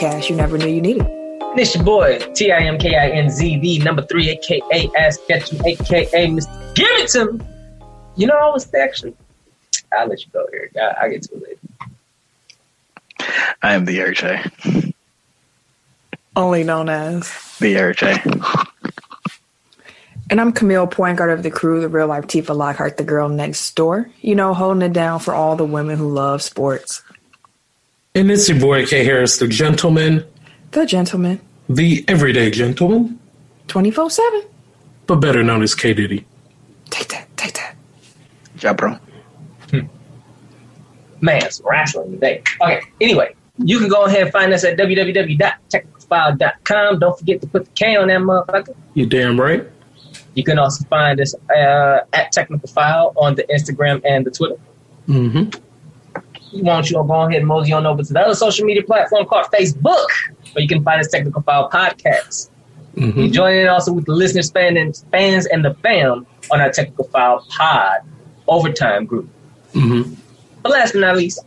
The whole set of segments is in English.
podcast you never knew you needed. And it's your boy, T I M K I N Z, the number three, aka Ask Ketchum, aka Mr. Give It To Me. You know, I was actually, I'll let you go, Eric. I, I'll get to it later. I am the RJ. Only known as. The RJ. And I'm Camille, point guard of the crew, the real life Tifa Lockhart, the girl next door. You know, holding it down for all the women who love sports. And it's your boy K Harris, the gentleman, The gentleman, the everyday gentleman, 24 7. but better known as K Diddy. Take that, take that. Yeah, bro. Man, it's wrestling today. Okay, anyway, you can go ahead and find us at www.technicalfile.com. Don't forget to put the K on that motherfucker. You damn right. You can also find us uh, at Technical Foul on the Instagram and the Twitter. Mm-hmm. You want you to go ahead and mosey on over to the other social media platform called Facebook, where you can find us Technical Foul Podcast. Mm-hmm. You join in also with the listeners, fans, and fans and the fam on our Technical Foul Pod Overtime group. Mm-hmm. But last but not least,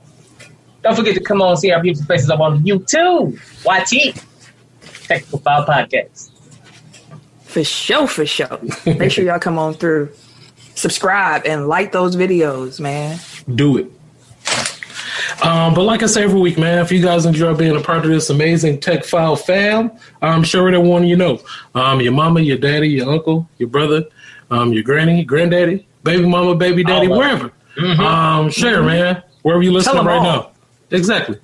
don't forget to come on and see our beautiful faces up on YouTube. YT Technical Foul Podcast. For sure, for sure. Make sure y'all come on through. Subscribe and like those videos, man. Do it. Um, but like I say every week, man, if you guys enjoy being a part of this amazing Tech Foul fam, I'm sure that one you know. Um, your mama, your daddy, your uncle, your brother, um, your granny, granddaddy, baby mama, baby daddy, of wherever. Um, share, man. Wherever you're listening right all. now. Exactly.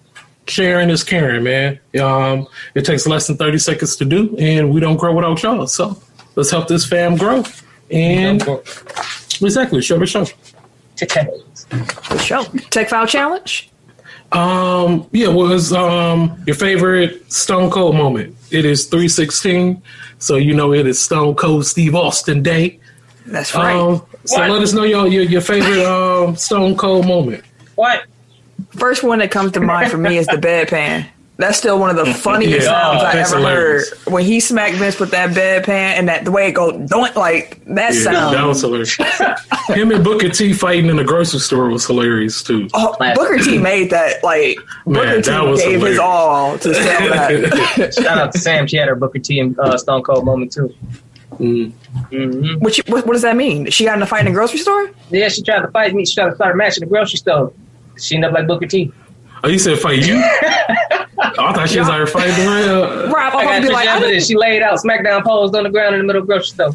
Sharing is caring, man. Um, it takes less than 30 seconds to do, and we don't grow without y'all. So let's help this fam grow. And exactly, show the show. For sure. Tech Foul Challenge. Um, yeah, what was um your favorite Stone Cold moment? It is three sixteen, so you know it is Stone Cold Steve Austin Day. That's right. Um, so What? let us know your your, your favorite um Stone Cold moment. What? First one that comes to mind for me is the bedpan. That's still one of the funniest Yeah, sounds I that's ever hilarious. heard. When he smacked Vince with that bedpan and that the way it go doink like that Yeah, sound. that was hilarious. Him and Booker T fighting in the grocery store was hilarious too. Oh, Booker T made that like Booker Man, T that was gave his all to sell that. Shout out to Sam. She had her Booker T and uh, Stone Cold moment too. Mm. hmm Which what, what does that mean? She got in a fight in a grocery store? Yeah, she tried to fight me. She tried to start a match in the grocery store. She ended up like Booker T. Oh, you said fight you? Oh, I thought she was out here fighting the real. Right, I I'm got gonna be like, I evidence. didn't- She laid out, SmackDown posed on the ground in the middle of the grocery store.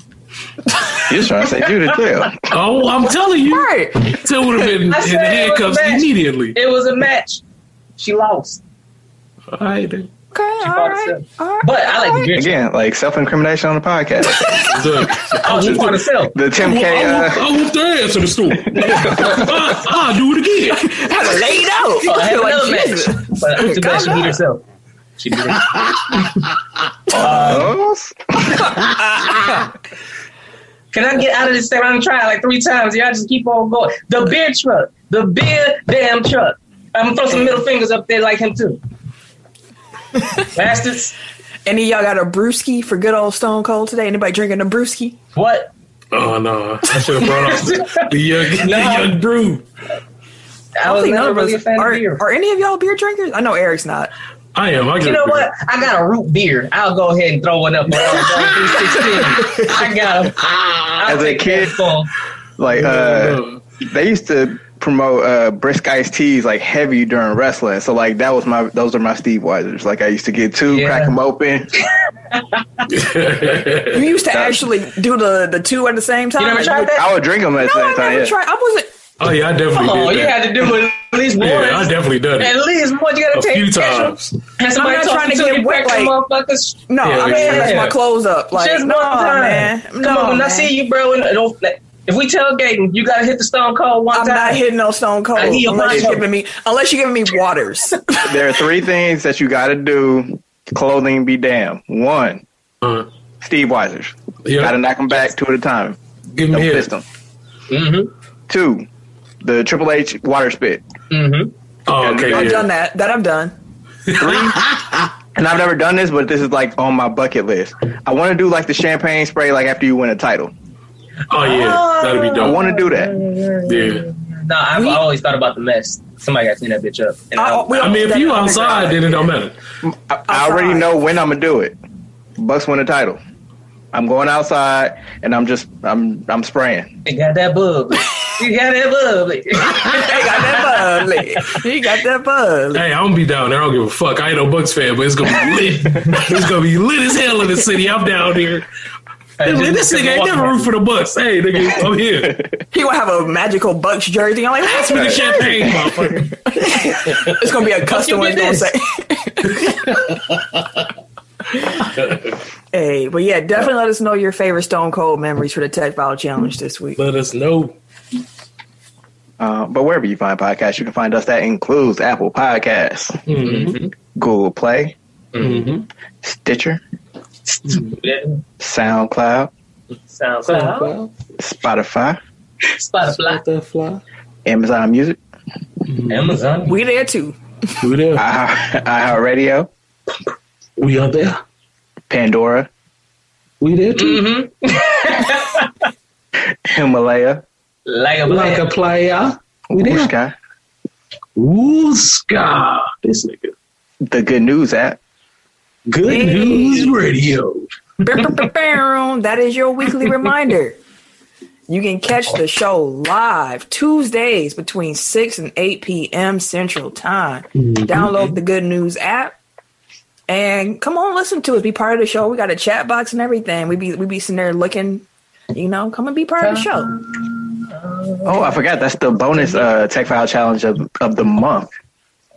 You was trying to say you to jail. Oh, I'm telling you. right. Till would have been in the it was a handcuffs match. immediately. It was a match. She lost. All right, then. Okay, all fought right, herself. all right. But I like the drink. Again, like self incrimination on the podcast. Look, Oh, she fought herself. The Tim I K. whoop, I whoop their ass in the store. I, I'll do it again. Had her laid out. Oh, I had Like, another Jesus. match. But I'm too bad she beat herself. She beat herself. Can I get out of this thing? I'm trying like three times. Y'all just keep on going. The beer truck. The beer damn truck. I'm gonna throw some middle fingers up there like him too. Bastards. Any of y'all got a brewski for good old Stone Cold today? Anybody drinking a brewski? What? Oh no! I should have brought out the young, No. the young brew. I was think never none of really a us fan are, of beer. are any of y'all beer drinkers? I know Eric's not. I am. I You know beer. what? I got a root beer. I'll go ahead and throw one up on I got a. As a kid, like uh, Uh, they used to promote uh, brisk iced teas like heavy during wrestling. So like that was my those are my Steve Weisers. Like I used to get two, Yeah. crack them open. You used to actually do the, the two at the same time. You never tried that? I would drink them at the No, I same time. never Yeah. tried. I wasn't. oh yeah, I definitely Come on, did you had to do it at least once. yeah, I definitely done it. At least once you gotta a take few times. Have I'm not trying to to get wet, crack like- motherfuckers. No, Yeah, I'm yeah. saying that's my clothes up. Like, Just no, one time. man. Come no, on, when I see you, bro, and don't, like, If we tailgating, you gotta hit the Stone Cold one I'm time. not hitting no Stone Cold I need your unless you're giving me unless you're giving me waters. There are three things that you got to do. Clothing be damn. One, Uh, Steve Weisers. yeah, Got to knock him back two at a time. give me Don't here. fist them. Mm-hmm. Two, the Triple H water spit. Mm-hmm. Oh, okay, I've yeah. done that. That I've done. Three. And I've never done this, but this is like on my bucket list. I want to do like the champagne spray, like after you win a title. Oh yeah, that'd be dope. I want to do that. Yeah. No, I've We- always thought about the mess. Somebody got to clean that bitch up. And I- I, we I mean, if you outside, then it don't matter. I, I already know when I'm gonna do it. Bucks win the title. I'm going outside and I'm just I'm I'm spraying. you got that bubbly. you got that bubbly. He got that bubbly. He got that bubbly. Hey, I'm gonna be down there. I don't give a fuck. I ain't no Bucks fan, but it's gonna be lit. it's gonna be lit as hell in the city. I'm down here. This nigga ain't never root for the Bucks. Hey, nigga, I'm here. He will have a magical Bucks jersey. I'm like, Pass me the champagne, motherfucker. it's gonna be a custom one. you It's get gonna say. hey, but yeah, definitely let us know your favorite Stone Cold memories for the Tech Foul Challenge this week. Let us know. Uh, but wherever you find podcasts, you can find us. That includes Apple Podcasts, Mm-hmm. Google Play, Mm-hmm. Stitcher, Yeah. SoundCloud, Sounds loud. Spotify, Spotify. Amazon Music, Amazon. We there too. We there. iHeartRadio, We are there. Pandora, We there too. Mm-hmm. Himalaya, Like a Like a player. We there. Wooshka, Wooska. This nigga. the Good News app, Good News Radio. that is your weekly reminder. You can catch the show live Tuesdays between 6 and 8 p.m. Central Time. Download the Good News app and come on, listen to us. Be part of the show. We got a chat box and everything. We be we be sitting there looking, you know, come and be part of the show. Oh, I forgot. That's the bonus uh, tech foul challenge of, of the month,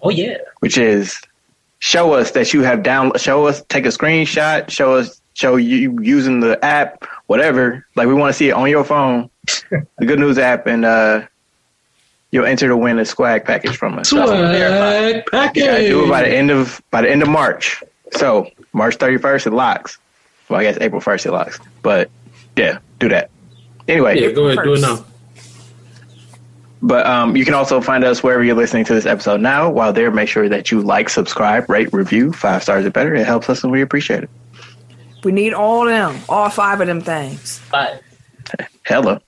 Oh yeah. which is show us that you have down. Show us, take a screenshot. Show us, show you using the app, whatever. Like we want to see it on your phone, the Good News app, and uh, you'll enter to win a swag package from us. Swag package. do it by the end of by the end of March. So March thirty first it locks. Well, I guess April first it locks. But yeah, do that. Anyway, Yeah, go ahead. Do it now. But um, you can also find us wherever you're listening to this episode now. While there, make sure that you like, subscribe, rate, review. Five stars or better. It helps us and we appreciate it. We need all of them, all five of them things. Five. Hello.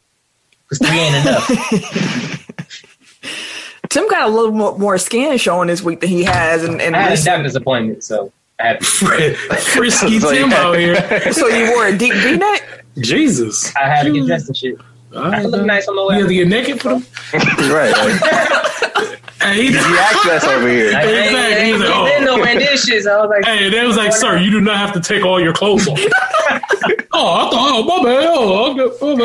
Because three ain't enough. Tim got a little more, more skin showing this week than he has, and, and I had a recent- doctor's appointment, so I had to. Frisky So, Tim out here. so you wore a deep V-neck. Jesus. I had to get dressed and shit. All I look nice on the my You way. have to get naked for them? right. Like, Hey, he, he asked us over here. I ain't, Exactly. ain't, He's like, ain't been oh. nowhere near shit, so I was like, hey, they was like, sir, you do not have to take all your clothes off. oh, I thought, oh, my bad. Oh, okay, my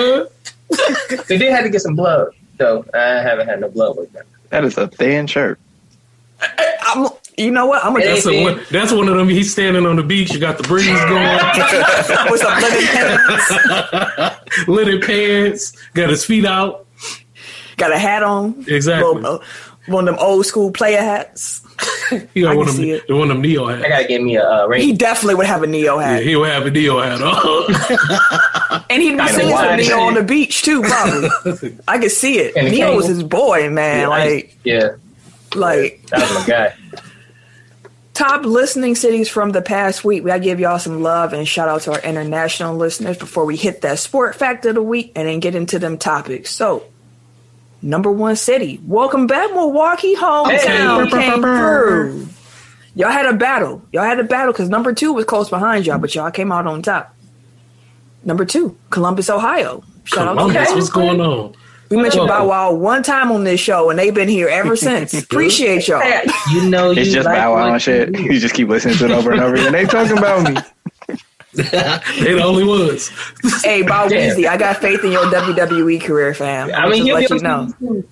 bad. they did have to get some blood, though. I haven't had no blood with done. That is a thin shirt. I'm, you know what? I'm gonna Hey, That's, a, one, that's one of them. He's standing on the beach. You got the breeze going, with some linen pants, linen pants, got his feet out. got a hat on, Exactly. little, uh, one of them old school player hats. He got I one can of, see them, it. one of them Neo hats. I gotta get me a uh, He definitely would have a Neo hat. Yeah, hat, he would have a Neo hat on. and he'd be Kinda singing some Neo on the beach too. Probably, I could see it. Neo was his boy, man. yeah, I- like, yeah, like that was my guy. Top listening cities from the past week. We gotta give y'all some love and shout out to our international listeners before we hit that sport fact of the week and then get into them topics. So, number one city, welcome back, Milwaukee, hometown Hey. came through. Y'all had a battle. Y'all had a battle because number two was close behind y'all, but y'all came out on top. Number two, Columbus, Ohio. Shout out Columbus, to what's going on? We mentioned Bow Wow one time on this show, and they've been here ever since. Appreciate y'all. You know, It's you just like Bow Wow and shit. you just keep listening to it over and over again. They talking about me. They the only ones. Hey, Bob Damn. Weezy, I got faith in your WWE career, fam. I mean, he'll just let you know.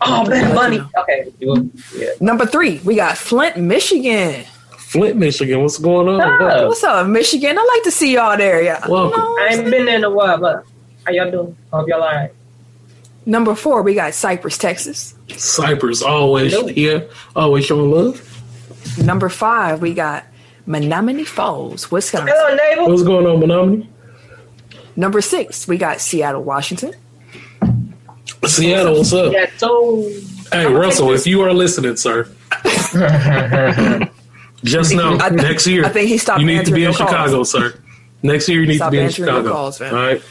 Oh, Let man, you money. know. Okay, yeah. Number three, we got Flint, Michigan. Flint, Michigan. What's going on? Oh. What's up, Michigan? I like to see y'all there. Yeah, Welcome. You know, I ain't been there in a while, but How y'all doing? Hope y'all alright. Number four, we got Cypress, Texas. Cypress always Hello. here, always showing love. Number five, we got Menomonee Falls, Wisconsin. Hello, neighbor. What's going on, Menomonee? Number six, we got Seattle, Washington. Seattle, what's up? Yeah, so Hey, Russell, if you are listening, sir, just know I think- next year I think he stopped you need to be in answering your Chicago, sir. Next year you need Stop to be in Chicago. calls. All right.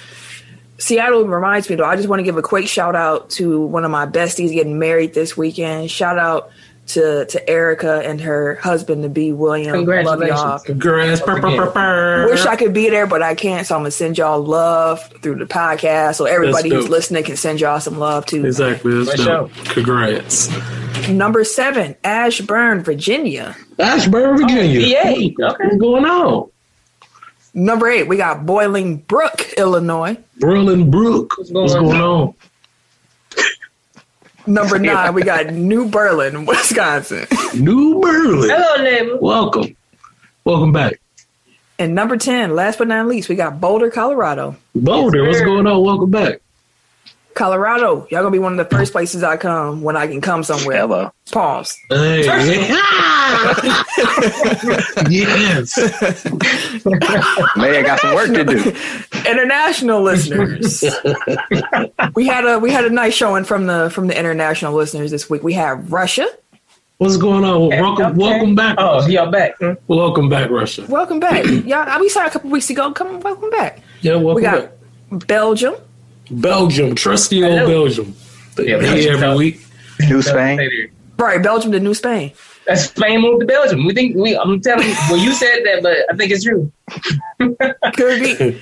Seattle reminds me though. I just want to give a quick shout out to one of my besties getting married this weekend. Shout out to to Erica and her husband to be William. Love Congratulations. y'all. Congrats. Wish I could be there, but I can't. So I'm gonna send y'all love through the podcast, so everybody who's listening can send y'all some love too. Exactly. That's dope. Congrats. Number seven, Ashburn, Virginia. Ashburn, Virginia. VA. Okay. What's going on? Number eight, we got Bolingbrook, Illinois. Berlin Brook. What's What's going going on? Number nine, we got New Berlin, Wisconsin. New Berlin. Hello, neighbor. Welcome. Welcome back. And number 10, last but not least, we got Boulder, Colorado. Boulder, what's going on? Welcome back. Colorado, y'all gonna be one of the first places I come when I can come somewhere. Hello. Pause. Hey. yes. May I got some work to do. International listeners. we had a we had a nice showing from the from the international listeners this week. We have Russia. What's going on? Welcome, Okay. welcome back. Oh, y'all back. Hmm? Welcome back, Russia. Welcome back. y'all we saw a couple weeks ago. Come welcome back. Yeah, welcome We got back. Belgium. Belgium, trusty old Belgium. Yeah, Belgium every tough. week. New Spain. Right, Belgium to New Spain. That's Spain moved to Belgium. We think we. I'm telling you. Well, you said that, but I think it's true. Could be.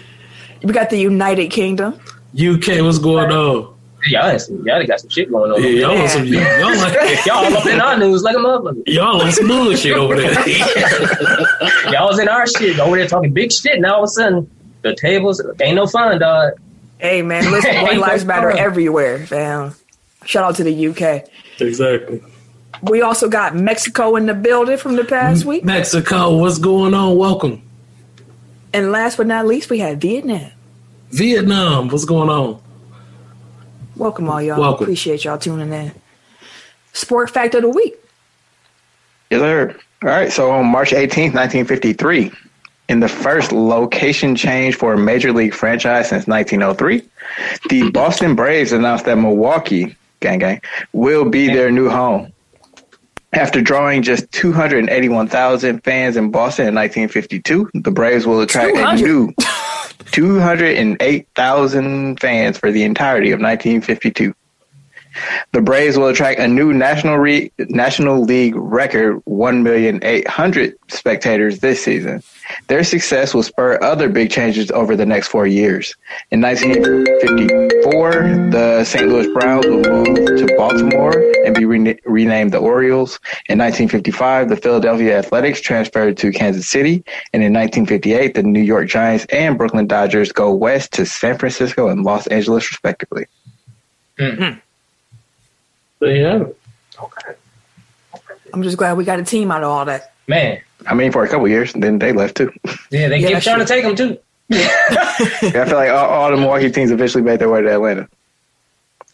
we got the United Kingdom. UK, what's going on? Y'all, y'all got some shit going on. Yeah, y'all on some y'all like Y'all all up in our news like a motherfucker. y'all on some bullshit over there. Y'all was in our shit over there talking big shit. Now all of a sudden, the tables ain't no fun, dog. Hey man, listen, Black Lives Matter everywhere, fam. Shout out to the UK. exactly. We also got Mexico in the building from the past week. Mexico, what's going on? Welcome. And last but not least, we had Vietnam. Vietnam, what's going on? Welcome all y'all. Welcome. Appreciate y'all tuning in. Sport fact of the week. Yes, sir. All right. So on March 18th, 1953, in the first location change for a major league franchise since 1903, the mm-hmm. Boston Braves announced that Milwaukee, gang gang, will be their new home. After drawing just 281,000 fans in Boston in 1952, the Braves will attract a new 208,000 fans for the entirety of 1952. The Braves will attract a new National Re- National League record 1,800,000 spectators this season. Their success will spur other big changes over the next four years. In 1954, the St. Louis Browns will move to Baltimore and be rena- renamed the Orioles. In 1955, the Philadelphia Athletics transferred to Kansas City. And in 1958, the New York Giants and Brooklyn Dodgers go west to San Francisco and Los Angeles, respectively. Mm-hmm. There you have it. I'm just glad we got a team out of all that. Man, I mean, for a couple years, then they left too. yeah, they Yeah, keep that's trying to take them too. Yeah, I feel like all, all the Milwaukee teams eventually made their way to Atlanta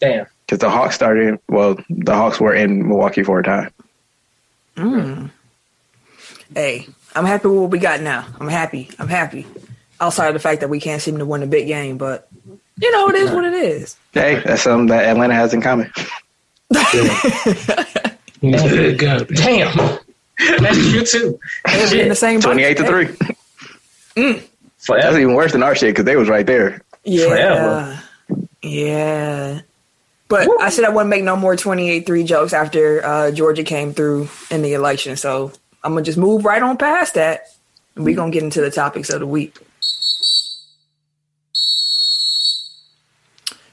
Damn. because the Hawks started. Well, the Hawks were in Milwaukee for a time. Mm. Hey, I'm happy with what we got now. I'm happy. I'm happy. Outside of the fact that we can't seem to win a big game, but you know, it is what it is. Hey, that's something that Atlanta has in common. Yeah, got it. Damn. That's true too. We'll be in the same boat. Twenty-eight to three. That's Forever. even worse than our shit because they was right there. Yeah. Forever. Yeah. But I said I wouldn't make no more 28-3 jokes after uh, Georgia came through in the election. So I'm going to just move right on past that. And we're going to get into the topics of the week.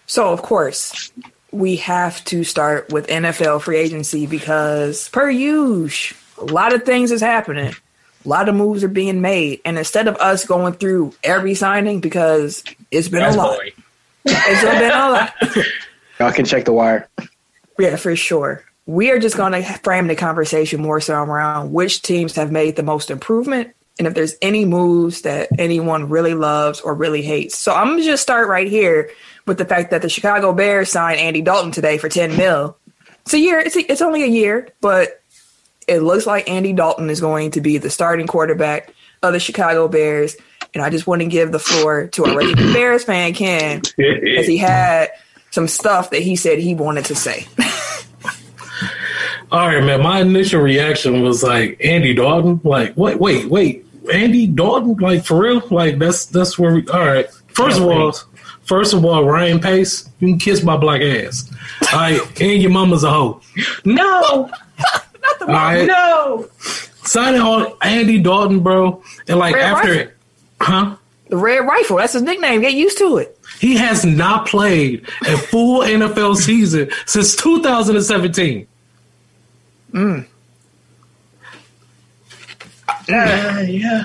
So, of course, we have to start with NFL free agency because, per usual, a lot of things is happening. A lot of moves are being made. And instead of us going through every signing, because it's been That's a lot. boy. It's been a lot. Y'all can check the wire. Yeah, for sure. We are just going to frame the conversation more so around which teams have made the most improvement and if there's any moves that anyone really loves or really hates. So I'm gonna just start right here with the fact that the Chicago Bears signed Andy Dalton today for 10 mil. It's a year. It's a, it's only a year, but it looks like Andy Dalton is going to be the starting quarterback of the Chicago Bears. And I just want to give the floor to our resident Bears fan, Ken, as he had some stuff that he said he wanted to say. All right, man. My initial reaction was like Andy Dalton. Like, wait, wait, wait. Andy Dalton? Like for real? Like that's that's where we. All right. First of all, first of all, Ryan Pace, you can kiss my black ass. All right, and your mama's a hoe. No, All right, no. signing on Andy Dalton, bro, and like Red after Rifle. it, huh? the Red Rifle, that's his nickname. Get used to it. He has not played a full NFL season since 2017. Uh, yeah.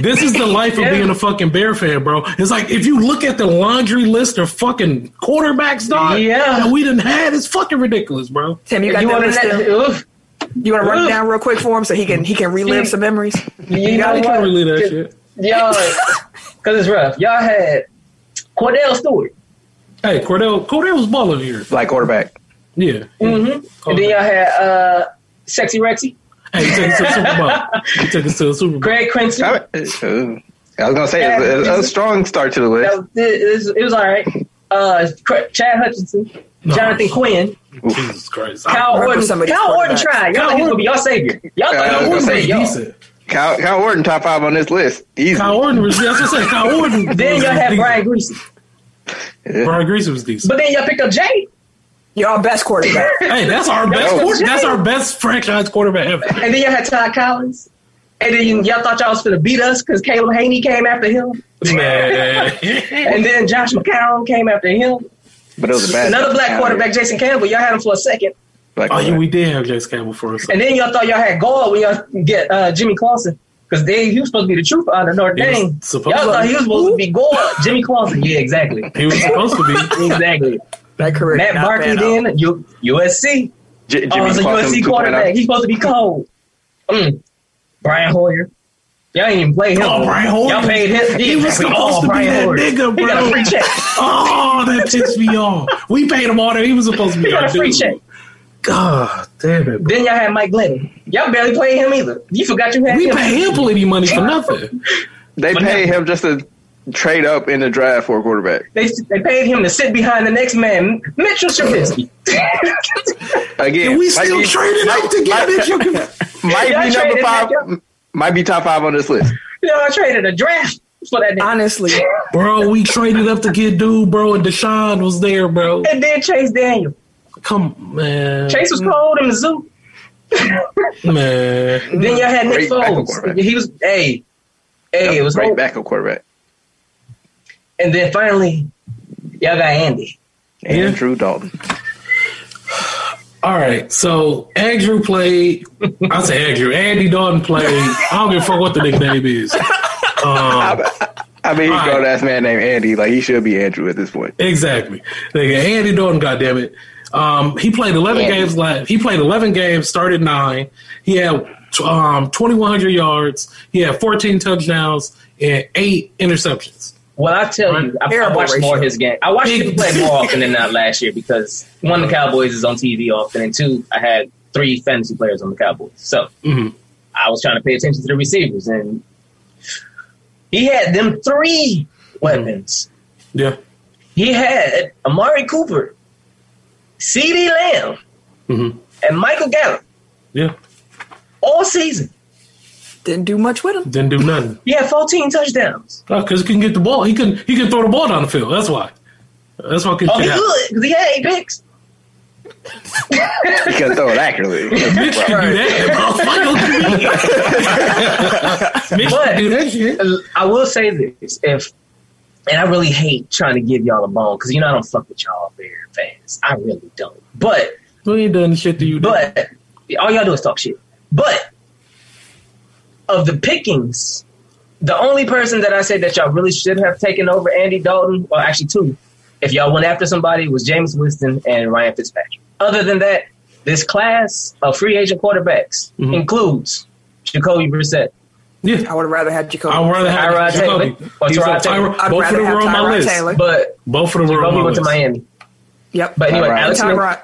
This is the life of Yeah. being a fucking Bear fan, bro. It's like if you look at the laundry list of fucking quarterbacks, dog, Yeah. that we didn't had, it's fucking ridiculous, bro. Tim, you got You that want list to still? You want to run it down real quick for him so he can he can relive See? some memories. You Yeah, know you can't what? really that shit. Y'all, because it's rough. Y'all had Kordell Stewart. Hey, Kordell, Kordell was balling here. Like quarterback. Yeah. Mm-hmm. And then y'all had uh, Sexy Rexy, Hey, he took us to the Super Bowl. He took us to the Super Bowl. Greg Quincy. I, uh, I was gonna say it's a, a strong start to the list. Was, it, was, it was all right. Uh, Chad Hutchinson, No. Jonathan Quinn, Jesus Christ. Kyle remember Orton. some Kyle Orton quarterbacks. tried. Y'all Kyle thought he was Orton- gonna be your savior. Y'all Uh, thought I he was was gonna gonna say y'all. Kyle, Kyle Orton top five on this list. Easy. Kyle Orton was, that's what I said. Kyle Orton. Then y'all had. Brian Griese. Brian Griese was decent. But then y'all picked up Jay. Y'all best quarterback. Hey, that's our best. Yo. that's our best franchise quarterback ever. And then y'all had Todd Collins. And then y'all thought y'all was gonna beat us because Caleb Hanie came after him. Man. And then Josh McCown came after him. But it was a bad. Another black quarterback, Jason Campbell. Y'all had him for a second. Black Oh, yeah, we did have Jason Campbell for us. And then y'all thought y'all had goal when y'all get uh, Jimmy Clausen. Because they he was supposed to be the truth under Notre He was Dame. Y'all supposed to thought be. he was supposed to be goal. Jimmy Clausen. Yeah, exactly. He was supposed to be. Exactly. That career. Matt did Barkley then, U- USC. J- Oh, Jimmy it's a USC quarterback. He's supposed to be cold. Mm. Brian Hoyer. Y'all ain't even play him. Oh, Brian Hoyer. Y'all paid him. He was supposed to be that nigga, He got a bro. free check. Oh, that pissed me off. We paid him all that. He was supposed to be He got a free dude. check. God damn it. Then y'all had Mike Glennon. Y'all barely played him either. You forgot you had We him. pay him plenty money for nothing. They But pay him just to trade up in the draft for a quarterback. They, they paid him to sit behind the next man, Mitchell Trubisky. Again, And we still be- traded might- up to get might- it. You can- Might be number five. that- Might be top five on this list. you know, I traded a draft for that nigga. Honestly, Bro, we traded up to get dude, bro, and Deshaun was there, bro. And then Chase Daniel. Come, man. Chase was cold in the zoo. Man. Then y'all had Nick Foles. He was, hey, hey, it was great hope. backup quarterback. And then finally, y'all got Andy. Andrew Dalton. All right, so Andrew played. I say Andrew. Andy Dalton played. I don't give a fuck what the nickname is. Um, I mean, he's Right. a grown ass man named Andy. Like he should be Andrew at this point. exactly. Nigga, Andy Dalton, goddamn it. Um, he played eleven Andy. games last. He played eleven games, started nine. He had um, twenty one hundred yards. He had fourteen touchdowns and eight interceptions. Well, I tell you, I, I watched ratio. more of his game. I watched him play more often than not last year because one, the Cowboys is on TV often, and two, I had three fantasy players on the Cowboys. So Mhm. I was trying to pay attention to the receivers, and he had them three weapons. Yeah. He had Amari Cooper, CeeDee Lamb, hmm and Michael Gallup Yeah. all season. Didn't do much with him. Didn't do nothing. He had 14 touchdowns. Oh, because he can get the ball. He can he can throw the ball down the field. That's why. That's why. Can Oh, he shit happen. good because he had eight picks. He can throw it accurately. Mitch can do that. Mitch But- can do that shit. I will say this: if and I really hate trying to give y'all a bone because you know I don't fuck with y'all very fast. I really don't. But We ain't done shit to you. but all y'all do is talk shit. But of the pickings, the only person that I say that y'all really should have taken over Andy Dalton, well, actually two, if y'all went after somebody, was Jameis Winston and Ryan Fitzpatrick. Other than that, this class of free agent quarterbacks Mhm. includes Jacoby Brissett, Yeah. I would have rather had Jacoby. I would rather have Tyrod Jacoby. Taylor or Tyrod Taylor. Tyra- I'd Both of rather them were on my list. Taylor. But Both of them were on my went to. Miami. Yep. But anyway, Tyrod. Alex Smith. Tyrod.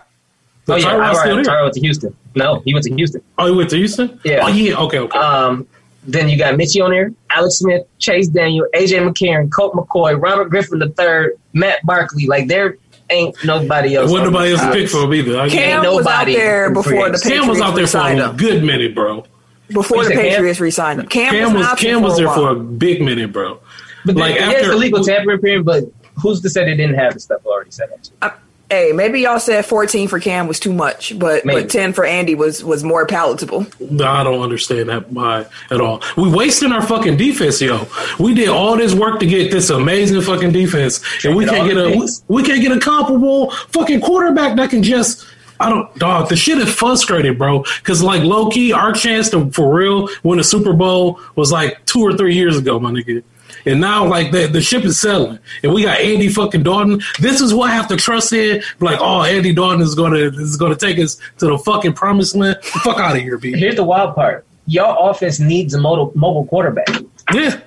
Oh yeah, Tyrod's Tyrod. Tyrod went to Houston. No, he went to Houston. Oh, he went to Houston? Yeah. Oh, yeah. Okay, okay. Um, then you got Mitchie on there, Alex Smith, Chase Daniel, AJ McCarron, Colt McCoy, Robert Griffin III, Matt Barkley. Like there ain't nobody else. Wasn't on nobody this else to pick for him either. I Cam guess. was out nobody there before the. Patriots Cam was out there for signed a him. good minute, bro. Before the said Cam? Patriots re-signed him. Cam, Cam was, was Cam was there for a big minute, bro. But Like, like after- after the legal tampering period, but who's to say they didn't have the stuff already set up? Hey, maybe y'all said 14 for Cam was too much, but Maybe. but 10 for Andy was was more palatable. No, I don't understand that why at all. We wasting our fucking defense, yo. We did all this work to get this amazing fucking defense, and we can't get a we, we can't get a comparable fucking quarterback that can just. I don't, dog. The shit is frustrated, bro. Because like low key, our chance to for real win a Super Bowl was like two or three years ago, my nigga. And now, like the the ship is settling, and we got Andy fucking Dalton. This is what I have to trust in. Like, oh, Andy Dalton is gonna is gonna take us to the fucking promised land. Fuck out of here, b. Here's the wild part: your offense needs a mobile, mobile quarterback. Yeah.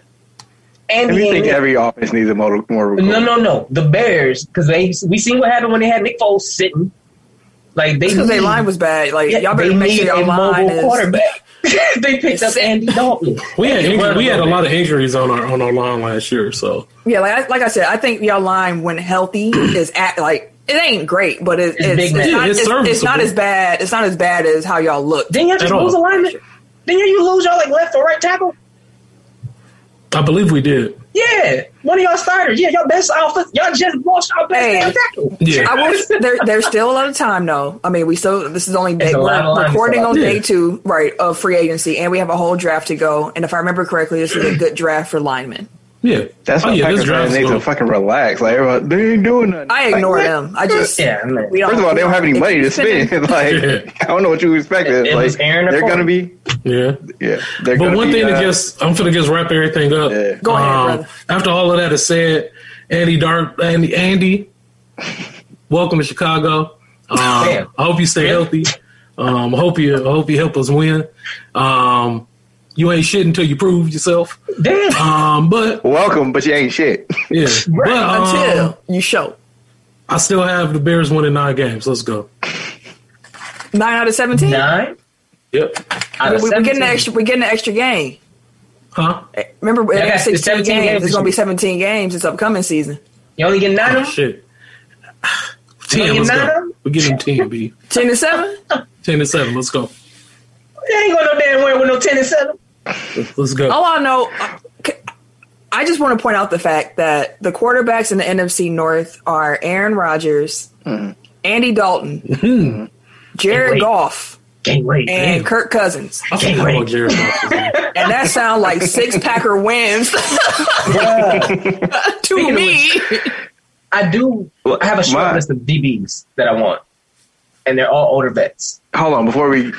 And If you think every offense needs a mobile more no, no, no. The Bears, because they we seen what happened when they had Nick Foles sitting. Like they Because their line was bad. Like yeah, y'all they better make sure a your line mobile is. quarterback. they picked up Andy Dalton. We had injury, we had a lot of injuries on our on our line last year, so Yeah, like I, like I said, I think y'all line when healthy is at like it ain't great, but it, It's it's, it's, not, it's it's, it's not as bad. It's not as bad as how y'all look. Didn't you just At all. lose alignment? Didn't you lose y'all like left or right tackle? I believe we did. Yeah, one of y'all starters. Yeah, y'all best offense. Y'all just lost our best Hey. damn tackle. Yeah. I will. There, there's still a lot of time though. I mean, we still. This is only day. It's a lot of We're recording on day two, right, of free agency, and we have a whole draft to go. And if I remember correctly, this is a good draft for linemen. Yeah. That's oh, why yeah, Packers this fans need to fucking relax. Like everyone, they ain't doing nothing. I Like, ignore what? them. I just Yeah, man. we. First of all, they don't have any money to spend. like Yeah. I don't know what you expected. It like Aaron they're gonna be, Yeah. yeah. They're But gonna one be, thing uh, to just, I'm gonna just wrap everything up. Yeah. Go ahead, Um, brother. After all of that is said, Andy Dark, Andy, Andy, welcome to Chicago. Um, I hope you stay healthy. Um, I hope you, I hope you help us win. Um, you ain't shit until you prove yourself. Damn. Um, but welcome, but you ain't shit. yeah, but um, until you show I still have the Bears winning nine games. Let's go. nine out of seventeen. Nine. Yep. Out We, of we're getting an extra. We're getting an extra game. Huh? Remember, Yeah, yeah, it's 16 17 games. games It's going to be 17 games this upcoming season. You only get nine Oh, of them. shit. Ten. gonna Let's get nine of go. them? We're getting ten. B. 10 to 7? Ten to seven. Let's go. You ain't going no damn where with no ten and seven. Let's go. All I know, I just want to point out the fact that the quarterbacks in the NFC North are Aaron Rodgers, mm-hmm. Andy Dalton, mm-hmm. Jared Wait. Goff, Can't wait. and Kirk Cousins. I forgot wait. Jared And that sounds like six Packer wins to Speaking of me. I do. I have a short My- list of DBs that I want, and they're all older vets. Hold on, before we,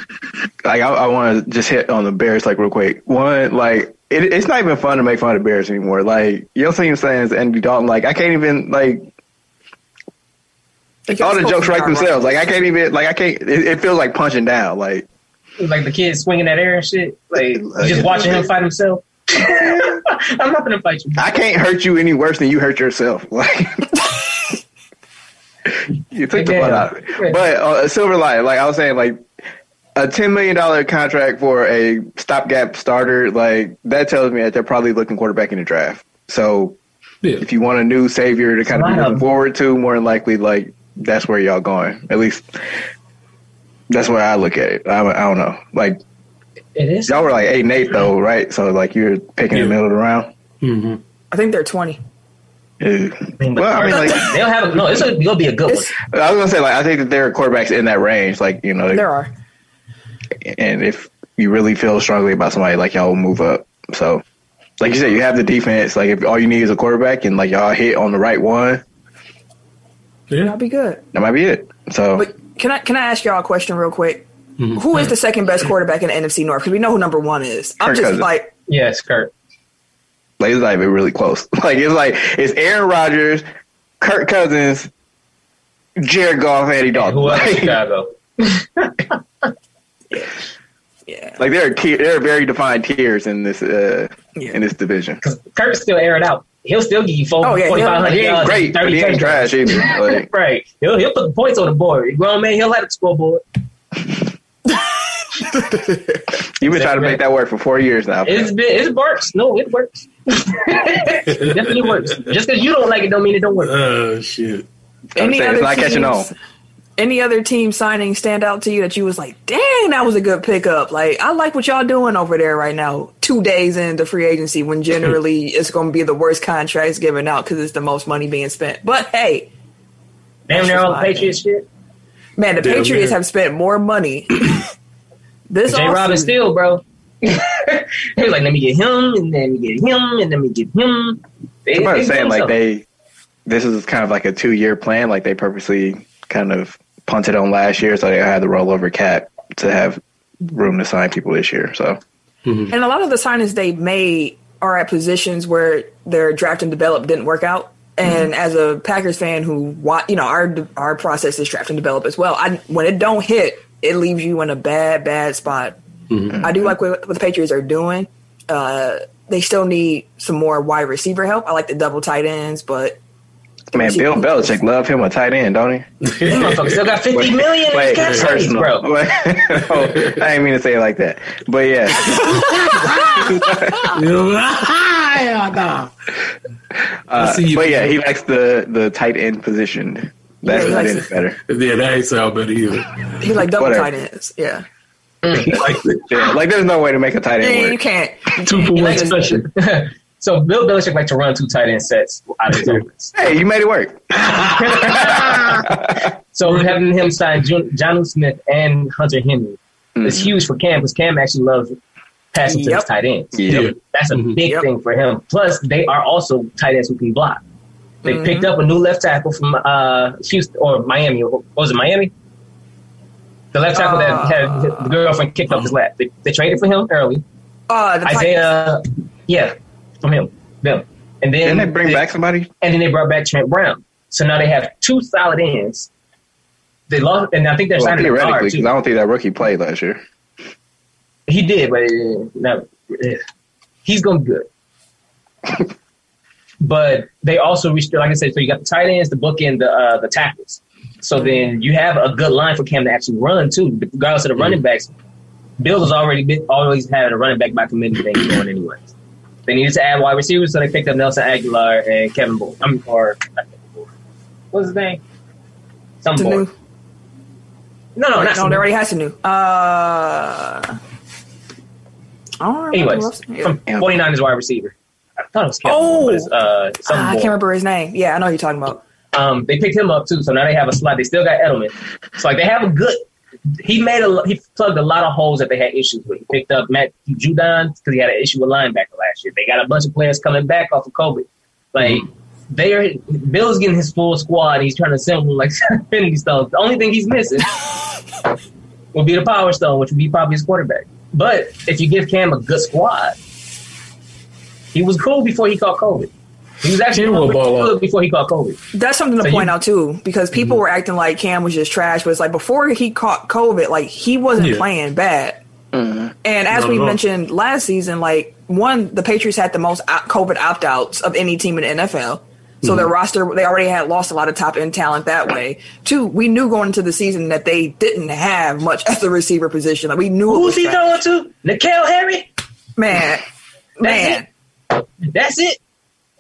like, I, I want to just hit on the Bears like real quick. One, like, it, it's not even fun to make fun of Bears anymore. Like, you know what I'm saying? Is Andy Dalton? Like, I can't even like all the jokes write themselves. Like, I can't even like I can't. It, it feels like punching down. Like, Like the kids swinging that air and shit. Like Like, just watching him fight himself. I'm not gonna fight you. I can't hurt you any worse than you hurt yourself. Like you took the fun out of it. But uh, a silver lining, like I was saying, like a ten million dollar contract for a stopgap starter, like that tells me that they're probably looking quarterback in the draft. So Yeah. if you want a new savior to kind of be looking forward to, more than likely, like that's where y'all going. At least that's where I look at it. I, I don't know. Like It is. y'all were like eight and eight though, right? So like you're picking Yeah. the middle of the round. hmm I think they're 20. Yeah. I mean, Well, I mean, like- they'll have a, no. It's a, it'll be a good one. I was gonna say like I think that there are quarterbacks in that range, like you know, there are. and if you really feel strongly about somebody, like y'all will move up. So, like you said, you have the defense. Like if all you need is a quarterback, and like y'all hit on the right one, Yeah. That'll be good. that might be it. So, But can I can I ask y'all a question real quick? Mhm. Who is the second best quarterback in the NFC North? Because we know who number one is. I'm Kirk just Cousins. like, Yes, Kurt. Like it's not even really close. Like it's like it's Aaron Rodgers, Kirk Cousins, Jared Goff, Andy Dalton. Who else? Like, Chicago. Yeah. Like there are tier, there are very defined tiers in this uh Yeah. in this division. Because Kirk's still airing out. He'll still give you four, Oh, yeah, 4,500 He ain't yards, great, but 30 he ain't trash either. Like, Right. He'll, he'll put the points on the board. Grown man, he'll have the scoreboard. you've been trying to make that work for four years now. It's been, it works. No, it works. It definitely works. Just because you don't like it, don't mean it don't work. Oh shit. Any other it's not catching on. teams? Any other team signing stand out to you that you was like, dang, that was a good pickup. Like, I like what y'all doing over there right now. Two days into free agency, when generally it's going to be the worst contracts given out because it's the most money being spent. But hey, Damn near just all the my Patriots shit. man, the Damn, Patriots man. have spent more money. this J. Robin offseason- Steele, bro. he was like, let me get him, and then let me get him, and then me get him. They, Somebody they was saying like something. they this is kind of like a two year plan. Like they purposely kind of punted on last year, so they had the rollover cap to have room to sign people this year. So mm-hmm. And a lot of the signings they made are at positions where their draft and develop didn't work out. And mm-hmm. as a Packers fan who, wa- you know, our our process is draft and develop as well. I, when it don't hit, it leaves you in a bad, bad spot. I do like what, what the Patriots are doing. Uh, they still need some more wide receiver help. I like the double tight ends, but man, Bill Belichick love him a tight end, don't he? Them motherfuckers still got 50 million in Wait, cap space, personal. bro. oh, I didn't mean to say it like that, but yeah, yeah, uh, but yeah, he likes the the tight end position. That Yeah, he that likes is it. better. Yeah, that ain't sound better either. he like double Whatever. tight ends. Yeah, like Yeah, like there's no way to make a tight end. yeah end you can't. You two can't. for one special. so Bill Belichick like to run two tight end sets out of his offense. Hey, you made it work. So having him sign Jun- Jonnu Smith and Hunter Henry is huge for Cam because Cam actually loves passing to his tight ends. Yeah. That's a Mhm. big Yep. thing for him. Plus, they are also tight ends who can block. They Mhm. picked up a new left tackle from uh, Houston or Miami. What was it Miami? The left tackle that had the girlfriend kicked off his lap. They, they traded for him early. Uh, the Titans. Isaiah, yeah, from him, them, and then Didn't they bring back somebody? and then they brought back Trent Brown. So now they have two solid ends. They lost, and I think they're Well, signing a theoretically, guard because I don't think that rookie played last year. He did, but uh, no, uh, he's going to be good. but they also reached, like I said, so you got the tight ends, the book end, the uh, the tackles. So then you have a good line for Cam to actually run too, regardless of the running backs. Bill has already been, always had a running back by committee thing going anyways. They needed to add wide receivers, so they picked up Nelson Agholor and Kevin Bull. I'm or not Kevin Bull. What's his name? Some The boy. new. No, no, No, they already has a new. Uh, I. Anyways, who else- yeah. from 49ers wide receiver. I thought it was Kevin. Oh! it's, uh, some Ah, I can't remember his name. Yeah, I know who you're talking about. Um, they picked him up too, so now they have a slot. They still got Edelman, so like they have a good. He made a he plugged a lot of holes that they had issues with. He picked up Matt Judon because he had an issue with linebacker last year. They got a bunch of players coming back off of COVID. Like they are, Bill's getting his full squad. And he's trying to assemble like Infinity Stones. The only thing he's missing will be the Power Stone, which would be probably his quarterback. But if you give Cam a good squad, he was cool before he caught COVID. He was actually Cam will ball before he caught COVID. That's something to So point you- out too, because people mm-hmm. were acting like Cam was just trash, but it's like before he caught COVID, like he wasn't Yeah. playing bad. Mm-hmm. And as Not we mentioned last season, like one, the Patriots had the most COVID opt outs of any team in the NFL. So mm-hmm. their roster, they already had lost a lot of top end talent that way. Two, we knew going into the season that they didn't have much at the receiver position. Like we knew Who's he throwing to? N'Keal Harry? man, man. That's it.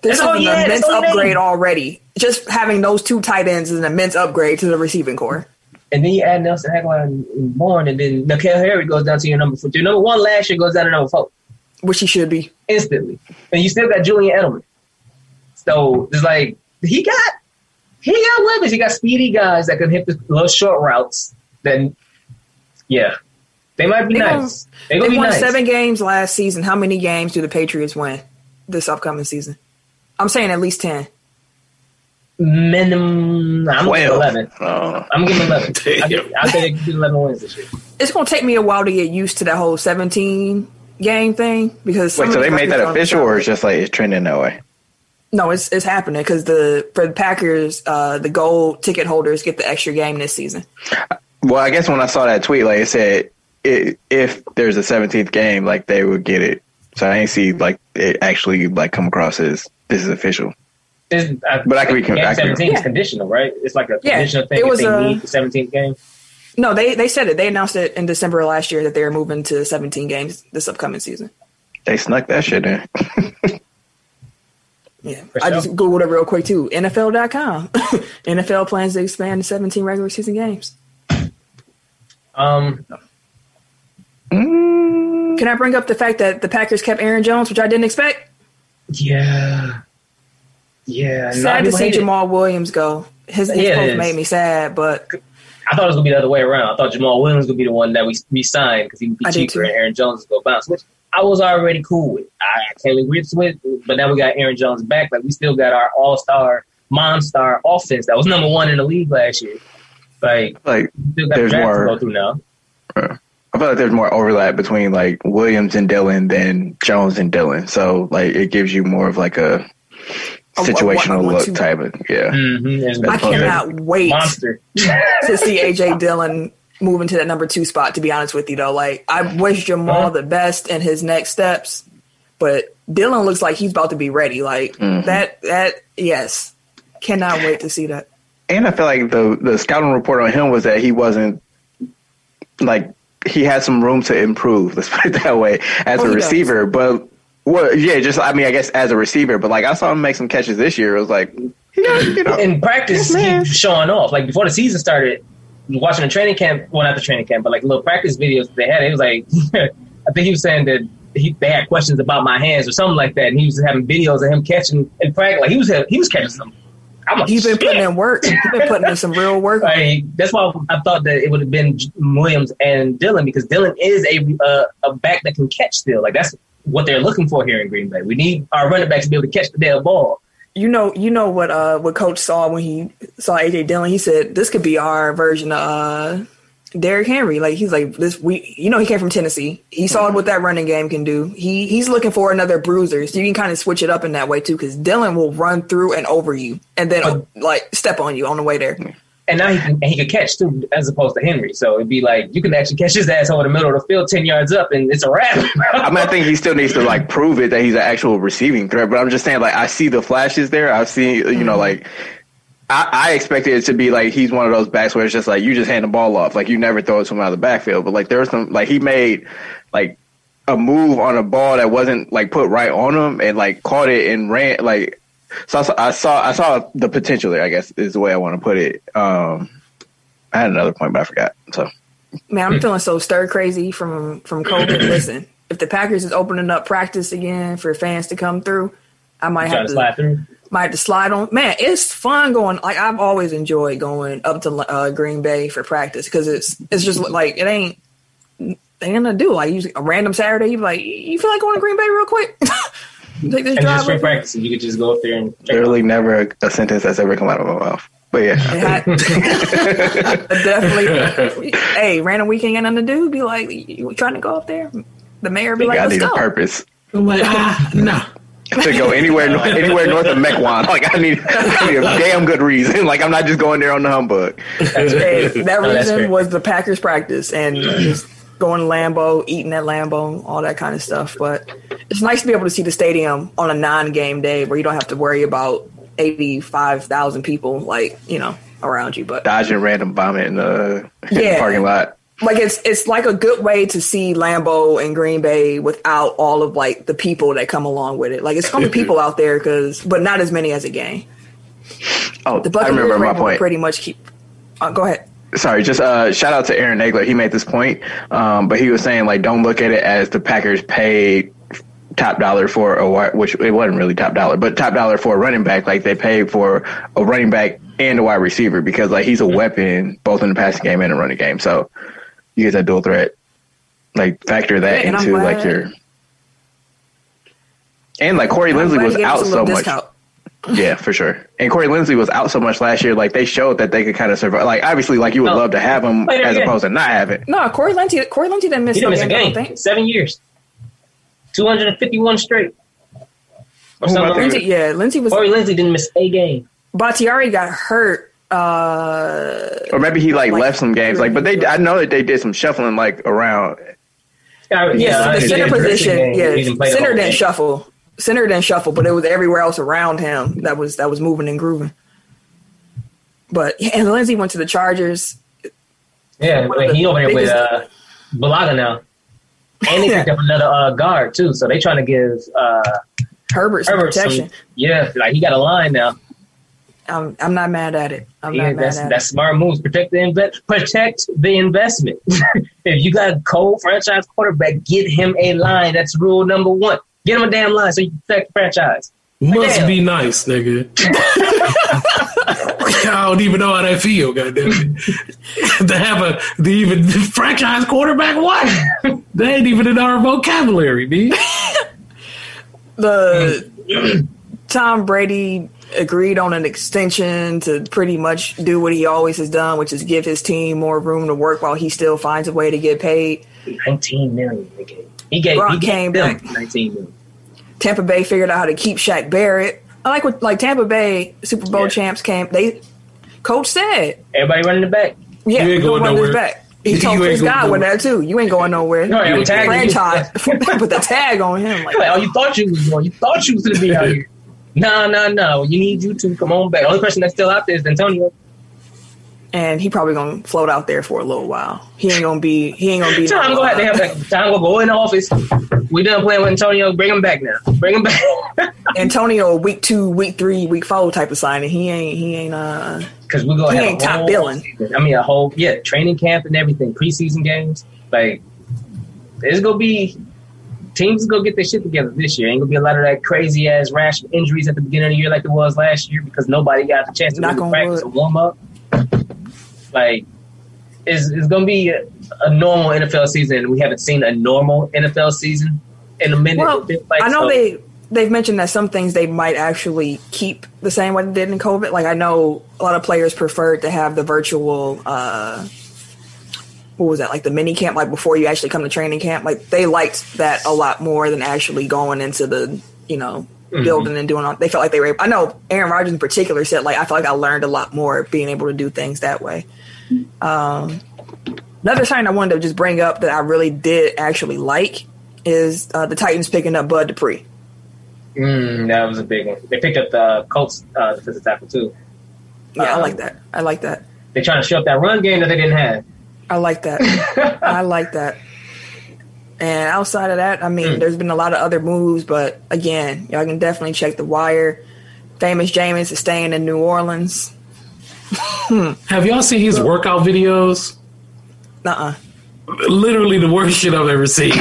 This is oh, an he had. immense That's all he upgrade made. already. Just having those two tight ends is an immense upgrade to the receiving corps. And then you add Nelson Agholor and and Bourne, and then N'Keal Harry goes down to your number four. Your number one last year goes down to number four which he should be. instantly. And you still got Julian Edelman. So it's like he got he got weapons. He got speedy guys that can hit the little short routes. Then yeah. They might be They nice. They They gonna be won nice. seven games last season. How many games do the Patriots win this upcoming season? I'm saying at least ten. Minimum I'm gonna Twelve. eleven. Oh. I'm gonna give eleven. I give- I'll say they can do eleven wins this year. It's going to take me a while to get used to that whole 17 game thing because Wait, so they made that official, or it's just like it's trending that way? no? It's it's happening because the for the Packers, uh, the gold ticket holders get the extra game this season. Well, I guess when I saw that tweet, like it said, it, if there's a 17th game, like they would get it. So I ain't see like it actually like come across as this is official. This, I, But I could be game con- I could- 17 Yeah. is conditional, right? It's like a Yeah, conditional thing it if was they a- need the 17th game. No, they they said it. They announced it in December of last year that they were moving to 17 games this upcoming season. They snuck that shit in. Yeah, For I sure. just googled it real quick too. NFL.com. NFL plans to expand to 17 regular season games. Um, Mm, Can I bring up the fact that the Packers kept Aaron Jones, which I didn't expect? Yeah. Yeah. Sad to see hate it. Jamal Williams go. His, his Yeah, post made me sad, but I thought it was gonna be the other way around. I thought Jamal Williams would be the one that we we signed because he would be I cheaper too. and Aaron Jones would go bounce, which I was already cool with. I can't agree with, but now we got Aaron Jones back. Like we still got our all star, monster offense that was number one in the league last year. Like like we still got the There's draft more- to go through now. I feel like there's more overlap between like Williams and Dillon than Jones and Dillon. So like it gives you more of like a A- a situational one- one, look two. type of yeah. Mm-hmm. I cannot wait monster. to see AJ Dillon move into that number two spot. To be honest with you, though, like I wish Jamal Uh-huh. the best in his next steps, but Dillon looks like he's about to be ready. Like Mhm. that. That yes, cannot wait to see that. And I feel like the the scouting report on him was that he wasn't like he had some room to improve. Let's put it that way as Oh, a he does. receiver. But well, yeah, just I mean, I guess as a receiver. But like I saw him make some catches this year. It was like got, you know, in practice, Yes, man. he showing off. Like before the season started, watching the training camp. Well, not the training camp, but like little practice videos they had. It was like, I think he was saying that he, they had questions about my hands or something like that, and he was having videos of him catching in practice. Like he was he was catching some. I'm been putting in work. He's been putting in some real work. That's why I thought that it would have been Williams and Dillon because Dillon is a uh, a back that can catch still. Like that's what they're looking for here in Green Bay. We need our running backs to be able to catch the damn ball. You know, you know what uh what coach saw when he saw AJ Dillon. He said this could be our version of uh Derrick Henry. Like he's like this we you know he came from Tennessee. He saw mm-hmm. what that running game can do. He he's looking for another bruiser. So you can kind of switch it up in that way too cuz Dillon will run through and over you and then like step on you on the way there. And now he can and he can catch too, as opposed to Henry. So it'd be like you can actually catch his ass over the middle of the field, ten yards up, and it's a wrap. I mean, I think he still needs to like prove it that he's an actual receiving threat. But I'm just saying, like, I see the flashes there. I've seen, you know, mm-hmm. like, I, I expected it to be like he's one of those backs where it's just like you just hand the ball off, like you never throw it to him out of the backfield. But like there was some, like he made like a move on a ball that wasn't like put right on him and like caught it and ran like. So I saw, I saw, I saw the potential there. I guess is the way I want to put it. Um, I had another point, but I forgot. So Man, I'm feeling so stir crazy from from COVID. Listen, if the Packers is opening up practice again for fans to come through, I might Trying have to to slide through. Might have to slide on. Man, it's fun going. Like I've always enjoyed going up to uh, Green Bay for practice because it's it's just like it ain't they ain't gonna do like usually a random Saturday. You like, you feel like going to Green Bay real quick? Take this And drive. just free practice, and you could just go up there and check literally never a, a sentence that's ever come out of my mouth. But yeah. It definitely. hey, random weekend ain't nothing to do. Be like, you trying to go up there? The mayor be like, I let's need go. a purpose I'm like, ah, nah. To go anywhere anywhere north of Mequon. Like I need, I need a damn good reason. Like I'm not just going there on the humbug. Hey, that oh, No, reason was the Packers practice and just going to Lambeau, eating at Lambeau, all that kind of stuff. But it's nice to be able to see the stadium on a non-game day where you don't have to worry about eighty-five thousand people, like you know, around you. But Dodging random vomit in the, in the parking lot. Like it's it's like a good way to see Lambeau and Green Bay without all of like the people that come along with it. Like it's gonna be people out there because, but not as many as a game. Oh, The I Buccaneers remember my point. pretty much keep. Uh, go ahead. Sorry, just uh, shout out to Aaron Nagler. He made this point, um, but he was saying like, don't look at it as the Packers paid top dollar for a which it wasn't really top dollar, but top dollar for a running back. Like they paid for a running back and a wide receiver because like he's a weapon both in the passing game and the running game. So you get that dual threat. Like factor that Yeah, into like your and like Corey I'm Linsley was he gave us out so little much. discount. Yeah, for sure. And Corey Linsley was out so much last year. Like they showed that they could kind of survive. Like obviously, like you would No. love to have him Wait, as again. opposed to not have it. No, Corey Linsley. Corey Linsley didn't miss He didn't miss a game. I game. Seven years. 251 straight. Or Who am something. thinking? Linsley, yeah, Linsley was. Corey Linsley didn't miss a game. Bakhtiari got hurt Uh, Or maybe he like, Like- left some games. Like, but they, I know that they did some shuffling like around. Yeah, yeah, the center did dressing position. game. He Yeah, didn't center didn't game. shuffle. Center didn't shuffle, but it was everywhere else around him that was that was moving and grooving. But yeah, and Linsley went to the Chargers. Yeah, but he over there with uh, Bulaga now. And they picked up another uh, guard too, so they trying to give uh, Herbert some Herbert some, yeah, like he got a line now. I'm I'm not mad at it. I'm Yeah, not mad that's at that's smart moves. Protect the inve- protect the investment. if you got a cold franchise quarterback, get him a line. That's rule number one. Get him a damn line so you can protect the franchise. Must Damn. be nice, nigga. I don't even know how that feel, goddamn it. to have a the even franchise quarterback, what? they ain't even in our vocabulary, B. The mm. Tom Brady agreed on an extension to pretty much do what he always has done, which is give his team more room to work while he still finds a way to get paid. Nineteen million. He gave. He gave, Gronk he came back. nineteen million. Tampa Bay figured out how to keep Shaq Barrett. I like what like Tampa Bay Super Bowl Yeah. champs came. They coach said, Everybody running the back. "Yeah, You ain't we're going gonna run this nowhere. back." He You told ain't Chris going Godwin nowhere. that too. You ain't going nowhere. No, I'm ain't tagging franchise put the tag on him. Like, Like, oh, you thought you was going. You thought you was going to be out here. Nah, no, no. You need you to come on back. The only person that's still out there is Antonio. and he probably gonna float out there for a little while. He ain't gonna be. He ain't gonna be. Time no, go ahead. They uh, have that. Time go go in the office. We done playing with Antonio. Bring him back now. Bring him back. Antonio week two, week three, week four type of signing. He ain't. He ain't. Uh, Because we gonna He have ain't top billing. season. I mean, a whole yeah training camp and everything, preseason games. Like it's gonna be teams gonna get their shit together this year. Ain't gonna be a lot of that crazy ass rash of injuries at the beginning of the year like it was last year because nobody got the chance to Knock really practice wood. and warm up. Like it's, it's gonna be a, a normal NFL season. We haven't seen a normal NFL season in a minute. well, Like, I know so- they. They've mentioned that some things they might actually keep the same way they did in COVID. Like I know a lot of players preferred to have the virtual. Uh, what was that like the mini camp like before you actually come to training camp? Like they liked that a lot more than actually going into the you know Mm-hmm. building and doing all. They felt like they were. I know Aaron Rodgers in particular said like I feel like I learned a lot more being able to do things that way. Um, another sign I wanted to just bring up that I really did actually like is uh, the Titans picking up Bud Dupree. Mm, that was a big one. They picked up the Colts uh, defensive tackle too. Yeah, I Um, like that. I like that. They're trying to show up that run game that they didn't have. I like that. I like that. And outside of that, I mean, Hmm. there's been a lot of other moves, but again, y'all can definitely check the wire. Famous Jameis is staying in New Orleans. Have y'all seen his workout videos? Uh-uh. Literally the worst shit I've ever seen. like,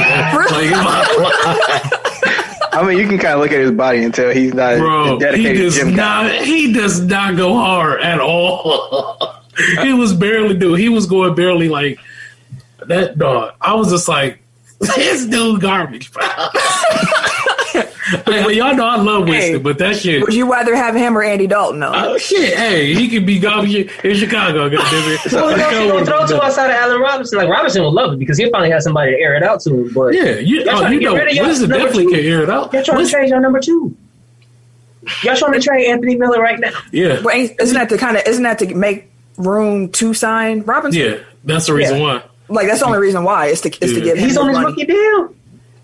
I mean, you can kind of look at his body and tell he's not bro, a he dedicated does gym guy. not. He does not go hard at all. He was barely do. He was going barely like that. Dog. I was just like, this dude garbage. bro. like, well, y'all know I love Winston, Hey. but that shit. Would you rather have him or Andy Dalton, though? Oh shit! Hey, he could be garbage in Chicago. Goddamn it! Well, you know, if you gonna throw to outside of Allen Robinson, like Robinson will love it because he'll finally have somebody to air it out to him. But Yeah, you, oh, you know, rid of y'all Winston definitely two? can air it out. y'all trying to Winston- trade your number two. Y'all trying to trade Anthony Miller right now. yeah, But isn't that to kind of isn't that to make room to sign Robinson? yeah, that's the reason Yeah. why. Like that's the only reason why is to is to Yeah. give him He's on his money. rookie deal.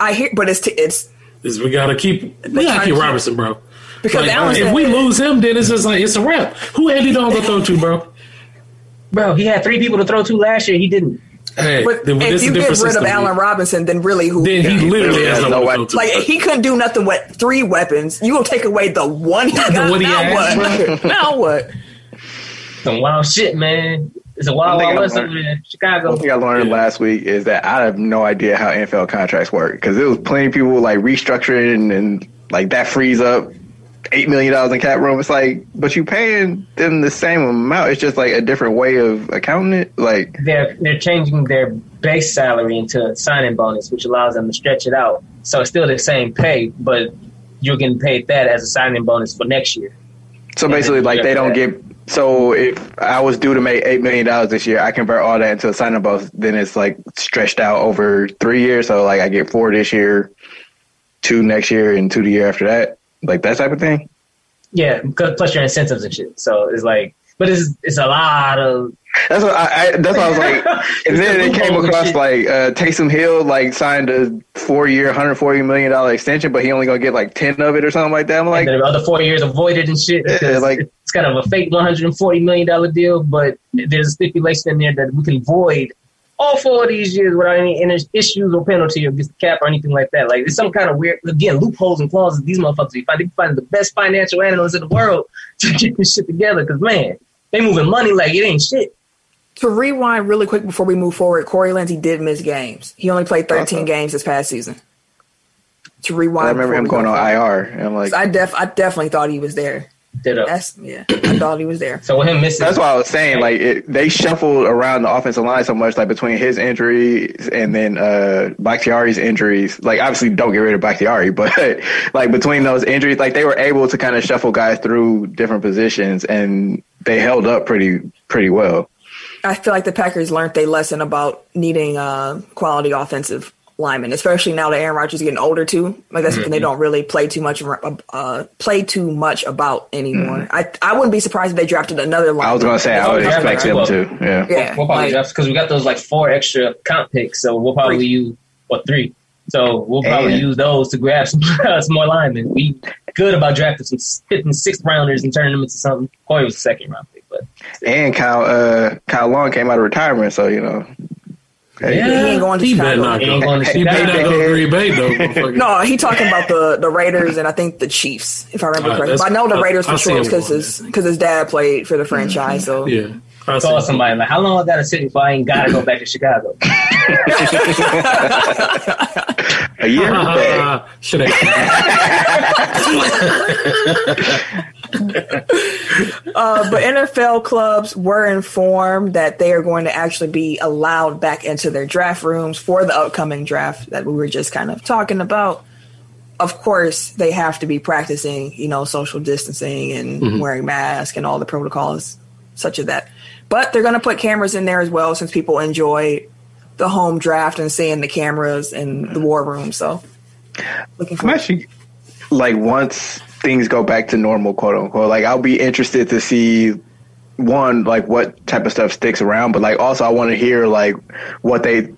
I hear, but it's to, it's Is we gotta keep we gotta keep keep- Robinson, bro. because Like, if we lose him, then it's just like it's a wrap. Who Andy Dalton gonna throw to, bro? Bro, he had three people to throw to last year. He didn't. Hey, But then if you get different rid of system, Allen. Robinson, then really who? then he literally has Yeah, no no one way. to throw to. like he couldn't do nothing with three weapons. You will take away the one he got. what he now has, what? now what? Some wild shit, man. It's a wild, thing wild I west learned- over in Chicago. One thing I learned Yeah. last week is that I have no idea how NFL contracts work because there was plenty of people like restructuring and, and like that frees up eight million dollars in cap room. It's like, but you paying them the same amount. It's just like a different way of accounting it. Like, They're they're changing their base salary into a signing bonus, which allows them to stretch it out. So it's still the same pay, but you're getting paid that as a signing bonus for next year. so basically, like they don't get. So if I was due to make eight million dollars this year, I convert all that into a signing bonus. Then it's like stretched out over three years. So like I get four this year, two next year, and two the year after that. Like that type of thing. Yeah, because plus your incentives and shit. So it's like but it's it's a lot of That's what I, I that's what I was like. And then it came across shit. like uh, Taysom Hill like signed a four year, hundred forty million dollar extension, but he only gonna get like ten of it or something like that. I'm like, and the other four years avoided and shit. Yeah, like- kind of a fake one hundred and forty million dollar deal, but there's a stipulation in there that we can void all four of these years without any, any issues or penalty or against the cap or anything like that. Like it's some kind of weird again loopholes and clauses. These motherfuckers be finding, finding the best financial analysts in the world to get this shit together. Because man, they moving money like it ain't shit. To rewind really quick before we move forward, Corey Linsley did miss games. He only played 13 Uh-huh. games this past season. To rewind, I remember him going on. IR, and I'm like, I def I definitely thought he was there. Did up. That's yeah, I thought he was there. So with him missing, That's why I was saying like it, they shuffled around the offensive line so much, like between his injuries and then uh Bakhtiari's injuries. Like obviously, don't get rid of Bakhtiari, but like between those injuries, like they were able to kind of shuffle guys through different positions, and they held up pretty pretty well. I feel like the Packers learned their lesson about needing uh, quality offensive linemen, especially now that Aaron Rodgers is getting older too. Like that's something they don't really play too much uh, play too much about anymore. I I wouldn't be surprised if they drafted another lineman. I was gonna say I would Yeah, expect him well, to. Yeah. Yeah, we'll probably like- draft because we got those like four extra comp picks, so we'll probably Three. use or three. So we'll probably And- use those to grab some, some more linemen. We good about drafting some fifth and sixth rounders and turning them into something. Corey was a second round pick, but And Kyle uh Kyle Long came out of retirement, so you know. Hey, He ain't going to he better Chicago. not He go. ain't going to He better not Chicago. go to Green Bay though. No, he talking about the the Raiders and I think the Chiefs, if I remember Uh, correctly. But I know the Raiders I- I for see sure because his because his dad played for the franchise. So Yeah. I call see. somebody like, how long I got to sit before I ain't got to go back to Chicago? a year. Hey. Should have. Uh, but NFL clubs were informed that they are going to actually be allowed back into their draft rooms for the upcoming draft that we were just kind of talking about. Of course, they have to be practicing, you know, social distancing and wearing masks and all the protocols such as that. But they're going to put cameras in there as well since people enjoy the home draft and seeing the cameras in the war room. So, looking I'm forward. actually like once things go back to normal, quote unquote. Like I'll be interested to see one like what type of stuff sticks around, but like also I want to hear like what they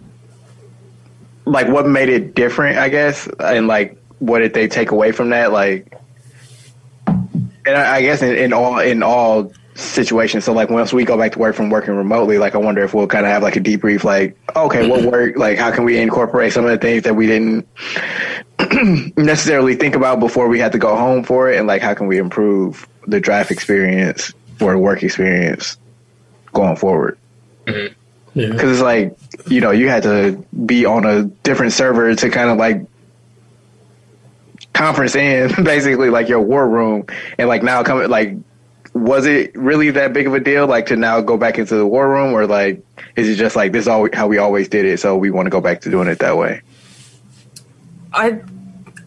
like what made it different, I guess, and like what did they take away from that, like. And I I guess in, in all in all situations, so like once we go back to work from working remotely, like I wonder if we'll kind of have like a debrief, like okay, what mm-hmm. worked, like how can we incorporate some of the things that we didn't necessarily think about before we had to go home for it, and like how can we improve the draft experience or the work experience going forward? Mm-hmm. Yeah. Because it's like you know you had to be on a different server to kind of like conference in basically like your war room, and like now coming like was it really that big of a deal like to now go back into the war room or like is it just like this is all how we always did it so we want to go back to doing it that way I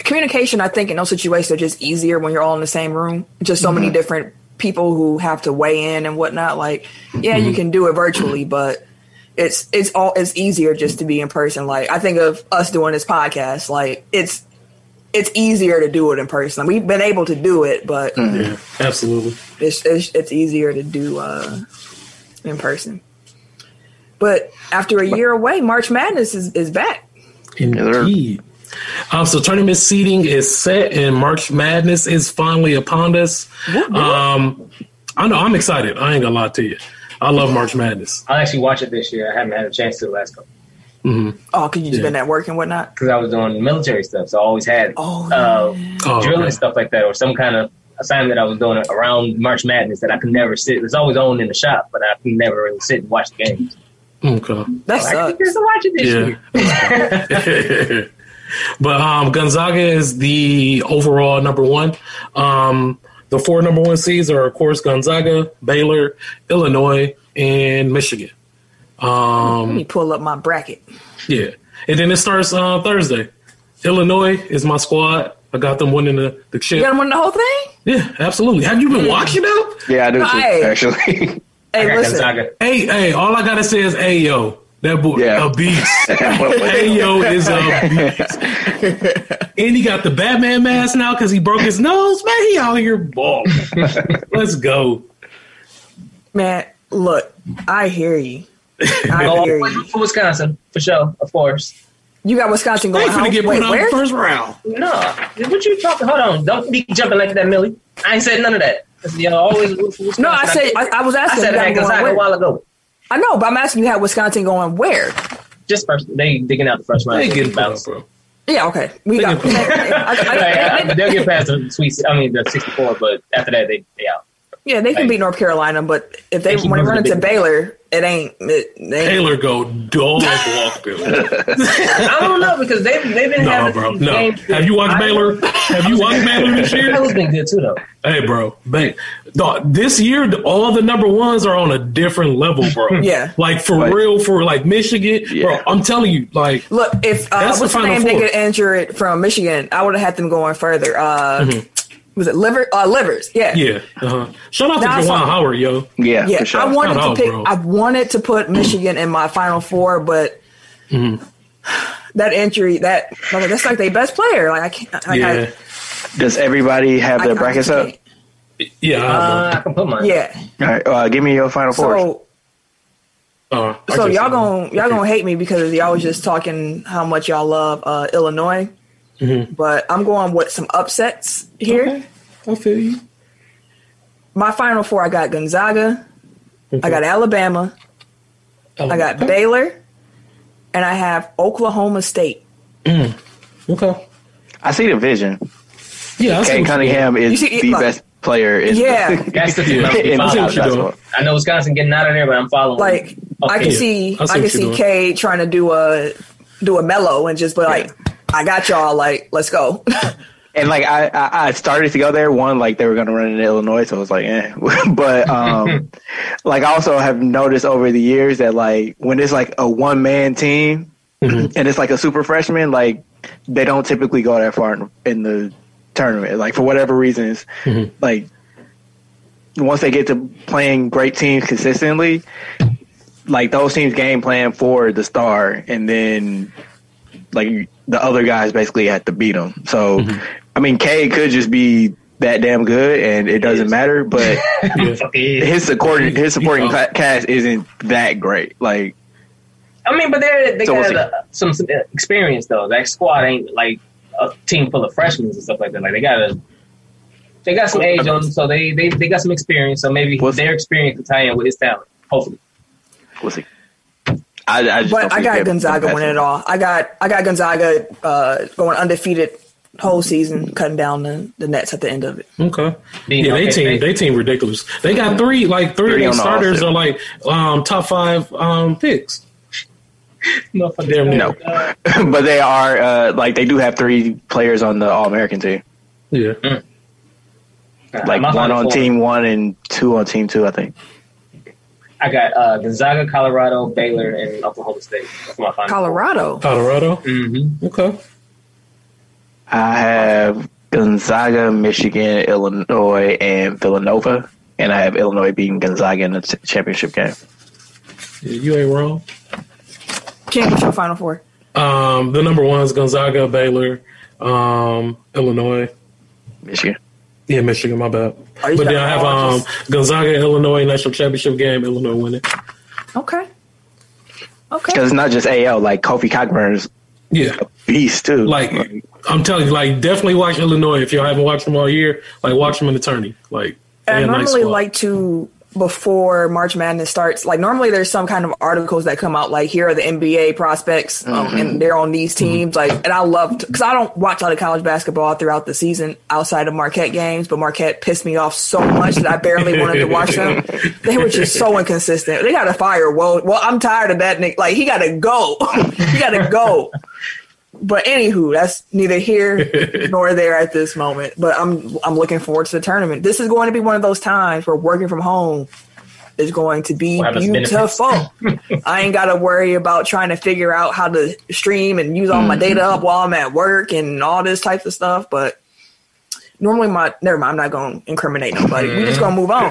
communication. I think in those situations are just easier when you're all in the same room. Just so many mm-hmm. different people who have to weigh in and whatnot. Like, yeah, you mm-hmm. can do it virtually, but it's it's all it's easier just to be in person. Like, I think of us doing this podcast. Like, it's it's easier to do it in person. We've been able to do it, but Yeah. Absolutely. it's, it's it's easier to do uh, in person. But after a year away, March Madness is, is back. Indeed. Um, so tournament seating is set and March Madness is finally upon us. Um, I know I'm excited. I ain't gonna lie to you. I love March Madness. I'll actually watch it this year. I haven't had a chance to the last couple Oh, because you just Yeah. been at work and whatnot. because I was doing military stuff, so I always had Oh, uh, Oh, drill okay. stuff like that, or some kind of assignment I was doing around March Madness that I could never sit. It was always on in the shop, but I could never really sit and watch the games. Okay. That I sucks. could just watch it this Yeah. year. but um, Gonzaga is the overall number one. Um, the four number one seeds are, of course, Gonzaga, Baylor, Illinois, and Michigan. Let Um, me pull up my bracket. yeah, and then it starts uh, Thursday. Illinois is my squad. I got them winning the the You chip. got to win the whole thing? Yeah, absolutely. Have you been watching them? yeah i do too Right. actually I Hey, got listen. Hey, hey, all I gotta say is, hey, yo, that boy, Yeah. a beast. hey, yo, is a beast. and he got the Batman mask now because he broke his nose. Man, he out here balling. Let's go. Matt. look, I hear you. I hear you. for Wisconsin, for sure, of course. You got Wisconsin They going. finna get wait, put out where? the first round. No, what you talking? Hold on, don't be jumping like that, Millie. I ain't said none of that. Y'all always root for Wisconsin. No, I said I, I was I asking. said that got them Gonzaga a while ago. I know, but I'm asking you, have Wisconsin going where? Just first, they digging out the first round. They get put out, bro. Yeah, okay. We They got. can- I- I- Hey, I- they'll get past the sweet. I mean, the sixty-four, but after that, they they out. Yeah, they can beat North Carolina, but if they They keep when they run into Baylor, it ain't. It, they ain't go dog walk them. I don't know because they've they've been no, having bro. these No. games. Have you watched I- Baylor? Have you watched Baylor this year? Baylor's been good too, though. Hey, bro, ba- dog, this year all the number ones are on a different level, bro. Yeah. like for Right. real, for like Michigan, bro. I'm telling you, like Look, if uh, That's the what's the name? They get injured from Michigan. I would have had them going further. Uh, Was it liver? Uh, livers? Yeah. yeah. Uh-huh. Shout out to That's Juwan fine. Howard, yo. Yeah, Yeah, for sure. I wanted Shout to out, pick. bro. I wanted to put Michigan in my final four, but Mm-hmm. that injury, that like, that's like their best player. Like I can't. Like, Yeah, Does everybody have I, their I, brackets I up? yeah. I Uh, I can put mine. Yeah. All right, uh, give me your final four. So uh, so y'all gonna y'all gonna hate me because y'all was just talking how much y'all love uh, Illinois, Mhm. but I'm going with some upsets here. Okay. I feel you. My final four, I got Gonzaga, I got Alabama, I got Baylor, and I have Oklahoma State. Okay. I see the vision. Yeah, I see Cade Cunningham is see, the like- best player in Yeah. the, That's the Yeah. team. in I see the what you're basketball. doing. I know Wisconsin getting out of there, but I'm following. Like I can see, I I, can see you're doing. Kay trying to do a do a mellow and just be like, I got y'all. Like, let's go. And like I, I, I started to go there. One, like they were going to run in Illinois, so I was like, eh. but um, like I also have noticed over the years that like when it's like a one man team Mm-hmm. and it's like a super freshman, like they don't typically go that far in, in the tournament. Like for whatever reasons, Mhm. like once they get to playing great teams consistently, like those teams game plan for the star, and then like the other guys basically had to beat him. So, I mean, K could just be that damn good, and it doesn't Yes. matter. But Yeah. Fuck it. his supporting his supporting Yeah. ca- cast isn't that great. Like, I mean, but they're, they So got uh, some, some experience though. That squad ain't like a team full of freshmen and stuff like that. Like they got a, they got some age on them, so they they, they got some experience. So maybe What's- their experience will tie in with his talent. Hopefully, we'll see. I, I just but I got Gonzaga winning it all. I got I got Gonzaga uh, going undefeated whole season, cutting down the, the nets at the end of it. Okay. Being yeah, they team they- they team ridiculous. They got three like three, Three of their starters are like um top five um picks. Motherfuckers. Damn near. No, but they are uh, like they do have three players on the All American team. Yeah. Uh, Like one on four, team one and two on team two. I think. I got uh, Gonzaga, Colorado, Baylor, and Oklahoma State. That's my final. Colorado. Colorado. Mm-hmm. Okay. I have Gonzaga, Michigan, Illinois, and Villanova, and I have Illinois beating Gonzaga in the t- championship game. Yeah, you ain't wrong. King, what's your final four? Um, the number one is Gonzaga, Baylor, um, Illinois. Michigan. Yeah, Michigan. My bad. Oh, you but got then I have um, Gonzaga, Illinois national championship game. Illinois winning. Okay. Okay. Because it's not just AL, like Kofi Cockburn's Yeah. a beast too. Like I'm telling you, like definitely watch Illinois if y'all haven't watched them all year. Like watch them in the tourney. Like I they a nice normally like to before March Madness starts. Like normally there's some kind of articles that come out like here are the NBA prospects um, Mm-hmm. and they're on these teams. Like and I loved because I don't watch a lot of college basketball throughout the season outside of Marquette games, but Marquette pissed me off so much that I barely wanted to watch them. They were just so inconsistent. They got to fire. Well, well, I'm tired of that. Nick. Like he got to go. he got to go. But anywho, that's neither here nor there at this moment. But I'm I'm looking forward to the tournament. This is going to be one of those times where working from home is going to be beautiful. I ain't got to worry about trying to figure out how to stream and use all my data up while I'm at work and all this types of stuff. But normally, my never mind. I'm not going to incriminate nobody. We just going to move on.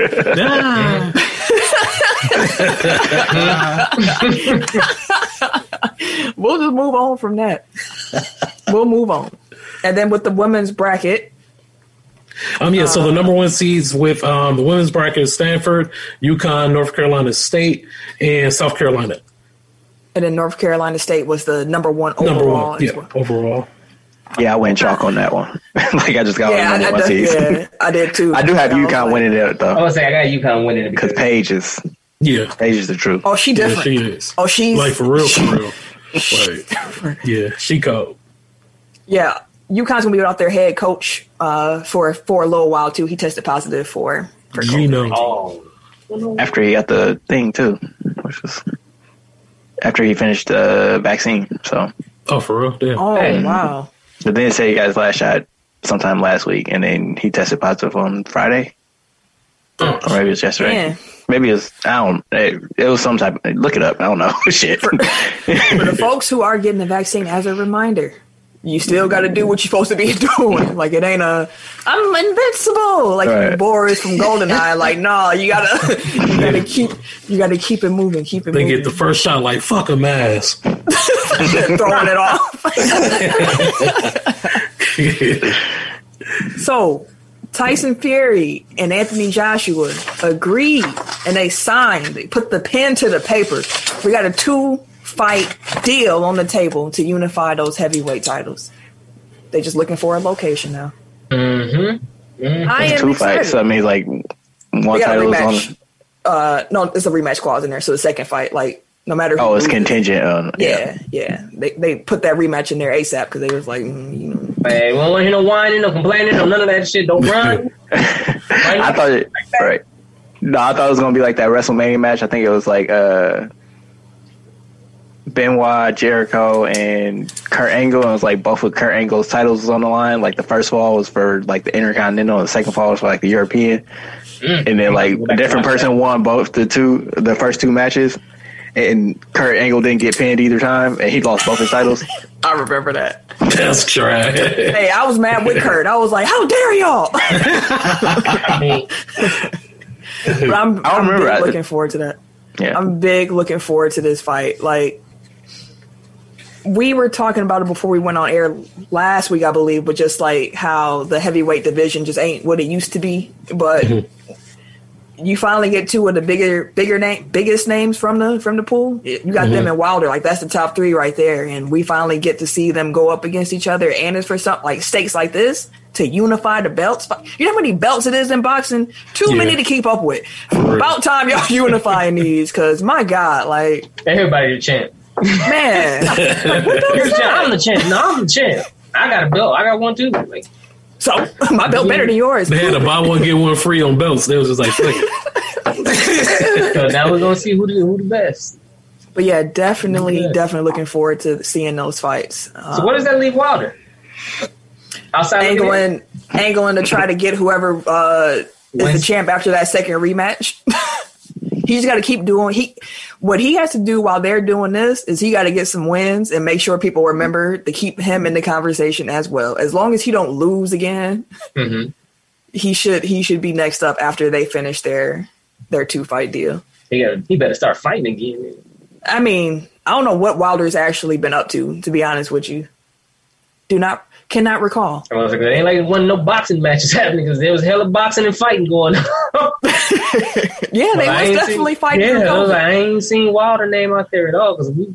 We'll just move on from that. we'll move on. And then with the women's bracket, Um, yeah. So the number one seeds with um, the women's bracket is Stanford, UConn, North Carolina State, and South Carolina. And then North Carolina State was the number one Number overall. one, yeah, well. overall. Yeah, I went chalk on that one. like I just got Yeah, all I, the I, one did, seeds. yeah, I did too. I do have And UConn winning it though. I was would say I got UConn winning it because because Paige is Yeah, Paige is the truth. Oh, she yeah, different. she is. Oh, she's like for real, for real. Like, yeah, she cold. Yeah, UConn's gonna be without their head coach uh, for for a little while too. He tested positive for for COVID. Gino. oh, After he got the thing too, which was after he finished the vaccine. So, Oh, for real? Damn. Oh Hey. wow! but then say he got his last shot sometime last week, and then he tested positive on Friday, or maybe it was yesterday. Man. Maybe it was I don't. It, it was some type. of, Look it up. I don't know. Shit. For the folks who are getting the vaccine, as a reminder, you still got to do what you're supposed to be doing. Like it ain't a I'm invincible. Like Right. Boris from Goldeneye. Like no, you gotta you gotta keep you gotta keep it moving. Keep it They moving. get the first shot like fuck a mask. throwing it off. So, Tyson Fury and Anthony Joshua agreed and they signed. They put the pen to the paper. We got a two fight deal on the table to unify those heavyweight titles. They're just looking for a location now. mm-hmm. I am Two excited. fights. So that means like one We got a title is on. Uh, no, it's a rematch clause in there. So the second fight, like no matter. who Oh, it's loses- contingent on. Yeah, yeah. They they put that rematch in there ASAP because they was like, mm, you know, Hey, we don't want to hear no whining, no complaining, no none of that shit. Don't run. I thought it right. No, I thought it was gonna be like that WrestleMania match. I think it was like uh Benoit, Jericho, and Kurt Angle. And it was like both of Kurt Angle's titles was on the line. Like the first fall was for like the Intercontinental, and the second fall was for like the European. And then like a different person won both the two the first two matches. And Kurt Angle didn't get pinned either time, and he lost both his titles. I remember that. That's trash. Hey, I was mad with Kurt. I was like, how dare y'all? I mean, But I'm, I I'm remember big I- looking forward to that. Yeah, I'm big looking forward to this fight. Like we were talking about it before we went on air last week, I believe, but just like how the heavyweight division just ain't what it used to be. But mm-hmm. You finally get two of the bigger, bigger name, biggest names from the from the pool. You got them mm-hmm. and Wilder, like that's the top three right there. And we finally get to see them go up against each other, and it's for something like stakes like this to unify the belts. You know how many belts it is in boxing? Too Yeah. many to keep up with. real. About time y'all unifying these, because my God, like everybody the champ. man, like, what the You're the hell champ. I'm the champ. No, I'm the champ. I got a belt. I got one too. Like, that? So my belt better than yours. They had to buy one get one free on belts. They was just like, fuck it. so now we're gonna see who the who the best. But yeah, definitely, Yeah. definitely looking forward to seeing those fights. So Um, what does that leave Wilder? Outside of angling, angling to try to get whoever uh, is the champ after that second rematch. He's got to keep doing he. What he has to do while they're doing this is he got to get some wins and make sure people remember to keep him in the conversation as well. As long as he don't lose again, hmm he should he should be next up after they finish their their two fight deal. He, gotta, he better start fighting again. I mean, I don't know what Wilder's actually been up to. To be honest with you, do not cannot recall. I was like, it ain't like it wasn't no boxing matches happening because there was hella boxing and fighting going on. Yeah, they was definitely seen, fighting. Yeah, I, was like, I ain't seen Wilder name out there at all because we,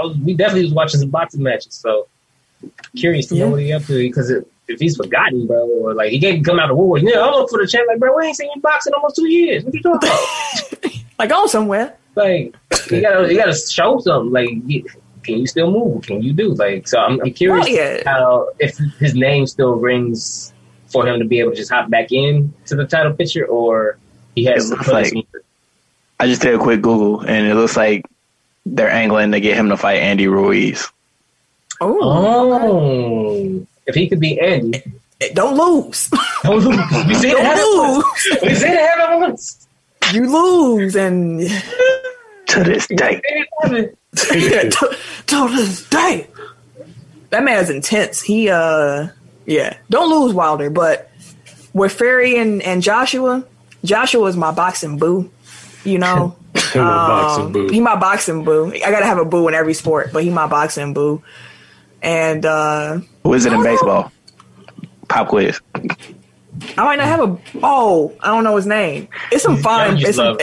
I was, we definitely was watching some boxing matches. So curious to Yeah. know what he up to because if, he's forgotten, bro, or like he can't come out of war, yeah, I'm up for the champ. Like, bro, we ain't seen you boxing almost two years. What you talking about? like on somewhere. like, you gotta, you gotta show something. Like, can you still move? What Can you do? Like, so I'm, I'm curious Well, yeah. how if his name still rings for him to be able to just hop back in to the title picture, or he has It to looks put like- I just did a quick Google, and it looks like they're angling to get him to fight Andy Ruiz. Oh, Oh, if he could be Andy, don't lose. don't lose. We say don't once. lose. We say that once. You lose, and To this day, It happened. to, to this day, that man's intense. He, uh, yeah, don't lose Wilder. But with Fury and and Joshua, Joshua is my boxing boo. You know, Him a boxing Um, boo. He my boxing boo. I gotta have a boo in every sport, but he my boxing boo. And uh who is it in baseball? Pop quiz. I might not have a. Oh, I don't know his name. It's some fine. just It's some, love-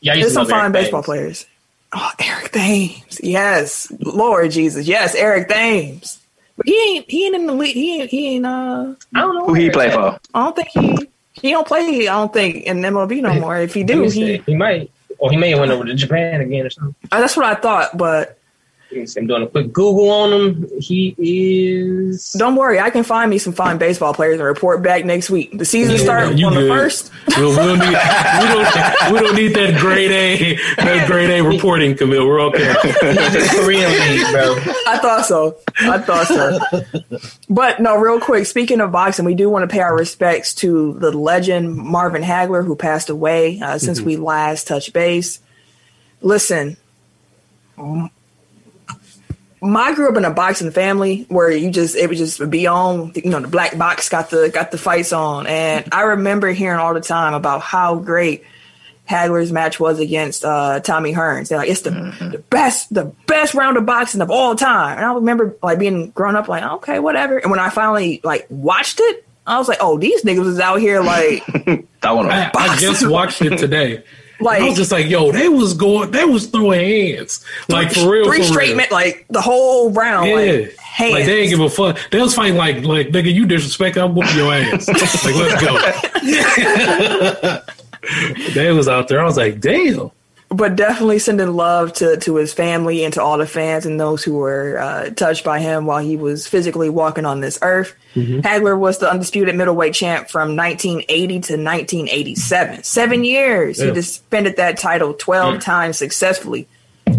Yeah, it's some fine baseball Thames. players. Oh, Eric Thames. Yes, Lord Jesus. Yes, Eric Thames. But he ain't. He ain't in the league. He ain't. He ain't. Uh, I don't know Who he Eric play for? I don't think he. He don't play. I don't think in MLB no more. If he Let do, he. he might, or he may have went over to Japan again or something. uh, That's what I thought. But Let me see. I'm doing a quick Google on him. He is. don't worry, I can find me some fine baseball players and report back next week. The season Yeah, start You on the first. We'll, we'll need, we, don't, we don't need that grade A that grade A reporting, Camille. We're okay. He's in the Korean league, bro. I thought so. I thought so. but no, real quick, speaking of boxing, we do want to pay our respects to the legend Marvin Hagler, who passed away uh, since we last touched base. Listen, m- I grew up in a boxing family where you just it would just be on. You know, the black box got the got the fights on, and I remember hearing all the time about how great Hagler's match was against uh, Tommy Hearns. They're like, it's the, the best, the best round of boxing of all time. And I remember like being grown up, like, okay, whatever. And when I finally like watched it, I was like, oh, these niggas is out here like, That one. I, I just watched it today. Like I was just like, yo, they was going, they was throwing hands. Like for real, three for straight real. men, like the whole round, Yeah. like hands. Like they ain't give a fuck. They was fighting like like nigga, you disrespect, I'm whooping your ass. like let's go. they was out there. I was like, damn. But definitely sending love to to his family and to all the fans and those who were uh, touched by him while he was physically walking on this earth. Hagler was the undisputed middleweight champ from 1980 to 1987. Seven years. He Yeah. defended that title 12 times successfully.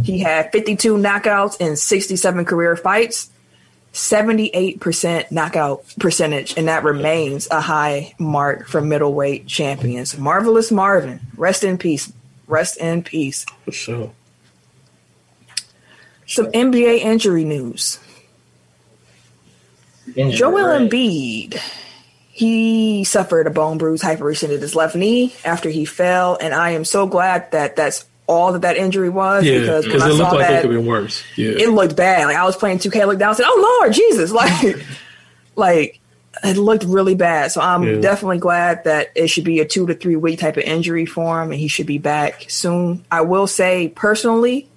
He had 52 knockouts in 67 career fights. 78% knockout percentage, and that remains a high mark for middleweight champions. Marvelous Marvin, rest in peace. Rest in peace. For sure. Some NBA injury news. Injured, Joel right. Embiid, he suffered a bone bruise, hyperextended his left knee after he fell, and I am so glad that that's all that that injury was Yeah, because when because I it saw looked like it could have been worse. Yeah. it looked bad. Like I was playing 2K, I looked down, and said, "Oh Lord, Jesus!" Like, like it looked really bad. So I'm Yeah. definitely glad that it should be a two to three week type of injury for him, and he should be back soon. I will say personally,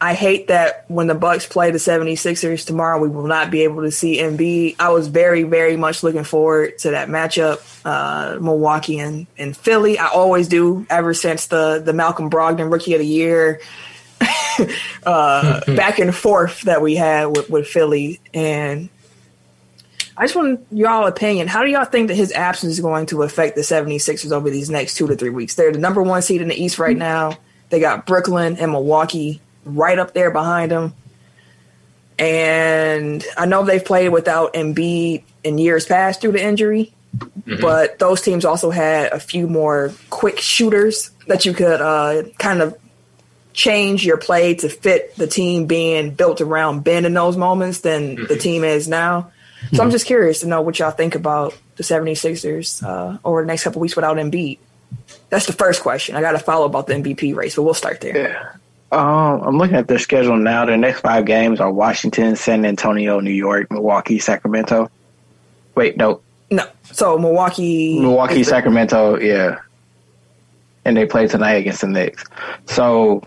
I hate that when the Bucks play the 76ers tomorrow, we will not be able to see Embiid. I was very, very much looking forward to that matchup, uh, Milwaukee and, and Philly. I always do ever since the, the Malcolm Brogdon Rookie of the Year uh, back and forth that we had with, with Philly. And I just want y'all opinion. How do y'all think that his absence is going to affect the 76ers over these next two to three weeks? They're the number one seed in the East right mm-hmm. now. They got Brooklyn and Milwaukee right up there behind them. And I know they've played without Embiid in years past due to injury, mm-hmm. but those teams also had a few more quick shooters that you could uh, kind of change your play to fit the team being built around Ben in those moments than the mm-hmm. team is now. So I'm just curious to know what y'all think about the 76ers uh, over the next couple weeks without Embiid. That's the first question. I got to follow about the MVP race, but we'll start there. Yeah. Um, I'm looking at their schedule now. Their next five games are Washington, San Antonio, New York, Milwaukee, Sacramento. Wait, no, No, so Milwaukee, Milwaukee, Sacramento, yeah. And they play tonight against the Knicks. So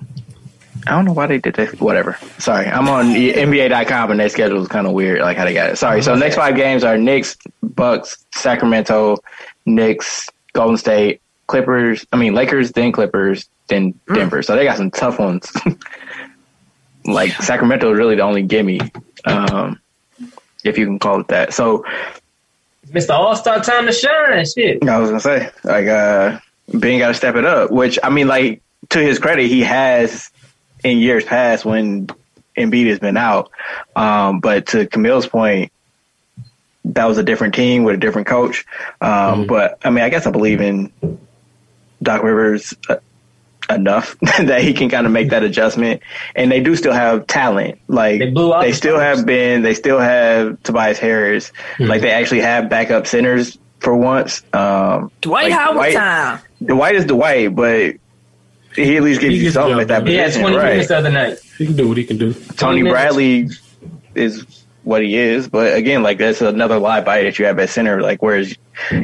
I don't know why they did that. Whatever. Sorry, I'm on NBA.com and their schedule is kind of weird, like how they got it. Sorry. So next five games are Knicks, Bucks, Sacramento, Knicks, Golden State, Clippers. I mean Lakers, then Clippers, then Denver. So they got some tough ones. like Sacramento is really the only gimme, um, if you can call it that. So Mr. All Star time to shine. Shit. I was gonna say, like, uh, Ben got to step it up. Which I mean, like, to his credit, he has in years past when Embiid has been out. Um, but to Camille's point, that was a different team with a different coach. Um, But I mean, I guess I believe in Doc Rivers uh, enough that he can kind of make that adjustment. And they do still have talent. Like They blew out they still Spurs. have Ben. They still have Tobias Harris. Like they actually have backup centers for once. Um, Dwight like, Howard Dwight- time. Dwight is Dwight, but he at least gives He you something the at that job He had position, 20 right? minutes the other night. He can do what he can do. Tony minutes. Bradley is what he is. But again, like that's another live body that you have at center. Like whereas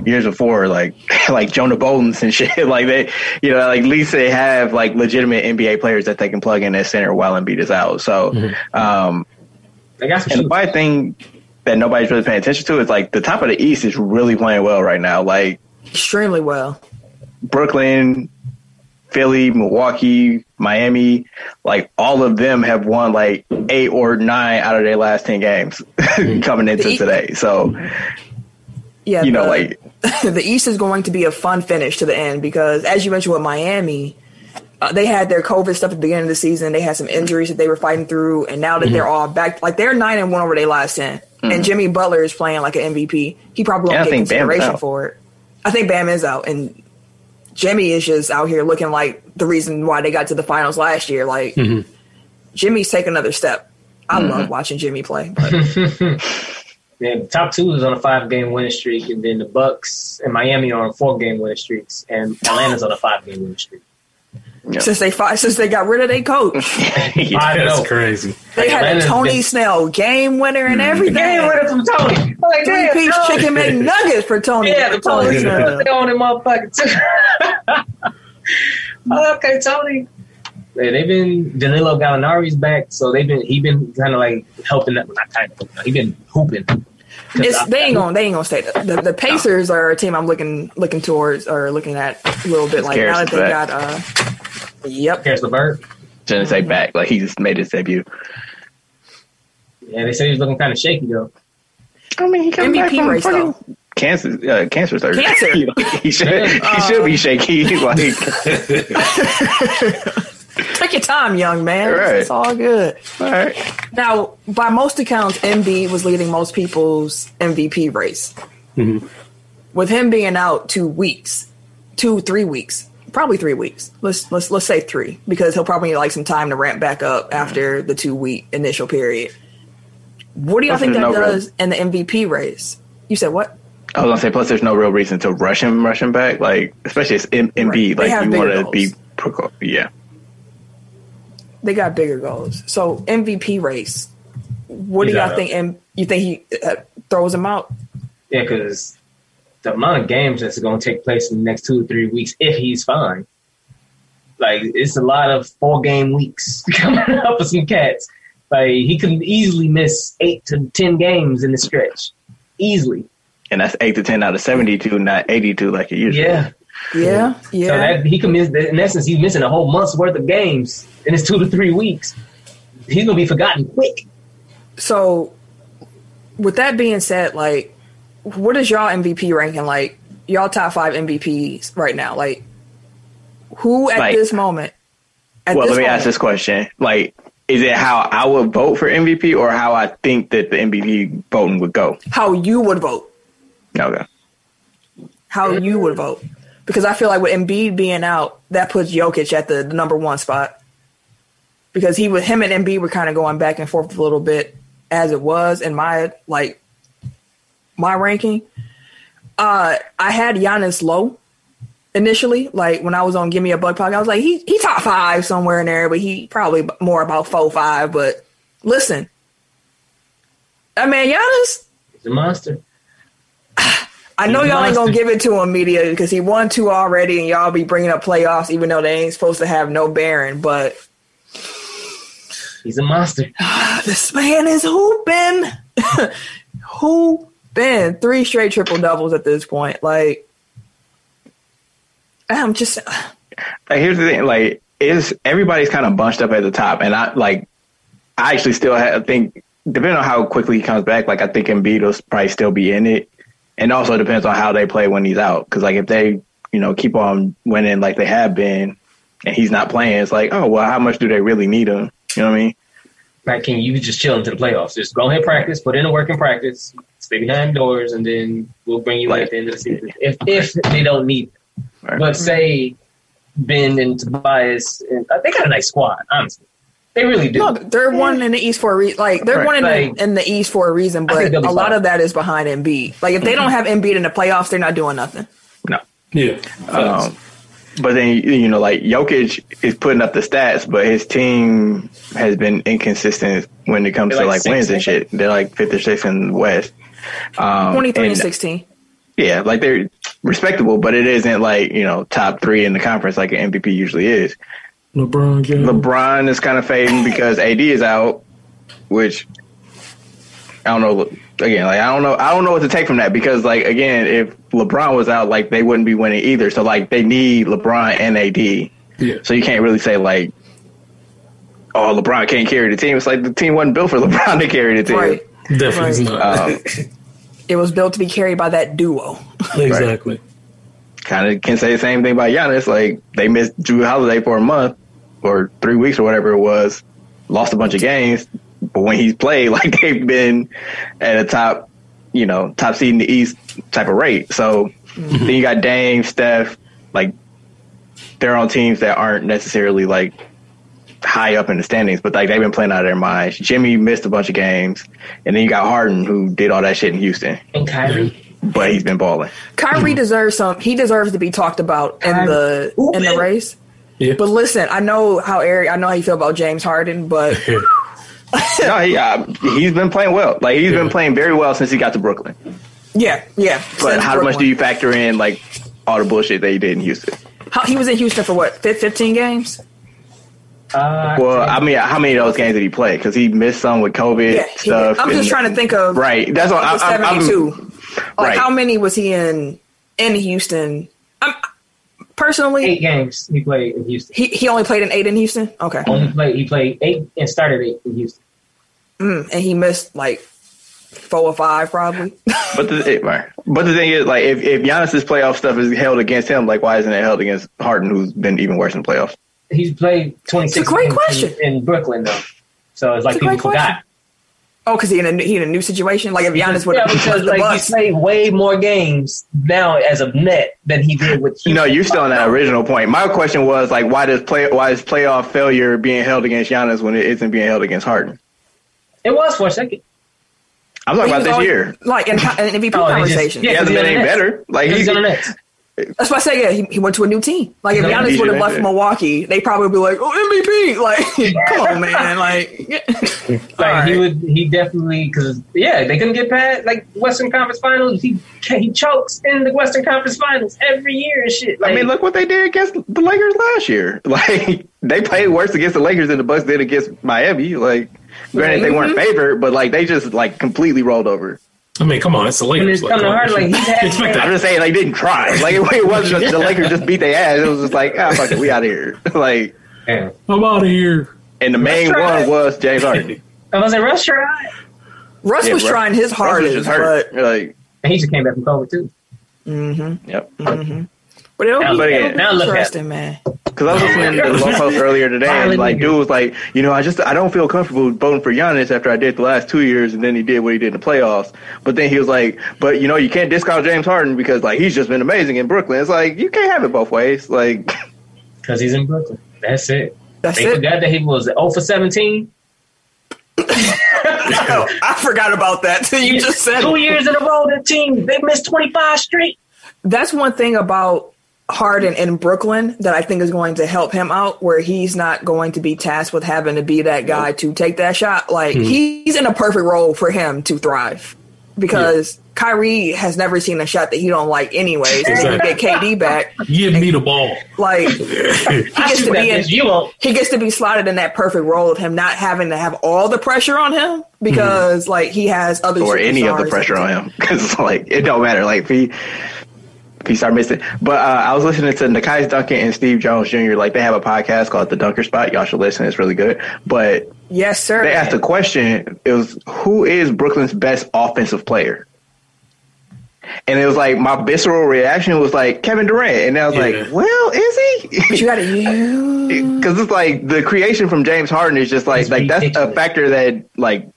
years before, like like Jonah Bolden's and shit, like they, you know, like at least they have like legitimate NBA players that they can plug in at center while Embiid is out. So, um, They got and the shooters. one thing that nobody's really paying attention to is like the top of the East is really playing well right now. Like Extremely well. Brooklyn, Philly, Milwaukee, Miami, like all of them have won like eight or nine out of their last ten games mm. coming into The- today. So Yeah, you know, the- like the East is going to be a fun finish to the end because, as you mentioned with Miami, uh, they had their COVID stuff at the beginning of the season. They had some injuries that they were fighting through, and now that mm-hmm. they're all back, like they're nine and one over their last 10 And mm. Jimmy Butler is playing like an MVP. He probably won't get consideration for it. I think Bam is out, and Jimmy is just out here looking like the reason why they got to the finals last year. Like mm-hmm. Jimmy's taking another step. I mm-hmm. love watching Jimmy play. But Yeah, the top two is on a five game winning streak, and then the Bucks and Miami are on four game winning streaks, and Atlanta's on a five game winning streak. Since they fi- since they got rid of their coach, Five and That's crazy. they had a Tony been- Snell game winner and everything. Game winner from Tony. Like, Three damn, piece Tony. chicken McNuggets for Tony. Yeah, the Tony Tony. Snell. They own him motherfucker too. okay, Tony. Yeah, they've been Danilo Gallinari's back, so they've been he been kind of like helping them. Not kind of, he been hooping. 'Cause It's, they ain't gonna they ain't gonna stay. The, the Pacers are a team I'm looking looking towards or looking at a little bit. Like now that they Caris got uh, yep, Here's the bird. shouldn't say back, like he just made his debut. Yeah, they say he was looking kind of shaky though. I mean, he comes back from race fucking though. cancer, uh, cancer surgery. Cancer. You know, he should he should be shaky. Like Take your time, young man. Right. It's all good. all right, Now, by most accounts, Embiid was leading most people's MVP race. With him being out two weeks, two three weeks, probably three weeks. Let's let's let's say three because he'll probably need like some time to ramp back up after the two week initial period. What do y'all Plus, think that there's no real- does in the MVP race? You said what? I was gonna say. Plus, there's no real reason to rush him, rush him back. Like especially as M- Right. Embiid, They have like you want to be, goals. preco- yeah. They got bigger goals. So MVP race. What do y'all think? And you think he uh, throws him out? Yeah, because the amount of games that's going to take place in the next two or three weeks, if he's fine, like it's a lot of four game weeks coming up for some cats. Like he could easily miss eight to ten games in the stretch, easily. And that's eight to ten out of seventy-two, not eighty-two like it usually. Yeah, Yeah, yeah. so that he could miss. In essence, he's missing a whole month's worth of games in his two to three weeks. He's gonna be forgotten quick. So, with that being said, like, what is y'all MVP ranking? Like, y'all top five MVPs right now? Like, who at Like- this moment? At Well, this let me moment, ask this question: Like, is it how I would vote for MVP, or how I think that the MVP voting would go? how you would vote? Okay. How you would vote? Because I feel like with Embiid being out, that puts Jokic at the number one spot. Because he was him and Embiid were kind of going back and forth a little bit as it was in my like my ranking. Uh, I had Giannis low initially. Like when I was on Give Me a Buck podcast, I was like, he he top five somewhere in there, but he probably more about four five. But listen, I mean Giannis, He's a monster. I know He's y'all ain't gonna give it to him media because he won two already, and y'all be bringing up playoffs even though they ain't supposed to have no bearing. But He's a monster. this man is hooping, hooping three straight triple doubles at this point. Like, I'm just Like, here's the thing: like, is everybody's kind of bunched up at the top, and I like. I actually still have, I think, depending on how quickly he comes back, like I think Embiid will probably still be in it, and also depends on how they play when he's out. Because like if they, you know, keep on winning like they have been, and he's not playing, it's like, oh well, how much do they really need him? You know what I mean? Like, can you just chill into the playoffs? Just go ahead, practice, put in the work in practice, stay behind doors, and then we'll bring you in at the end of the season. If if they don't need, it. Right. but say Ben and Tobias, and, uh, they got a nice squad. Honestly, they really do. no. They're one in the East for a reason. Like they're Right. one in, Like- the, in the East for a reason, but they'll a lot of that is behind Embiid. Like if they don't have Embiid in the playoffs, they're not doing nothing. No. Yeah. Um, but then you know, like Jokic is putting up the stats, but his team has been inconsistent when it comes They're to like like wins and shit. They're like fifth or sixth in the West. Um, 23 and and- 16. Yeah, like they're respectable, but it isn't like you know top three in the conference like an MVP usually is. LeBron James. LeBron is kind of fading because AD is out, which I don't know. Again, like I don't know, I don't know what to take from that because, like, again, if LeBron was out, like they wouldn't be winning either. So, like, they need LeBron and AD. yeah. So you can't really say like, oh, LeBron can't carry the team. It's like the team wasn't built for LeBron to carry the team. Right. Definitely Right. not. Um, It was built to be carried by that duo. exactly. kind of can say the same thing about Giannis. Like they missed Jrue Holiday for a month or three weeks or whatever it was, lost a bunch of games, but when he's played, like they've been at a top, you know, top seed in the East type of rate. So mm-hmm. then you got Dame, Steph, like they're on teams that aren't necessarily like high up in the standings, but like they've been playing out of their minds. Jimmy missed a bunch of games, and then you got Harden who did all that shit in Houston, And Kyrie. but he's been balling. Kyrie deserves some. He deserves to be talked about in the Kyrie. in the race. Yeah. But listen, I know how Eric. I know how you feel about James Harden, but no, he, uh, he's been playing well. Like he's Yeah. been playing very well since he got to Brooklyn. yeah, yeah. But Since how much do you factor in like all the bullshit that he did in Houston? How, he was in Houston for what? Fifteen games. Uh, Well, I mean, how many of those games did he play? Because he missed some with COVID Yeah, stuff. I'm just and- trying to think of Right, that's what the I, I'm, I'm, 72. like right. how many was he in in Houston? I'm, personally, eight games he played in Houston. he he only played in eight in Houston. Okay, Only played he played eight and started eight in Houston. mm, and he missed like four or five probably. But the it- right. but the thing is, like, if if Giannis's playoff stuff is held against him, like, why isn't it held against Harden, who's been even worse in playoffs? He's played twenty six. It's a great games question. in, in Brooklyn though, so it's like It's people forgot. oh, because he in a new- he in a new situation. Like if Giannis would Yeah, have because like bus. he played way more games now as a net than he did with. Houston. No, you're still on that original point. My question was like, why does play why is playoff failure being held against Giannis when it isn't being held against Harden? It was for a second. I'm talking He about this always- year. like in, in MVP Oh, he just- conversation. yeah. He hasn't been any better. Like He's he's on the Nets. That's why I say yeah. He, he went to a new team. Like if No, Giannis he's would have left there. Milwaukee, they probably would be like, oh MVP. Like come on, man. Like Like All he would, he definitely because yeah, they couldn't get past like Western Conference Finals. He he chokes in the Western Conference Finals every year and shit. Like, I mean, look what they did against the Lakers last year. Like they played worse against the Lakers than the Bucks did against Miami. Like, granted they weren't mm-hmm. favored, but like they just like completely rolled over. I mean, come on, it's the Lakers. it's come to hard, like he's had expect I'm just saying, like, they didn't try. Like, it, it wasn't just the Lakers just beat their ass. It was just like, ah, fuck it, we out of here. Like, Yeah. I'm out of here. and the main That's right. one was James Harden. I was in Russ tried, Russ Yeah, was Russ- trying his Russ was hardest, just hurt. Like, and he just came back from COVID too. yep. But it'll Now be, look at it'll it. be Now look at interesting, man. Because I was listening to the Lowe Post earlier today, and like, dude was like, you know, I just I don't feel comfortable voting for Giannis after I did the last two years, and then he did what he did in the playoffs. But then he was like, but you know, you can't discount James Harden because like he's just been amazing in Brooklyn. It's like you can't have it both ways. Like, because he's in Brooklyn. That's it. That's They it. forgot that he was 0 for 17. Oh, I forgot about that till you just said Two years in a row, the team they missed 25 straight. That's one thing about Harden in Brooklyn that I think is going to help him out, where he's not going to be tasked with having to be that guy to take that shot. Like hmm. he's in a perfect role for him to thrive because Kyrie has never seen a shot that he don't like anyways. And then you get KD back, Give me the ball. like he gets to be in, he gets to be slotted in that perfect role of him not having to have all the pressure on him because hmm. like he has other or any of the pressure on him because like it don't matter. Like if he if he start missing. But uh, I was listening to Nekias Duncan and Steve Jones Jr. Like they have a podcast called The Dunker Spot. Y'all should listen. It's really good. But Yes, sir. they asked a question. It was who is Brooklyn's best offensive player? And it was like my visceral reaction was like Kevin Durant, and I was Yeah. like, "Well, is he?" But you got to you. because it's like the creation from James Harden is just like It's like that's a factor that like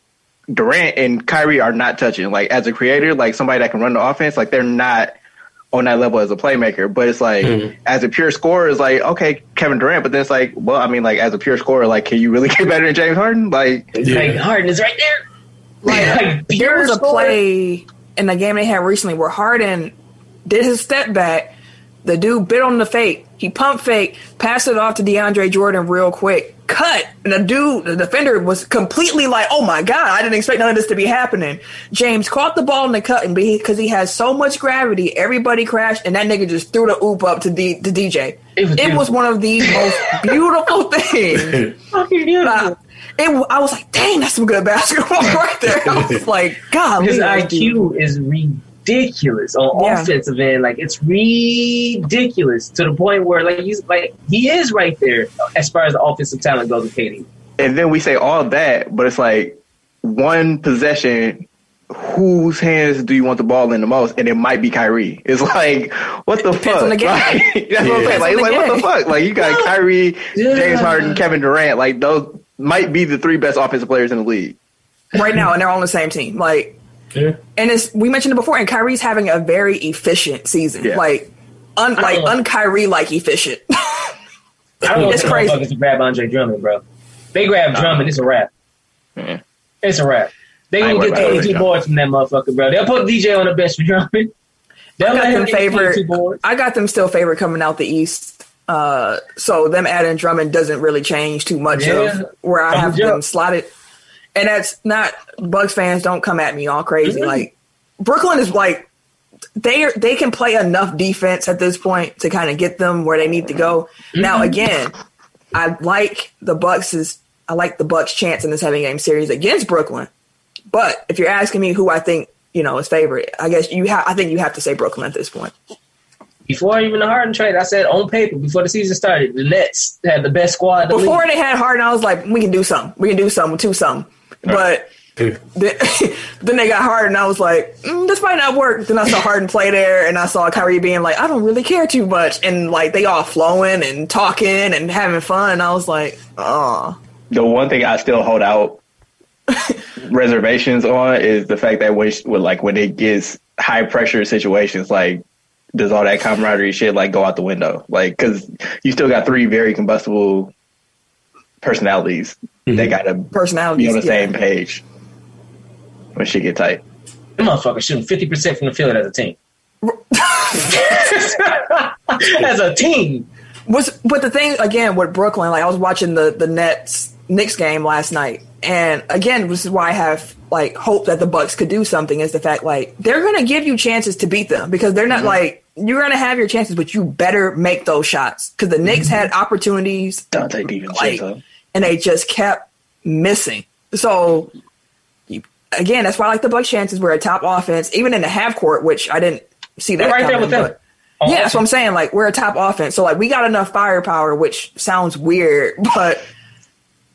Durant and Kyrie are not touching. Like as a creator, like somebody that can run the offense, like they're not on that level as a playmaker. But it's like Mhm. as a pure scorer, it's like okay, Kevin Durant. But then it's like, well, I mean, like as a pure scorer, like can you really get better than James Harden? Like Yeah. Like Harden is right there. Like, Like, there was a scorer. play in the game they had recently where Harden did his step back, The dude bit on the fake. He pump fake, passed it off to DeAndre Jordan real quick. Cut. And the dude, the defender was completely like, oh my God, I didn't expect none of this to be happening. James caught the ball in the cut and because he has so much gravity, everybody crashed and that nigga just threw the oop up to, D, to DJ. It was it was one of the most beautiful things. Fucking beautiful. It, I was like, dang, that's some good basketball right there. I was like, God, His IQ is ridiculous on Yeah. offensive end. Like it's ridiculous to the point where like he's like he is right there as far as the offensive talent goes with KD. And then we say all that, but it's like one possession. Whose hands do you want the ball in the most? And it might be Kyrie. It's like, what the fuck? the. Like, that's what I'm saying. Like, Depends on it's like what the fuck? Like, you got Kyrie, Yeah. James Harden, Kevin Durant. Like, those might be the three best offensive players in the league. right now, and they're on the same team. Like, Yeah. and it's we mentioned it before, and Kyrie's having a very efficient season. Yeah. Like, un like un Kyrie like efficient. I don't know It's if the crazy. motherfuckers to grab Andre Drummond, bro. They grab Drummond, it's a wrap. Yeah. It's a wrap. They gonna get about 22 Andre boards from that motherfucker, bro. They'll put DJ on the bench for Drummond. They'll I got them favorite. I got them still favorite coming out the East. Uh, so them adding Drummond doesn't really change too much Yeah. of where I have the jump. them slotted. And that's not Bucks fans. Don't come at me all crazy. Mhm. Like Brooklyn is like they are, they can play enough defense at this point to kind of get them where they need to go. Now again, I like the Bucks is I like the Bucks chance in this heavy game series against Brooklyn. But if you're asking me who I think you know is favorite, I guess you have. I think you have to say Brooklyn at this point. Before even the Harden trade, I said on paper before the season started, the Nets had the best squad. Before league. they had Harden, I was like, we can do something. We can do something to something. But then, then they got Harden, and I was like, mm, this might not work. Then I saw Harden play there, and I saw Kyrie being like, I don't really care too much, and like they all flowing and talking and having fun. And I was like, oh, The one thing I still hold out reservations on is the fact that when, when like when it gets high pressure situations, like does all that camaraderie shit like go out the window? Like, because you still got three very combustible personalities. They got to personality. be on the same page when she get tight. Them motherfuckers shooting 50% from the field as a team. as a team. Was but the thing again with Brooklyn, like I was watching the the Nets Knicks game last night, and again, this is why I have like hope that the Bucks could do something. Is the fact like they're gonna give you chances to beat them because they're not mm-hmm. like you're gonna have your chances, but you better make those shots because the Knicks mm-hmm. had opportunities Donte DiVincenzo. like, and they just kept missing. So again, that's why I like the Bucks chances. We're a top offense, even in the half court, which I didn't see that They're right there with them. but- yeah, that's what I'm saying. Like we're a top offense, so like we got enough firepower, which sounds weird, but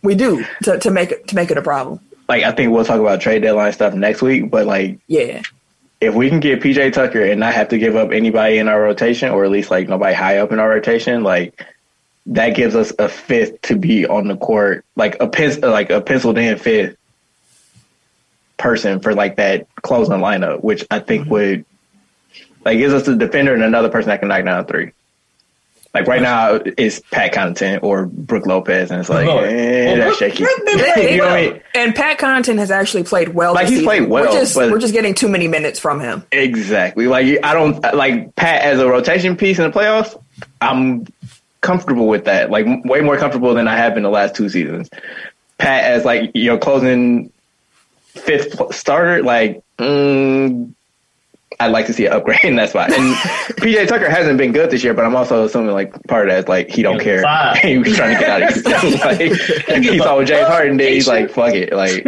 we do to, to make it to make it a problem. like I think we'll talk about trade deadline stuff next week, but like Yeah, if we can get PJ Tucker and not have to give up anybody in our rotation, or at least like nobody high up in our rotation, like that gives us a fifth to be on the court, like a pen, like a penciled in fifth person for like that closing lineup, which I think would like gives us a defender and another person that can knock down a three. Like right now, it's Pat Connaughton or Brook Lopez, and it's like, Lord. eh, Well, that's shaky. Brook been They- playing you know what I mean? and Pat Connaughton has actually played well. Like, he's season. played well, We're just we're just getting too many minutes from him. Exactly. Like I don't like Pat as a rotation piece in the playoffs. I'm comfortable with that. Like way more comfortable than I have been the last two seasons. Pat as like your closing fifth starter. Like mm, I'd like to see an upgrade in that spot. And PJ Tucker hasn't been good this year, but I'm also assuming like part of that is like he don't care. he was trying to get out of here. like, he saw what James Harden did. He's like, fuck it. Like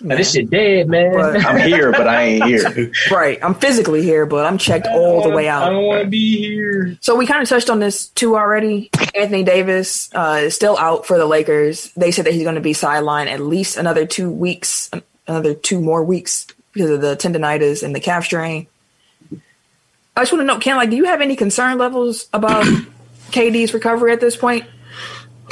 Now, this shit dead, man. But- I'm here, but I ain't here. Right, I'm physically here, but I'm checked all the way out. I don't want to be here. So we kind of touched on this too already. Anthony Davis uh, is still out for the Lakers. They said that he's going to be sidelined at least another two weeks, another two more weeks because of the tendonitis and the calf strain. I just want to know, Ken, like, do you have any concern levels about KD's recovery at this point?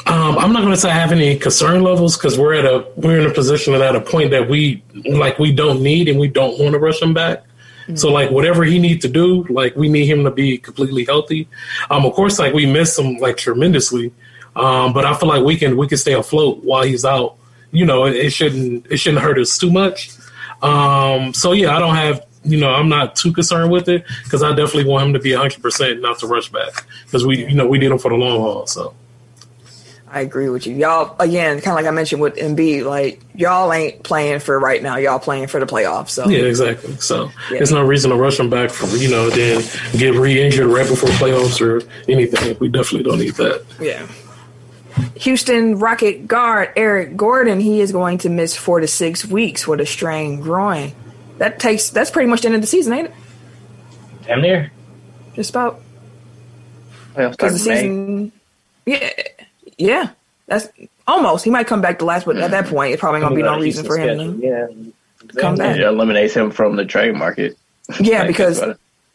Um, I'm not going to say I have any concern levels because we're at a we're in a position and at a point that we like we don't need and we don't want to rush him back. So like whatever he needs to do, like we need him to be completely healthy. Um, of course, like we miss him like tremendously, um, but I feel like we can we can stay afloat while he's out. You know, it, it shouldn't it shouldn't hurt us too much. Um, so yeah, I don't have you know, I'm not too concerned with it because I definitely want him to be 100 percent, not to rush back because we, you know, we need him for the long haul. So I agree with you. Y'all again, kind of like I mentioned with Embiid, like y'all ain't playing for right now. Y'all playing for the playoffs. So yeah, exactly. So Yeah. there's no reason to rush him back from you know then get re-injured right before playoffs or anything. We definitely don't need that. yeah. Houston Rocket guard Eric Gordon, he is going to miss four to six weeks with a strained groin. That takes that's pretty much the end of the season, ain't it? Damn near. Just about Well, because the start May. season. Yeah, yeah, that's almost. He might come back to last, but at that point, it's probably gonna be no reason for him to. Yeah. Come back. It eliminates him from the trade market. Yeah, Like, because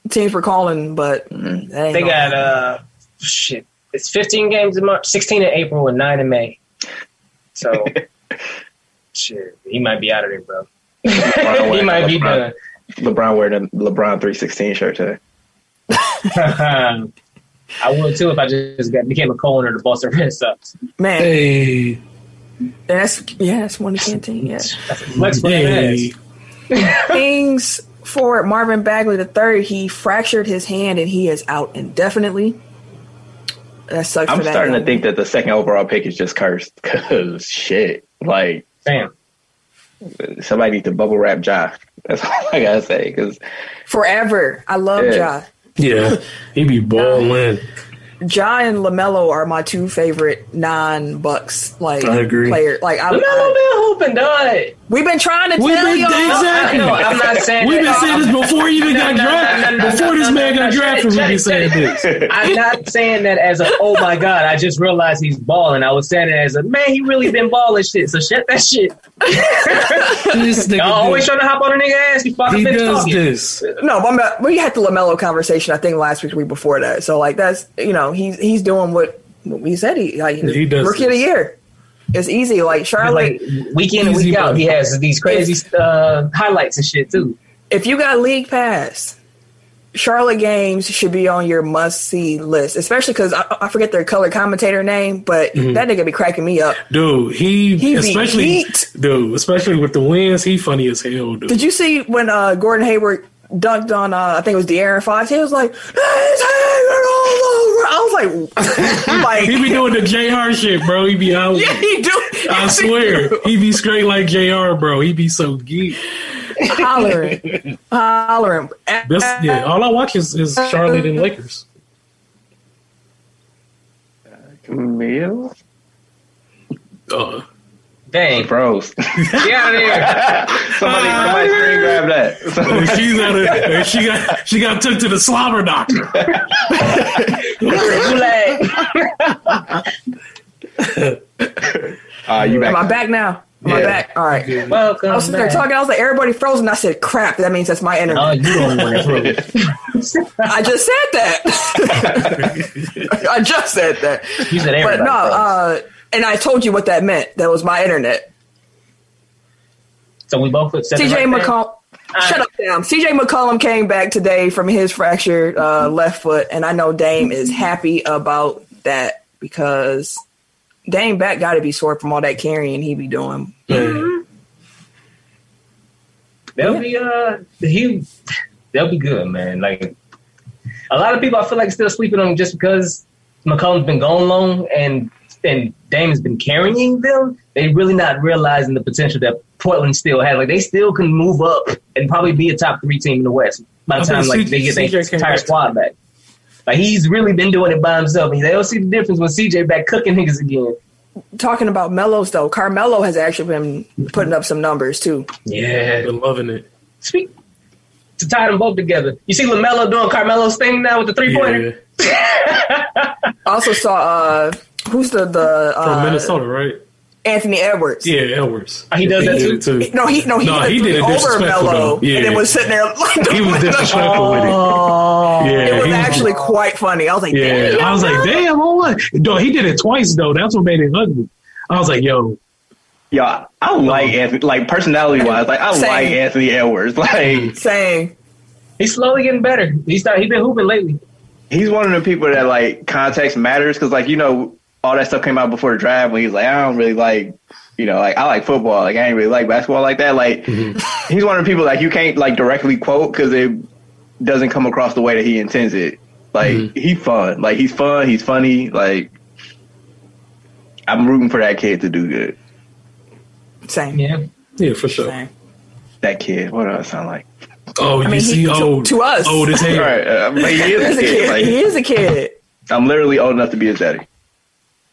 teams were calling, but Mhm. that They got happen. uh shit. It's 15 games in March, 16 in April, and nine in May. So shit, he might be out of there, bro. LeBron he might be LeBron, done. LeBron wearing a LeBron three sixteen shirt today. I would too if I just got, became a co-owner of the Boston Red Sox. man. Hey, that's yeah, that's one of the canteen. Yeah. That's a hey, hey. Things for Marvin Bagley the third, he fractured his hand and he is out indefinitely. That sucks. I'm for that starting to think that the second overall pick is just cursed because shit, like Damn. somebody needs to bubble wrap Ja. That's all I gotta say. Because forever. I love Yeah. Ja. Yeah, he be balling. Ja and Lamelo are my two favorite non-Bucks like I agree. player. Like I, LaMelo I, been hooping, dog. we've been trying to We've tell been- y'all. exactly. No, I'm not saying We've been that. saying this before he even got No, drafted. no, no, Before this man got drafted, we've been saying this. I'm not saying that as a oh my god. I just realized he's balling. I was saying it as a man. He really been balling shit. So shut that shit. This nigga Y'all always do- trying to hop on a nigga ass before he does talking. this. No, I'm we had the Lamelo conversation. I think last week, week before that. So like that's you know he's he's doing what, we said he like He does rookie of the year. It's easy. Like Charlotte, Like week in and week out, he has these crazy uh, highlights and shit too. if you got league pass, Charlotte games should be on your must see list, especially because I, I forget their color commentator name, but Mm-hmm. that nigga be cracking me up. Dude, he, He especially dude, especially with the wins, he funny as hell, dude. Did you see when uh, Gordon Hayward dunked on uh, I think it was De'Aaron Fox? He was like, "It's hanging all over." I was like, like he be doing the JR shit, bro. He be out. yeah, he do. I swear, he be straight like JR, bro. He be so geek. hollering, hollering. This, yeah, all I watch is, is Charlotte and Lakers. Camille, Uh, Dang, bros. get out of there. somebody, somebody screen grab that. and she's at a, and she got she got took to the slobber doctor. Uh, you back. Am I back? back now? Am I Yeah. back? All right. Welcome. I was sitting there talking. I was like, everybody frozen. I said, crap. That means that's my internet. Oh, you don't want to I just said that. I just said that. You said But no, froze. uh, and I told you what that meant. That was my internet. so we both said CJ right thing? McCollum. Shut up, Sam. CJ McCollum came back today from his fractured uh, left foot, and I know Dame is happy about that because Dame back got to be sore from all that carrying he be doing. Man, They'll be uh he they'll be good, man. Like a lot of people I feel like still sleeping on him just because McCollum's been gone long and and Dame has been carrying them. They really not realizing the potential that Portland still has. Like they still can move up and probably be a top three team in the West by the time like they get their entire squad back. Like he's really been doing it by himself. And they don't see the difference when CJ back cooking niggas again. Talking about Melos though, Carmelo has actually been putting up some numbers too. Yeah. been loving it. Speak to tie them both together. You see Lamelo doing Carmelo's thing now with the three pointer. Yeah, I also saw uh, who's the the from uh, Minnesota, right? Anthony Edwards. Yeah, Edwards. Oh, he does that did too? No, he no he, No, did he did it over disrespectful, Melo. Yeah. and then was sitting there. Like, He was disrespectful with it. Oh, Yeah, It was he actually quite funny. I was like, Yeah, damn, I was like, damn, oh what? No, he did it twice though. That's what made it ugly. I was like, yo, Yeah, I like Anthony. Like personality wise, like I Same. like Anthony Edwards. Like saying he's slowly getting better. He's started, he been hooping lately. he's one of the people that like context matters because like you know all that stuff came out before the draft when he's like I don't really like you know, like I like football. Like I ain't really like basketball like that. Like he's one of the people like you can't like directly quote because it doesn't come across the way that he intends it. Like he's fun. Like he's fun. He's funny. Like I'm rooting for that kid to do good. Same. Yeah. Yeah, for sure. Same. That kid. What do I sound like? Oh, you mean, see, he- to- old to us. old as hell. Right. Uh, but he He is is a a kid. kid. Like, he is a kid. I'm literally old enough to be his daddy.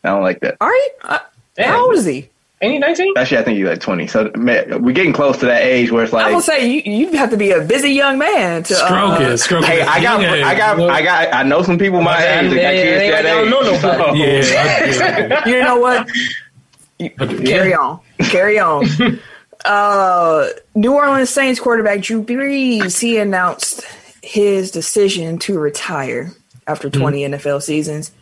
I don't like that. Are you? Uh, how old is he? Ain't he 19? Actually, I think he's like 20. So man, we're getting close to that age where it's like. I like, will say you you have to be a busy young man to Stroke uh, it, stroke hey, it. I got, Young I got, know? I got, I know some people my Yeah, age that got yeah, kids yeah, that I don't age. know nobody. Yeah, I- You know what? I- I. Carry on. Carry on. uh, New Orleans Saints quarterback Drew Brees he announced his decision to retire after 20 NFL seasons.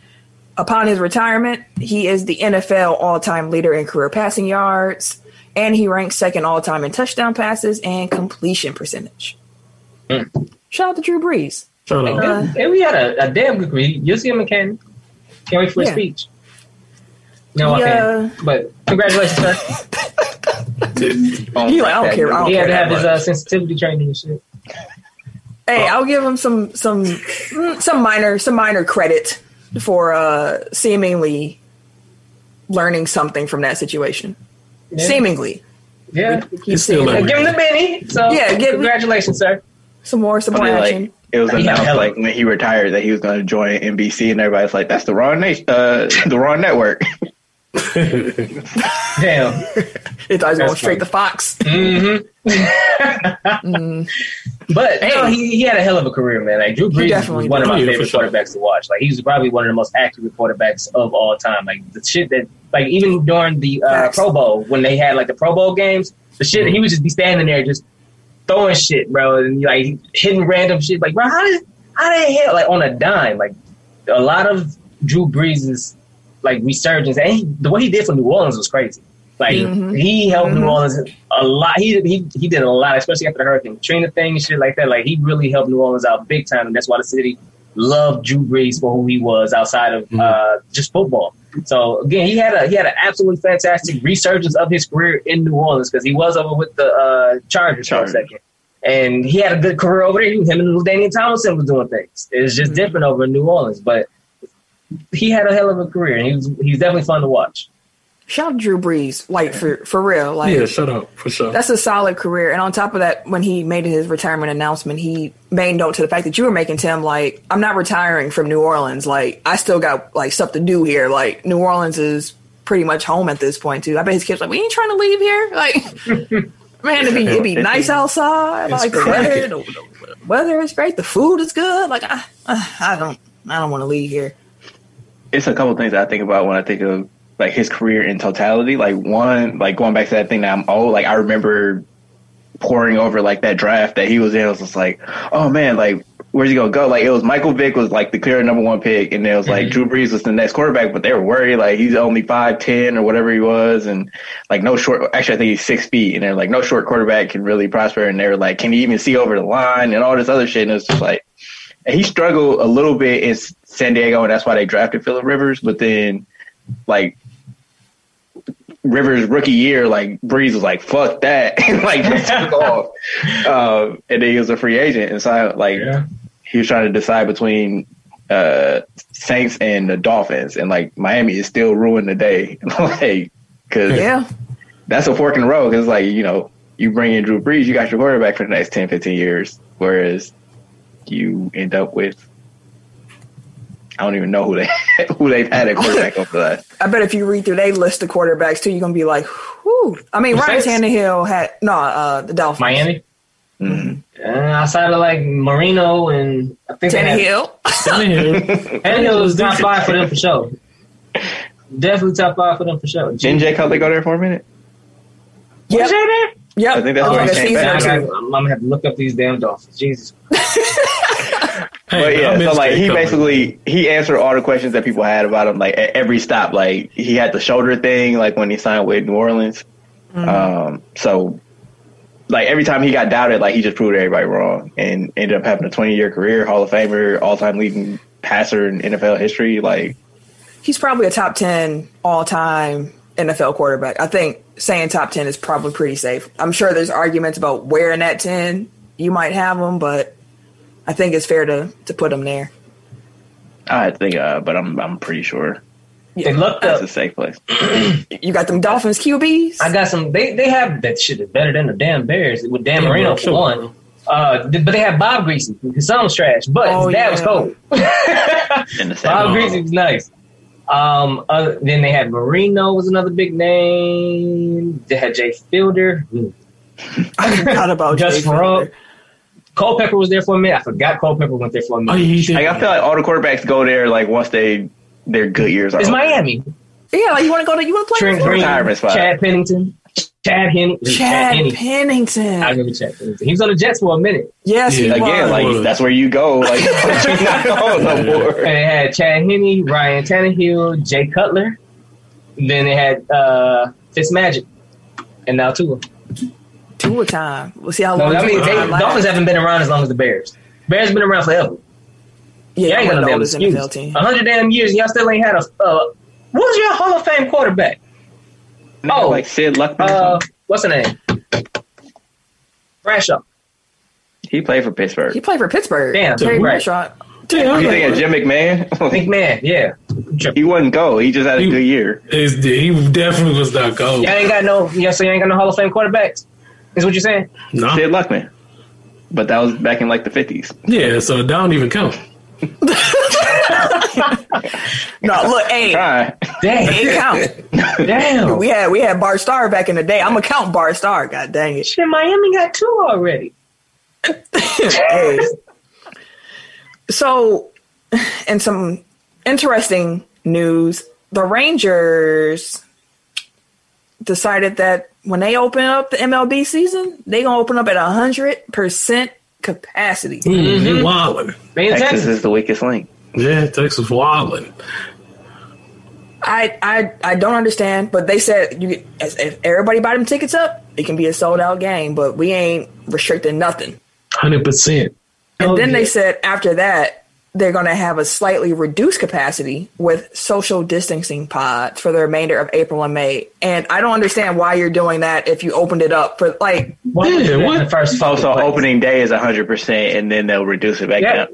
Upon his retirement, he is the NFL all-time leader in career passing yards, and he ranks second all-time in touchdown passes and completion percentage. Shout out to Drew Brees. Shout out. Uh, Yeah, we had a, a damn good career. You'll see him in Canton. Can't wait for his Yeah. speech. No, I can't. But congratulations, sir. He like, I don't care. I don't He had to have that his uh, sensitivity training and shit. Hey, I'll give him some some mm, some minor some minor credit for uh seemingly learning something from that situation. Yeah. Seemingly. Yeah. He's still Uh, learning. give him the Benny. So Yeah, give- congratulations, sir. Some more some more action. like it was announced hella. like when he retired that he was going to join NBC, and everybody's like, "That's the wrong nation, uh, the wrong network." Damn. it thought he going straight funny. to Fox. But no, he, he had a hell of a career, man. Like Drew Brees definitely is one of my. Yeah, favorite sure. quarterbacks to watch. Like he's probably one of the most accurate quarterbacks of all time. Like the shit that, like even during the uh, Pro Bowl when they had like the Pro Bowl games, the shit he would just be standing there just throwing shit, bro, and like hitting random shit. Like, bro, how did how they hit like on a dime? Like a lot of Drew Brees's like resurgence, and he, the what he did for New Orleans was crazy. Like Mhm. he helped New Mhm. Orleans a lot. He, he he did a lot, especially after the Hurricane Katrina thing and shit like that. Like he really helped New Orleans out big time, and that's why the city loved Drew Brees for who he was outside of uh, just football. So again, he had a he had an absolutely fantastic resurgence of his career in New Orleans because he was over with the uh, Chargers for a second, and he had a good career over there. Him and LaDainian Tomlinson was doing things. It was just different over in New Orleans, but he had a hell of a career, and he was he's definitely fun to watch. Shout out to Drew Brees, like for for real. Like Yeah, shut up for sure. that's a solid career. And on top of that, when he made his retirement announcement, he made note to the fact that you were making Tim like, I'm not retiring from New Orleans. Like, I still got like stuff to do here. Like, New Orleans is pretty much home at this point too. I bet his kids like, we ain't trying to leave here. Like, man, it'd be it'd be nice outside. It's like the weather, the, the weather is great. The food is good. Like, I I don't I don't want to leave here. it's a couple things I think about when I think of like his career in totality. Like one, like going back to that thing that I'm old. Like I remember pouring over like that draft that he was in. I was just like, oh man, like where's he gonna go? Like it was Michael Vick was like the clear number one pick, and it was like Mhm. Drew Brees was the next quarterback, but they were worried like he's only five ten or whatever he was, and like no short. Actually, I think he's six feet, and they're like no short quarterback can really prosper, and they were like, can he even see over the line and all this other shit? And it's just like. He struggled a little bit in San Diego, and that's why they drafted Philip Rivers. But then, like Rivers' rookie year, like Brees was like, "Fuck that," and like just took off. Um, and then he was a free agent, and so I, like he was trying to decide between uh, Saints and the Dolphins, and like Miami is still ruined the day, like because Yeah. that's a fork in the road. Because like you know, you bring in Drew Brees, you got your quarterback for the next 10, 15 years, whereas you end up with I don't even know who they who they've had at quarterback over that. I bet if you read through they list of quarterbacks too, you're gonna be like, whoo. I mean, The Ryan Saints? Tannehill had no, uh, the Dolphins. Miami. Mhm. Uh, outside of like Marino and I think they had- Tannehill. Tannehill. Tannehill was top five for them for sure. Definitely top five for them for sure. Didn't Jay Cutler go there for a minute? Yep. Was there? Yep. I think that's Oh, where he came back. I two. I'm, gonna have to look up these damn Dolphins. Jesus. Hey, But yeah, so like he Cutler. basically he answered all the questions that people had about him. Like at every stop, like he had the shoulder thing, like when he signed with New Orleans. Um, so like every time he got doubted, like he just proved everybody wrong and ended up having a 20 year career, Hall of Famer, all time leading passer in NFL history. Like He's probably a top ten all time NFL quarterback. I think saying top 10 is probably pretty safe. I'm sure there's arguments about where in that 10 you might have him, but I think it's fair to, to put him there. I think, uh, but I'm I'm pretty sure They looked that's up. a safe place. You got them Dolphins QBs? I got some. They they have that shit is better than the damn Bears with Dan Yeah, Marino bro, for one. Uh, th- but they have Bob Griese. His son was trash, but Oh, his dad was yeah. cold. In the. Bob Griese was nice. Um, other, then they had Marino was another big name. They had Jay Fiedler. Mm. I forgot about Just Jay Fiedler. Culpepper was there for a minute. I forgot Culpepper went there for a Oh, minute. he did. Like I feel like all the quarterbacks go there like once they their good years are. it's over. Miami. Yeah, like you want to go to, you want to play Trent Green, Retirement spot. Chad Pennington, Chad Henne, Chad Henne. Pennington. I remember Chad Pennington. He was on the Jets for a minute. yes, he Yeah, Again, was. like that's where you go. Like you're not going no more. And it had Chad Henne, Ryan Tannehill, Jay Cutler. Then they had uh, Fitzmagic, and now Tua. Tua time. We'll see how No, long. I mean, Tua they. Dolphins haven't been around as long as the Bears. Bears been around forever. yeah, Y'all ain't got one no of the damn excuse. A hundred damn years, y'all still ain't had a. Uh, what was your Hall of Fame quarterback? Oh, like Sid Luckman. Uh, what's the name? Bradshaw. he played for Pittsburgh. He played for Pittsburgh. Damn, Terry right. Bradshaw. Yeah, You think of Jim McMahon? McMahon, yeah. he wouldn't go. He just had a He- good year. he definitely was not gold. Y'all ain't got no. Yeah, so you ain't got no Hall of Fame quarterbacks. Is what you're saying? No. Sid Luckman. But that was back in like the fifties. Yeah, so it don't even count. No, look, hey, Try. Dang, it count. damn. We had we had Bart Starr back in the day. I'm gonna count Bart Starr. God dang it. Shit, Miami got two already. Hey. So, and some interesting news: the Rangers decided that when they open up the MLB season, they gonna open up at hundred percent capacity. Mm, they wildin'. They in Texas Texas. is the weakest link. Yeah, Texas wildin'. I, I I don't understand, but they said you as, if everybody buy them tickets up, it can be a sold out game, but we ain't restricting nothing. Hundred percent. And Oh, then yeah. they said after that they're going to have a slightly reduced capacity with social distancing pods for the remainder of April and May. And I don't understand why you're doing that if you opened it up for like Why would you Yeah, do that in what? The first fucking so opening day is hundred percent, and then they'll reduce it back Yeah. down.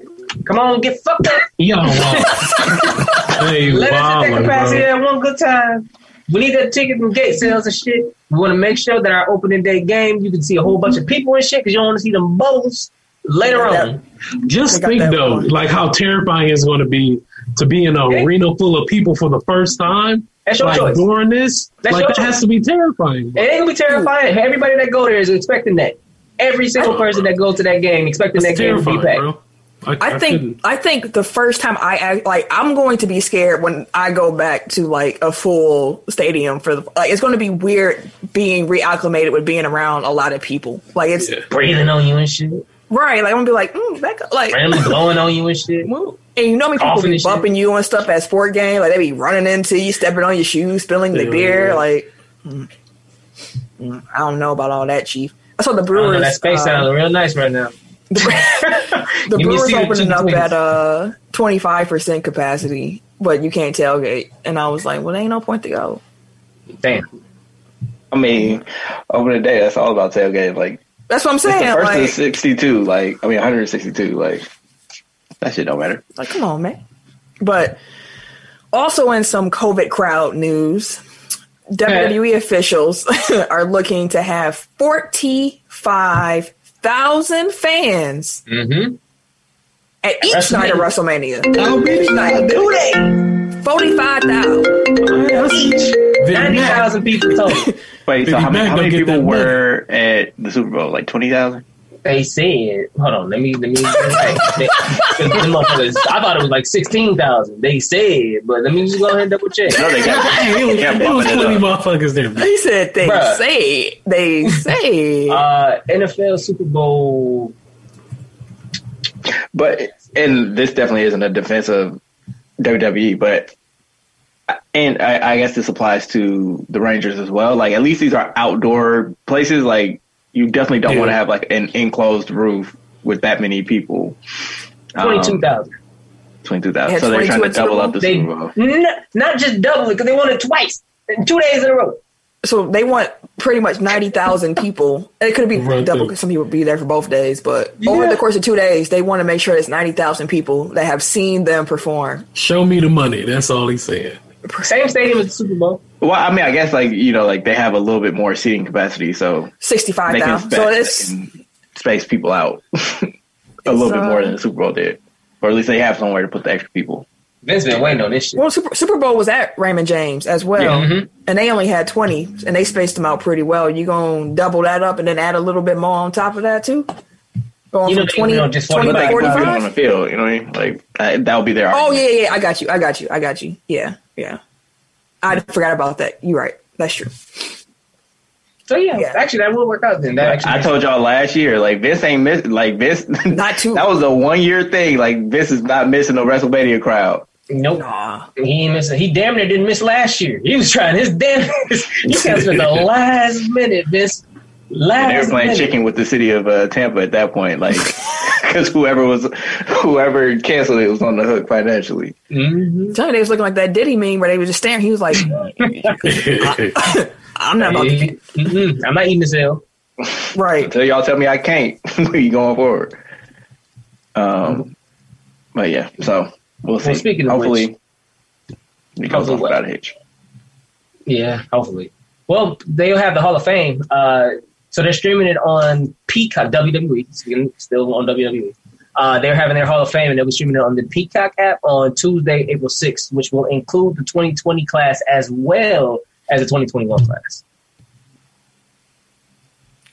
Come on, get fucked up. Y'all wild. they Let us hit that capacity at one good time. We need that ticket from gate sales and shit. We want to make sure that our opening day game, you can see a whole bunch of people and shit because you don't want to see them bubbles later on. Just think though, one. like how terrifying it's going to be to be in an Yeah. arena full of people for the first time. That's your like choice. during this, That's like your that choice. has to be terrifying. It ain't gonna be terrifying. Everybody that go there is expecting that. Every single person that goes to that game expecting That's that game to be terrifying, packed. bro. I, I think couldn't. I think the first time I act like I'm going to be scared when I go back to like a full stadium for the like it's going to be weird being reacclimated with being around a lot of people. Like it's Yeah. Breathing on you and shit. Right. Like I'm gonna be like mm, back up, like Randomly blowing on you and shit. And you know me, people Coughing be and shit. bumping you and stuff at sport game. Like they be running into you, stepping on your shoes, spilling the Yeah. beer. Like mm, mm, I don't know about all that, Chief. I saw the I don't know, Brewers. that space uh, sounds real nice right now. the Give Brewers opening up at uh twenty five percent capacity, but you can't tailgate. And I was like, well, there ain't no point to go. Damn. I mean, over the day, that's all about tailgating. Like That's what I'm it's the saying. first Like, to sixty-two. Like I mean, one hundred sixty-two. Like that shit don't matter. like, come on, man. But also in some COVID crowd news, WWE officials are looking to have 45,000 fans Mm-hmm. at each night of WrestleMania. How many? Do they? 45,000. Ninety thousand people total. Wait, so how many, how many people that money. were at the Super Bowl? Like twenty thousand. They said, hold on, let me let me. Hey, they, 'cause them I thought it was like sixteen thousand. They said, but let me just go ahead and double check. No, they got. Hey, it was, it was bumping it twenty up. motherfuckers there. man. He said they Bruh. say. They say. Uh, NFL Super Bowl. But and this definitely isn't a defense of WWE, but and I, I guess this applies to the Rangers as well. Like at least these are outdoor places. Like you definitely don't Yeah. want to have like an enclosed roof with that many people. Um, Twenty-two thousand. Twenty-two thousand. So they're trying to double Bowl? up the They Super Bowl. n- not just double it because they won it twice. Two days in a row. So they want pretty much ninety thousand people. It could be Right double because some people would be there for both days, but over the course of two days, they want to make sure it's ninety thousand people that have seen them perform. Show me the money. That's all he's saying. Same stadium as the Super Bowl. Well, I mean, I guess like you know, like they have a little bit more seating capacity, so Sixty-five they space, So they it's space people out a little bit uh, more than the Super Bowl did, or at least they have somewhere to put the extra people. Vince been waiting on this shit. well, Super, Super Bowl was at Raymond James as well, Yeah, mhm. and they only had twenty, and they spaced them out pretty well. You gonna double that up and then add a little bit more on top of that too? Going You know, from they- 20, you know, just 20 40 to But they can put people on the field, you know what I mean? Like uh, that would be their. Oh yeah, yeah, I got you, I got you, I got you. Yeah, yeah. I forgot about that. You're right. That's true. So yeah, Yeah. actually that will work out then. That actually I told y'all last year, like this ain't miss, like this. Not too- that was a one year thing. Like this is not missing the WrestleMania crowd. nope. Nah. He ain't missing. He damn near didn't miss last year. He was trying his damn. he canceled at the last minute. This last They were playing minute. chicken with the city of uh, Tampa at that point, like because whoever was whoever canceled it was on the hook financially. Mhm. Tell me they was looking like that Diddy meme where they was just staring. He was like, I'm not about to be Mhm. I'm not eating this L. right. Until y'all tell me I can't, we going forward. Um, but yeah, so we'll see. Well, speaking of hopefully, it goes Hopefully off what? without a hitch. Yeah, hopefully. Well, they'll have the Hall of Fame. Uh, so they're streaming it on Peacock, WWE, still- on WWE. Uh, they're having their Hall of Fame and they'll be streaming it on the Peacock app on Tuesday, April 6th, which will include the 2020 class as well as the 2021 class.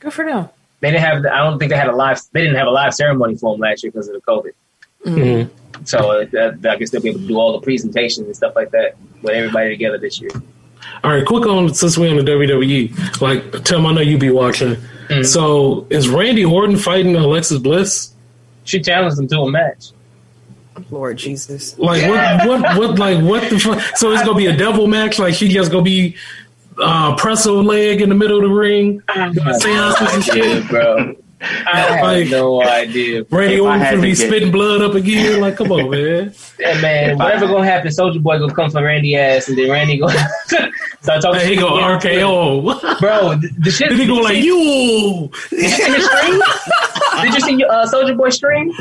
Good for them. They didn't have, I don't think they had a live, they didn't have a live ceremony for them last year because of the COVID. Mhm. So uh, I guess they'll be able to do all the presentations and stuff like that with everybody together this year. All right, quick on since we're on the WWE. Like, Tim, I know you be watching. Mm. So, is Randy Orton fighting Alexis Bliss? She challenged them to a match. Lord Jesus. Like, what, what, what, like, what the fuck? So it's gonna be a double match? Like, she just gonna be uh, press a leg in the middle of the ring, seances and shit. bro. I have Like- no idea. Randy If Orton gonna be get- spitting blood up again. Like, come on, man. Yeah, man, If I- whatever gonna happen, Soldier Boy gonna come for Randy ass, and then Randy gonna start talking. Hey, he shit go. RKO. bro. The, the shit. then he go like, you. Did you see his stream? Did you see uh, Soldier Boy stream?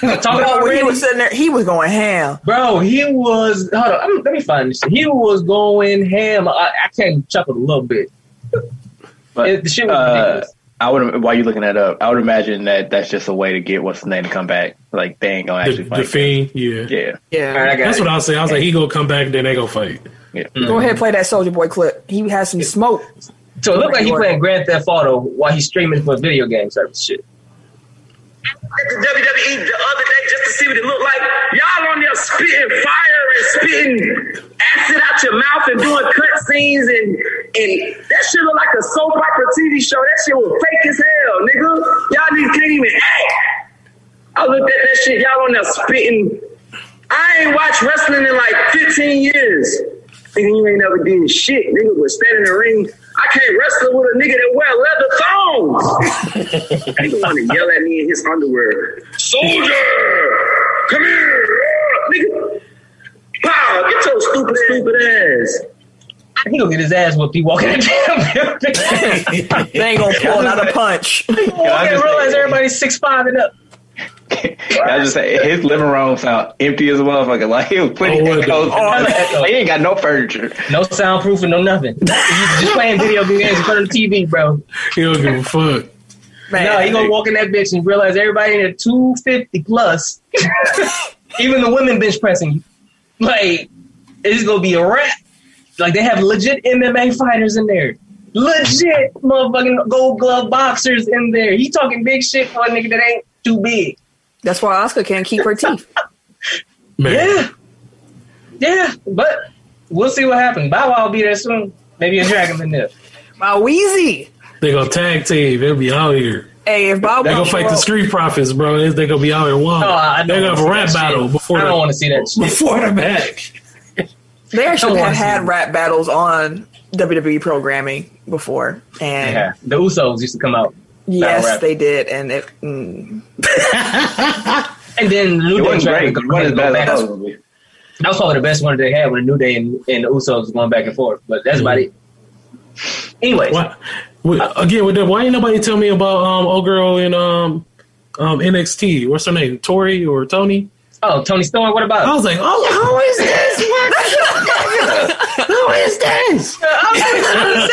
Talking about when he was sitting there, he was going ham. bro. He was. Hold on, I'm- let me find this. He was going ham. I, I can't chuckle a little bit. But It- the shit was uh, ridiculous. I would. While you looking that up, I would imagine that that's just a way to get what's the name to come back. Like they ain't gonna The, actually the fight. fiend, yeah. Yeah, All right, I Yeah. got That's it. what I was saying. I was like, he gonna come back, then they gonna fight. yeah. Go ahead, play that Soldier Boy clip. He has some smoke. So it looked like he playing Grand Theft Auto while he's streaming for video game service shit. At the WWE the other day just to see what it looked like. Y'all on there spitting fire and spitting acid out your mouth and doing cut scenes and and that shit look like a soap opera TV show. That shit was fake as hell, nigga. Y'all niggas can't even act. I looked at that shit. Y'all on there spitting. I ain't watched wrestling in like 15 years. Nigga, you ain't never did shit. Nigga was standing in the ring. I can't wrestle with a nigga that wear leather thongs. Nigga want to yell at me in his underwear. Soldier, come here, nigga. Pow, get your stupid, stupid ass. He gonna get his ass whooped. He walking in the damn building. They ain't gonna pull another punch. I, and just- realize everybody's six five and up. I just say his living room sound empty as a motherfucker. Like he was putting Oh, what echoes. the- Like, he ain't got no furniture. No soundproofing, no nothing. He's just playing video games in front of the TV, bro. He don't give a fuck. Man, No, he gonna walk in that bitch and realize everybody in there two fifty plus. Even the women bench pressing you. Like it's gonna be a wrap. Like they have legit MMA fighters in there. Legit motherfucking gold glove boxers in there. He talking big shit for a nigga that ain't too big. That's why Oscar can't keep her teeth. Man. Yeah. Yeah, but we'll see what happens. Bow Wow will be there soon. Maybe a dragon in there. My Weezy. They gonna tag team. They'll be out here. Hey, if Bob They gonna fight the street profits, bro. They gonna be out here wild. Oh, I They're gonna have a rap battle shit. before I don't the want to see that shit. before the match. They actually have had it. rap battles on WWE programming before, and Yeah, the Usos used to come out, yes, rap. they did, and it. Mm, and then New It Day wasn't great. go It wasn't as go bad as I back. thought it. That was probably the best one they had when the New Day and, and the Usos going back and forth. But that's about it. Anyways, Why, wait, again, with that, why ain't nobody tell me about um old girl in um um NXT? What's her name? Tori or Tony? oh Toni Storm, what about? I was like, oh, how is this? What? who is this?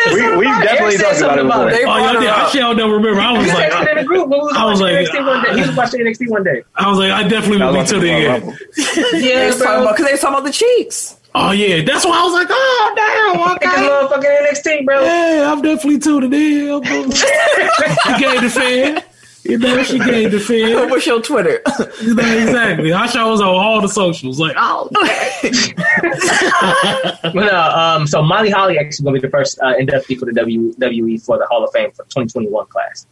We- we've definitely talked about it before. They Oh, y'all her did. I up. I don't remember. I was He like, texted in the group. when we was I was watching like- NXT one day. He was watching NXT one day. I was like, I definitely That would be was on tuning the in. Yeah, was talking about because they was talking about the cheeks. Oh yeah, that's why I was like, oh damn, Get the okay. motherfucking NXT, bro. Yeah, I'm definitely tuning in. I'm- she gave the fan. You know, she gave the fan. What's your Twitter? You know, exactly. I show was on all the socials. Like, oh, But no, um, so Molly Holly actually going to be the first uh, inductee for the WWE for the Hall of Fame for 2021 class.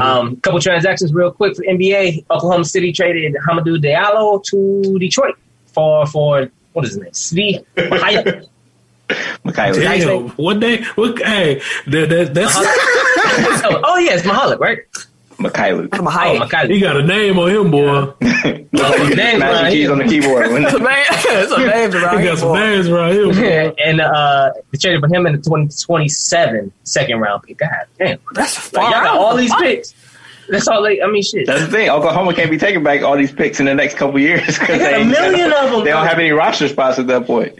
Um, couple transactions real quick for NBA. Oklahoma City traded Hamidou Diallo to Detroit for for what is his name? Svi Mahaya. Michaela. damn. What day? What? Hey, that, that, that's oh, oh yeah, it's Mahalik, right? Michaela. I'm a Oh, high. Mikhail. he got a name on him, boy. His name's Magic right keys here. on the keyboard. When- Man, some names around He here. got some boy. names right here. Boy. and uh, they traded for him in the 2027 second round pick. God damn. That's Like, far. y'all got all these picks. That's all they, I mean, shit. That's the thing. Oklahoma can't be taking back all these picks in the next couple years because They got a ain't- million of them, They don't have any roster spots at that point.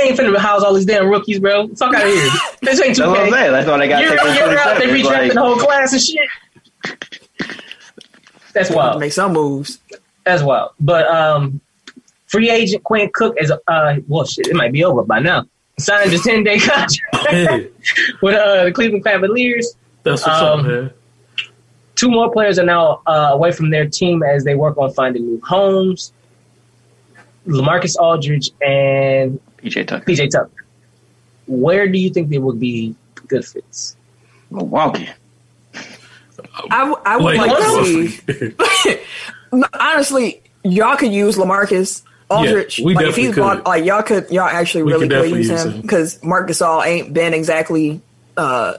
They ain't finna house all these damn rookies, bro. Fuck out of here. This ain't That's what I'm saying. That's why they got to Year take in, year out, they It's redrafting like, the whole class and shit. That's wild. Make some moves. That's wild. But um, free agent Quinn Cook is uh, well, shit, it might be over by now. Signed a ten day contract Hey, with uh, the Cleveland Cavaliers. that's what's Um, up, man. Two more players are now uh, away from their team as they work on finding new homes. Lamarcus Aldridge and PJ Tucker. PJ Tucker. Where do you think they would be good fits? Milwaukee. I, w- I would Like, like to see. Honestly, y'all could use Lamarcus Aldridge. we like if definitely he's bought, could. like y'all could, y'all actually We really could could use use him him. because Marc Gasol ain't been exactly uh,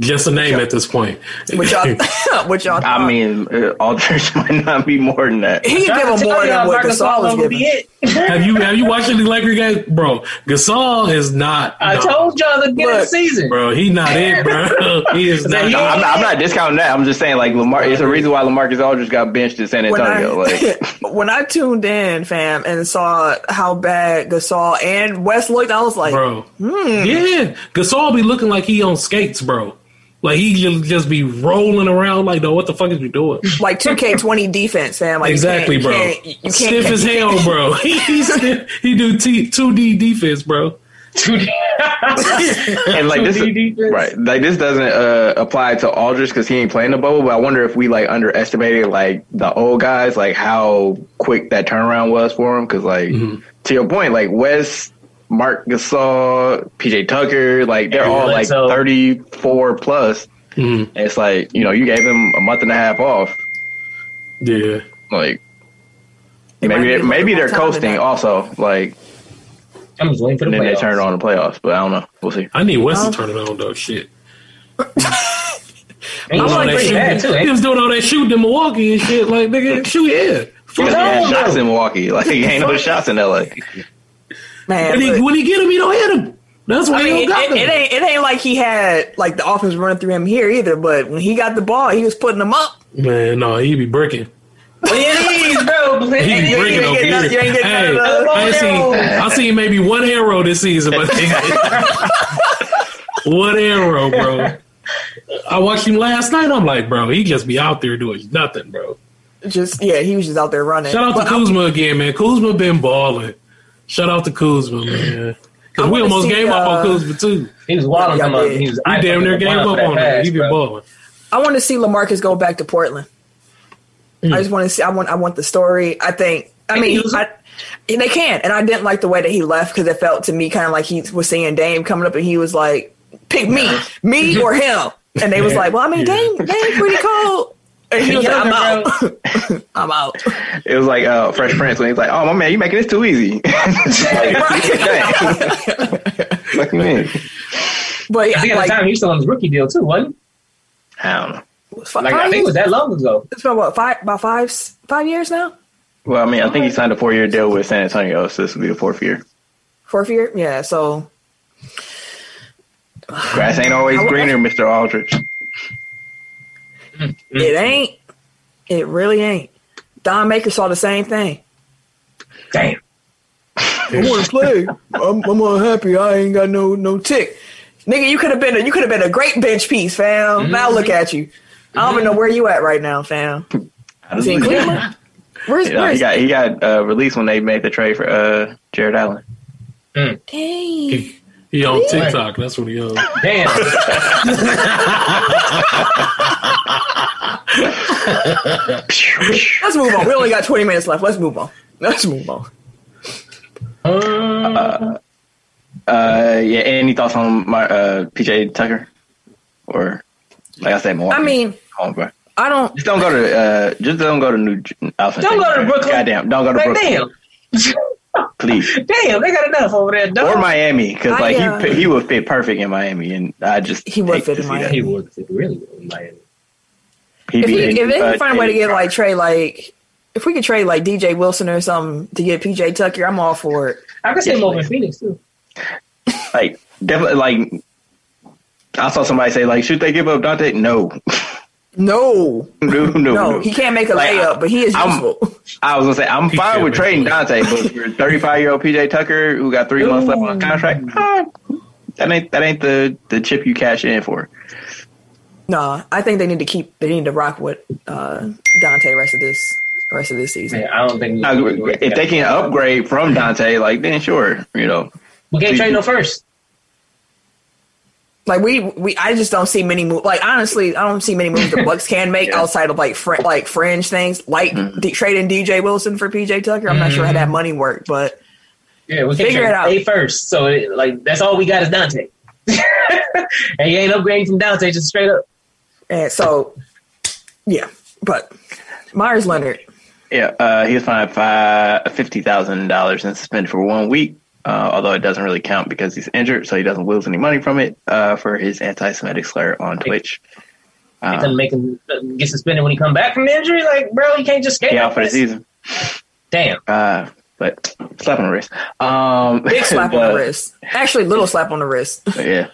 Just a name at this point. Which y'all, what y'all. I mean, uh, Aldridge might not be more than that. he can give him more than what Gasol was would be giving. it. have you have you watched any Laker games, bro? Gasol is not. I no, told y'all the beginning of season. bro. He not it, bro. He is not. No, I'm, not, I'm not discounting that. I'm just saying, like Lamar. It's a reason why Lamarcus Aldridge got benched in San When Antonio. I, like, when I tuned in, fam, and saw how bad Gasol and West looked, I was like, bro. Hmm. Yeah, Gasol be looking like he on skates, bro. Like he just, just be rolling around like, no, what the fuck is we doing? like 2K20 defense, fam. Like, you exactly, can't- bro. You can't, you can't Stiff as hell, bro. he he, he do 2D defense, bro. and like this, 2D defense. right? Like this doesn't uh, apply to Aldridge because he ain't playing the bubble. But I wonder if we like underestimated like the old guys, like how quick that turnaround was for him. Because like to your point, like West, Marc Gasol, PJ Tucker, like they're all like Bledsoe. 34 plus. Mhm. And it's like you know you gave him a month and a half off. Yeah. Like It might maybe they're, maybe they're more time than coasting also. Like I'm just waiting for the and then they playoffs. turn on the playoffs. But I don't know. We'll see. I need West Um, to turn it on though. Shit. He was, I'm like that shooting- bad too. he was doing all that shooting in Milwaukee and shit. Like, nigga, shoot yeah. He No, had shots in Milwaukee. Like he ain't no shots in LA. Man, When he, when he get him, he don't hit him. That's why I he mean, don't it, got it them. ain't it ain't like he had like the offense running through him here either. But when he got the ball, he was putting them up. Man, no, he be. Well, it is, bro. He be you ain't over getting here. none- you ain't Hey, none of the- I seen, I seen maybe one arrow this season, but one arrow, bro. I watched him last night. I'm like, bro, he just be out there doing nothing, bro. Just yeah, he was just out there running. Shout out But to Kuzma again, man. Kuzma been balling. Shout out to Kuzma, man. Because we almost see, gave up on uh, Kuzma too. He was wilding Yeah, come up. yeah. He was We damn near gave up on him. He been bro. balling. I want to see Lamarcus go back to Portland. Mm. I just want to see. I want. I want the story. I think. I They mean, can use I, and they can. And I didn't like the way that he left because it felt to me kind of like he was seeing Dame coming up, and he was like, "Pick me, me or him." And they was like, "Well, I mean, Yeah. Dame, Dame pretty cold." And he was like, "I'm out. I'm out." It was like uh, Fresh Prince when he's like, "Oh my man, you making this too easy." Like, man, But yeah, I think at like, the time he was still on his rookie deal too, wasn't he? I don't know. was fi- Like five I think it was that long ago. It's been what five about five five years now. Well, I mean, I think he signed a four year deal with San Antonio, so this would be the fourth year. Fourth year, yeah. So Grass ain't always greener, Mister Aldridge. It ain't. It really ain't. Thon Maker saw the same thing. Damn. I want to play. I'm, I'm unhappy. I ain't got no no tick. Nigga, you could have been a, you could have been a great bench piece, fam. Now look at you. I don't even know where you at right now, fam. Is he in Cleveland? Where's, Yeah, where's he got he got uh, released when they made the trade for uh, Jarrett Allen. Dang. He, he on TikTok. That's what he on. Damn. Let's move on. We only got 20 minutes left. Let's move on. Let's move on. Uh, Uh, yeah. Any thoughts on my uh, PJ Tucker? Or like I said, Milwaukee. I mean, Home, bro. I don't. Just don't go to uh, just don't go to New. I Don't say go to New- Brooklyn. Goddamn, don't go to like, Brooklyn, damn. Please. Damn, they got enough over there, dog. Or Miami, because I, like uh, he he would fit perfect in Miami, and I just He would fit in see that. Miami. He would fit really well in Miami. He'd If, he, in, if they uh, can find a way to get like trade like if we could trade like DJ Wilson or something to get PJ Tucker, I'm all for it. I could see Yes, him over in. Phoenix too. like definitely like I saw somebody say like should they give up Donte? No, No, no, no, no, no. he can't make a Like, layup, but he is I'm- useful. I was gonna say I'm fine with trading. Donte, but for 35 year old PJ Tucker who got three months left on his contract, ah, that ain't that ain't the the chip you cash in for. No, I think they need to keep. They need to rock with uh, Donte the rest of this rest of this season. Yeah, I don't think Now, If they can upgrade from Donte, like then sure, you know. we can't trade no first. Like we, we, I just don't see many moves. Like honestly, I don't see many moves the Bucks can make Yeah. outside of like fr- like fringe things, like D- trading DJ Wilson for PJ Tucker. I'm not sure how that money worked, but Yeah, we can Figure trade it out. A first. So it, like that's all we got is Donte. and he ain't upgrading from Donte just straight up. and so yeah. But Meyers Leonard, Yeah, uh, he was fined five fifty thousand dollars and suspended for one week. Uh, although it doesn't really count because he's injured, so he doesn't lose any money from it uh, for his anti-Semitic slur on Twitch. It Um, doesn't make him uh, get suspended when he come back from the injury. Like, bro, you can't just skate. Yeah, out for the season. Damn. Uh, but slap on the wrist. Um, big slap on the wrist. Actually, little slap on the wrist. Yeah.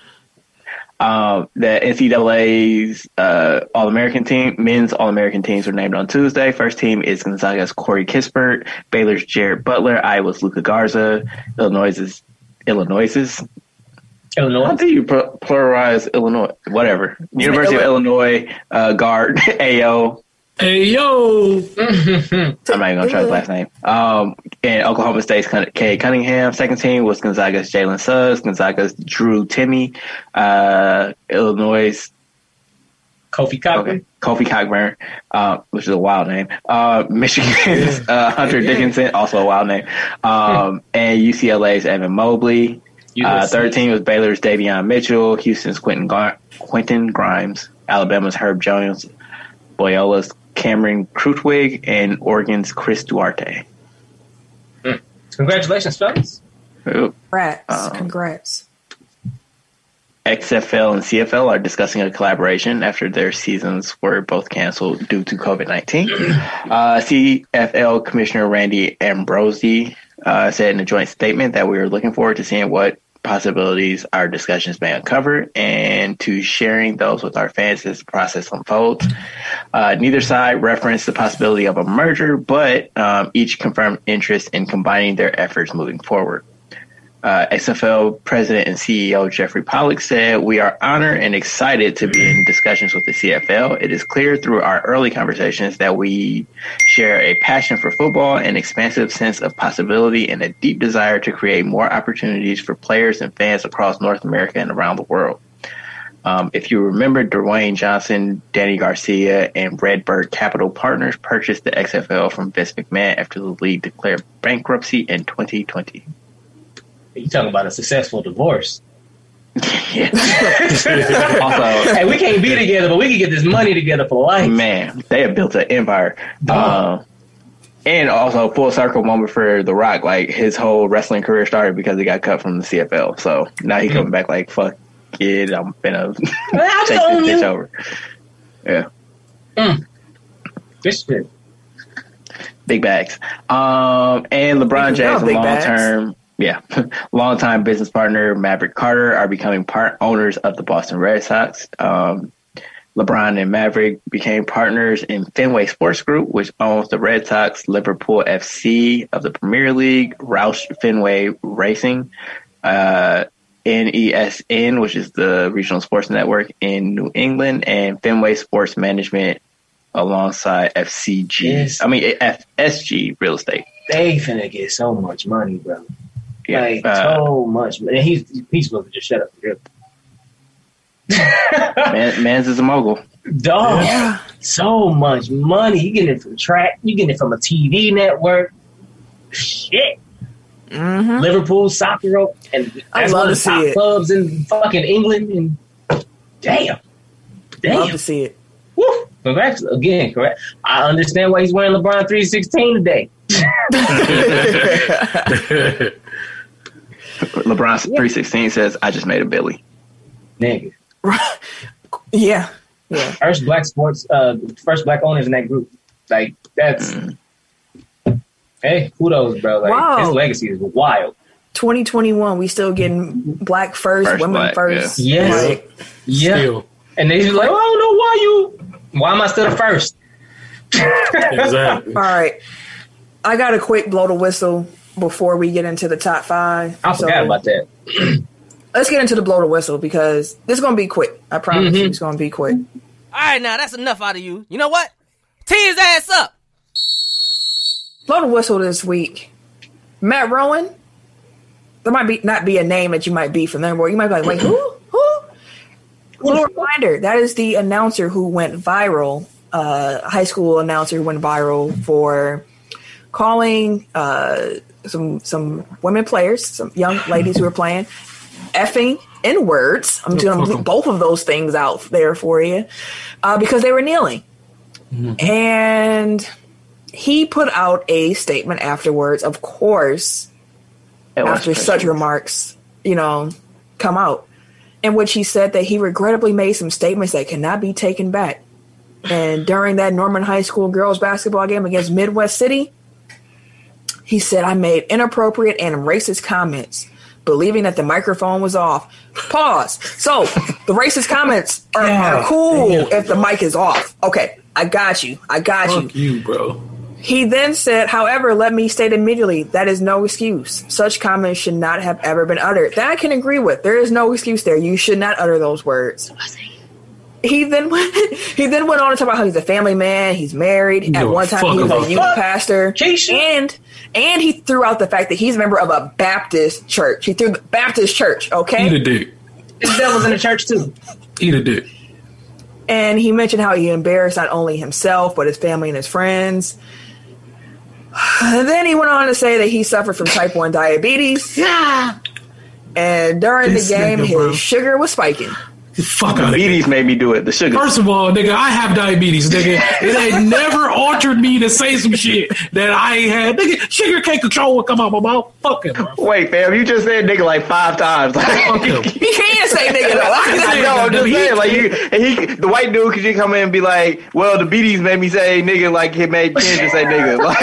Um, the NCAA's uh, All American team, men's All American teams were named on Tuesday. First team is Gonzaga's Corey Kispert, Baylor's Jared Butler, Iowa's Luka Garza, Illinois's Illinois's. How do you pl- pluralize Illinois? Whatever. University of Illinois uh, guard Ayo. Hey yo, I'm not even gonna try his last name. Um, and Oklahoma State's Cade Cunningham. Second team was Gonzaga's Jalen Suggs, Gonzaga's Drew Timme, uh, Illinois' Kofi okay, Kofi Cockburn, uh, which is a wild name. Uh, Michigan's uh, Hunter Dickinson, also a wild name. Um, and UCLA's Evan Mobley. Uh, third team was Baylor's Davion Mitchell, Houston's Quentin, Gar- Quentin Grimes, Alabama's Herb Jones, Loyola's Cameron Krutwig, and Oregon's Chris Duarte. Congratulations, fellas. Congrats, Um, congrats. XFL and CFL are discussing a collaboration after their seasons were both canceled due to COVID 19. Uh, CFL Commissioner Randy Ambrosie uh, said in a joint statement that we are looking forward to seeing what possibilities our discussions may uncover and to sharing those with our fans as the process unfolds. Uh, neither side referenced the possibility of a merger, but um, each confirmed interest in combining their efforts moving forward. Uh, XFL president and CEO Jeffrey Pollack said, We are honored and excited to be in discussions with the CFL. It is clear through our early conversations that we share a passion for football, an expansive sense of possibility, and a deep desire to create more opportunities for players and fans across North America and around the world. Um, if you remember, Dwayne Johnson, Dany Garcia, and Redbird Capital Partners purchased the XFL from Vince McMahon after the league declared bankruptcy in 2020. You talking about a successful divorce? Yeah. also, hey, we can't be together, but we can get this money together for life. man, they have built an empire. Dog. Um, and also, full circle moment for The Rock. Like his whole wrestling career started because he got cut from the CFL. So now he coming back like, "Fuck it, I'm gonna take this own bitch over." Yeah. This shit. big bags. Um, and LeBron Speaking James, long term, yeah, longtime business partner Maverick Carter are becoming part owners of the Boston Red Sox. Um, LeBron and Maverick became partners in Fenway Sports Group, which owns the Red Sox, Liverpool FC of the Premier League, Roush Fenway Racing, uh, NESN, which is the regional sports network in New England, and Fenway Sports Management alongside FCG. Yes. I mean FSG Real Estate. They finna get so much money, bro. Yeah. Like Uh, so much. And he's he's supposed to just shut up. and dribble. Man, Mans is a mogul. Dog, Yeah. so much money. You getting it from track. You getting it from a TV network. Shit. hmm Liverpool soccer and I'd love to of top see it. clubs in fucking England. And damn, Love damn. to see it. Woo. Congrats again. Correct. I understand why he's wearing LeBron three sixteen today. LeBron three sixteen says, "I just made a Billy." Nigga, yeah. Yeah. first black sports, uh, first black owners in that group. Like that's. Hey, kudos, bro. Like Wow. his legacy is wild. 2021, we still getting black first, First women black, first. yeah. Yes. Like, Yeah, Still, and they just like, oh, I don't know why you. Why am I still the first? exactly. all right. I got a quick blow the whistle before we get into the top five. I forgot So, about that. Let's get into the blow the whistle because this is going to be quick. I promise you Mhm. it's going to be quick. All right, now that's enough out of you. You know what? Tee his ass up. Blow the whistle this week. Matt Rowan. There might be not be a name that you might be familiar with. You might be like, wait, who? Who? Little reminder, that is the announcer who went viral, uh, high school announcer who went viral for calling uh, some some women players, some young ladies who were playing, effing in words. I'm fuck going to 'em. put both of those things out there for you uh, because they were kneeling. And he put out a statement afterwards, of course, It after such special. remarks, you know, come out, in which he said that he regrettably made some statements that cannot be taken back. And during that Norman High School girls basketball game against Midwest City, he said, I made inappropriate and racist comments, believing that the microphone was off. Pause. So the racist comments are, are cool if the mic is off. Okay, I got you. I got you. Fuck you, bro. He then said, however, let me state immediately that is no excuse. Such comments should not have ever been uttered. That I can agree with. There is no excuse there. You should not utter those words. He then went, he then went on to talk about how he's a family man, he's married. At one time he was a youth that. pastor. Keisha. And and he threw out the fact that he's a member of a Baptist church. He threw the Baptist church, Okay, Eat a okay? dick. This devil's in the church too. Eat a dick. And he mentioned how he embarrassed not only himself, but his family and his friends. And then he went on to say that he suffered from type 1 diabetes. Yeah. And during This the game, nigga, his bro. sugar was spiking. Fuck out. Diabetes made me do it. The sugar. First of all, nigga, I have diabetes, nigga. It ain't never altered me to say some shit that I ain't had. Nigga, sugar can't control what come out my mouth. Fuck him, bro. Wait, fam, you just said nigga like five times. Fuck him. He can't say nigga though. I know, I'm just He- saying, like you, and he, the white dude, could you come in and be like, "Well, the beaties made me say nigga," like he made Ken just say nigga, like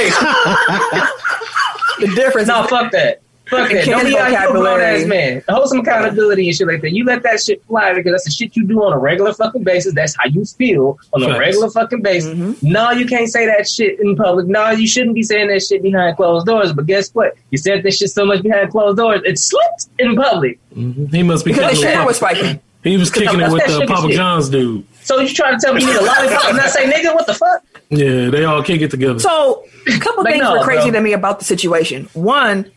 the difference No, fuck that. Fuck that. Don't be out here a grown vocabulary. ass man. Hold some accountability and shit like that. You let that shit fly because that's the shit you do on a regular fucking basis. That's how you feel on a Facts. regular fucking basis. Mm-hmm. No, you can't say that shit in public. No, you shouldn't be saying that shit behind closed doors. But guess what? You said that shit so much behind closed doors, it slipped in public. Mm-hmm. He must be because the kicking it sugar with was spiking. He was kicking it that's with the sugar Papa shit. John's dude. So you trying to tell me you need a lollipop and not say nigga? What the fuck? Yeah, they all kick it together. So, a couple Like, things no, were crazy bro. to me about the situation. One,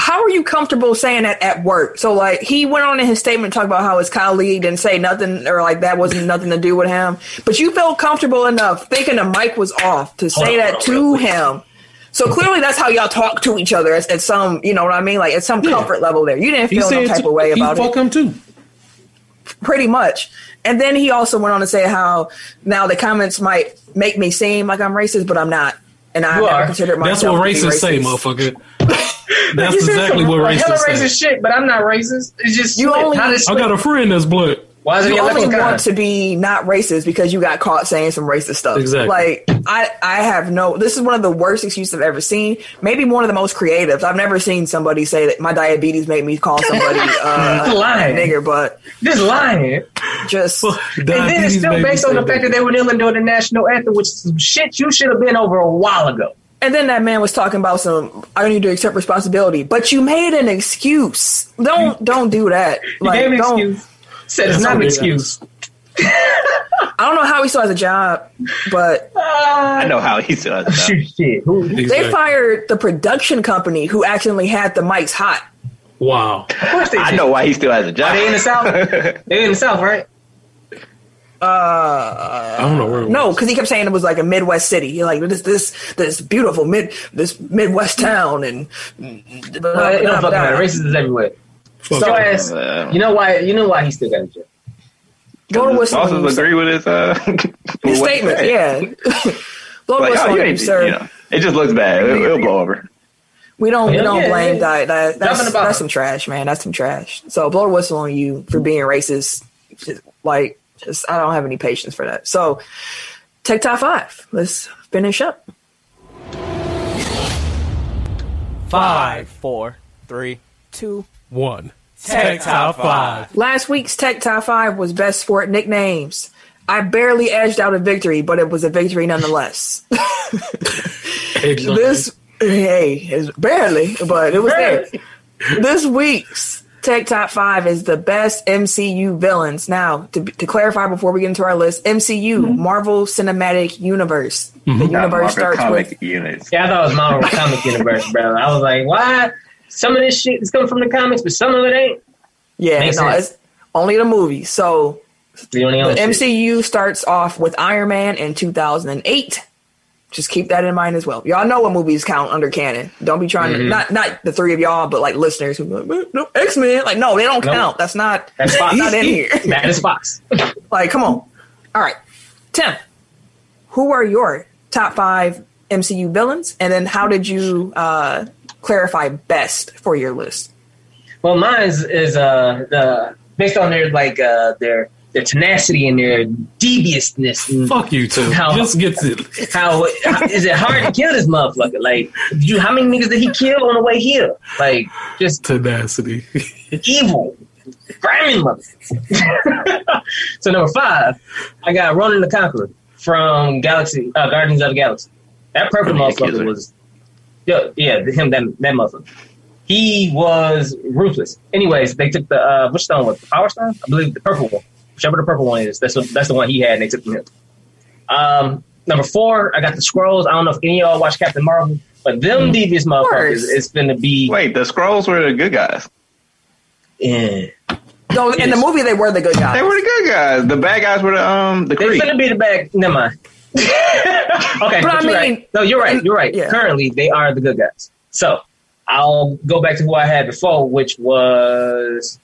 how are you comfortable saying that at work? So, like, he went on in his statement talk about how his colleague didn't say nothing or like that wasn't nothing to do with him. But you felt comfortable enough thinking the mic was off to say on, that hold to on, him. So clearly, that's how y'all talk to each other at, at some, you know what I mean, like at some Yeah. comfort level. There, you didn't feel no type of way about it fuck him too. pretty much. And then he also went on to say how now the comments might make me seem like I'm racist, but I'm not. And I've You never are. considered That's what to racists say, motherfucker. That's You said exactly some what hella racists racist say. shit, but I'm not racist. It's just You slick. only- How I got a friend that's black. Why is it you your only leprechaun? want to be not racist because you got caught saying some racist stuff. Exactly. Like I, I have no. This is one of the worst excuses I've ever seen. Maybe one of the most creative. I've never seen somebody say that my diabetes made me call somebody uh, Lying. a nigger, but Just lying. just And then it's still based on the fact that they were kneeling during the national anthem, which is some shit you should have been over a while ago. And then that man was talking about some. I don't need to accept responsibility, but you made an excuse. Don't don't do that. He Like gave an don't. excuse. Said it's not an excuse. I don't know how he still has a job, but uh, I know how he still has a job. Shoot, shit. Who, of they fired the production company who accidentally had the mics hot. Wow. Of course they I know why he still has a job. Are they in the south? They in the south, right? Uh, I don't know where. It no, because he kept saying it was like a Midwest city. You're like this, this, this beautiful mid, this Midwest town, and Well, it don't fucking matter. Racist is everywhere. Fuck So it. ass. You know why? You know why he still got a job? Blow the Does whistle on agree with his uh his statement. Yeah, blow the Like, whistle oh, you you, sir. you know, it just looks bad. It'll, it'll blow over. We don't, we don't yeah, blame yeah. that. that that's about that's some trash, man. That's some trash. So blow the whistle on you for being racist. Just, like, just I don't have any patience for that. So, take top five. Let's finish up. Five, four, three, two. One. Tech Top Five. Last week's Tech Top 5 was best sport nicknames. I barely edged out a victory, but it was a victory nonetheless. this, hey, it's barely, but it was there. This week's Tech Top 5 is the best MCU villains. Now, to, to clarify before we get into our list, MCU, mm-hmm. Marvel Cinematic Universe. The Not universe Marvel starts comic with. units. Yeah, I thought it was Marvel comic universe, bro. I was like, why? Some of this shit is coming from the comics, but some of it ain't. Yeah, Makes no, sense. it's only the movie. So The only The other shit. MCU starts off with Iron Man in 2008. Just keep that in mind as well. Y'all know what movies count under canon. Don't be trying Mm-hmm. to not not the three of y'all, but like listeners who like, no X Men. Like no, they don't Nope. count. That's not That's Fox. not in here. That is Fox. like come on. All right, Tim. Who are your top five MCU villains, and then how did you uh, clarify best for your list? Well, mine is, is uh the based on their like uh their their tenacity and their deviousness and Fuck you too. How- Just get it. how, how is it hard to kill this motherfucker? Like, you how many niggas did he kill on the way here? Like, just Tenacity. evil, grimy motherfucker. so number five, I got Ronan the Conqueror from Galaxy uh, Guardians of the Galaxy. That purple motherfucker was, yeah, yeah, him that that motherfucker. He was ruthless. Anyways, they took the uh, which stone was it? the Power Stone? I believe the purple one. Whichever the purple one is, that's what, that's the one he had, and they took from him. Um, number four, I got the Skrulls. I don't know if any of y'all watch Captain Marvel, but them devious motherfuckers course. is gonna be. Wait, the Skrulls were the good guys. Yeah. No, in the movie they were the good guys. They were the good guys. The bad guys were the um the They're going to be the bad. Never mind. okay, But I but you're mean- right. No, you're right. You're right. Yeah. Currently, they are the good guys. So I'll go back to who I had before, which was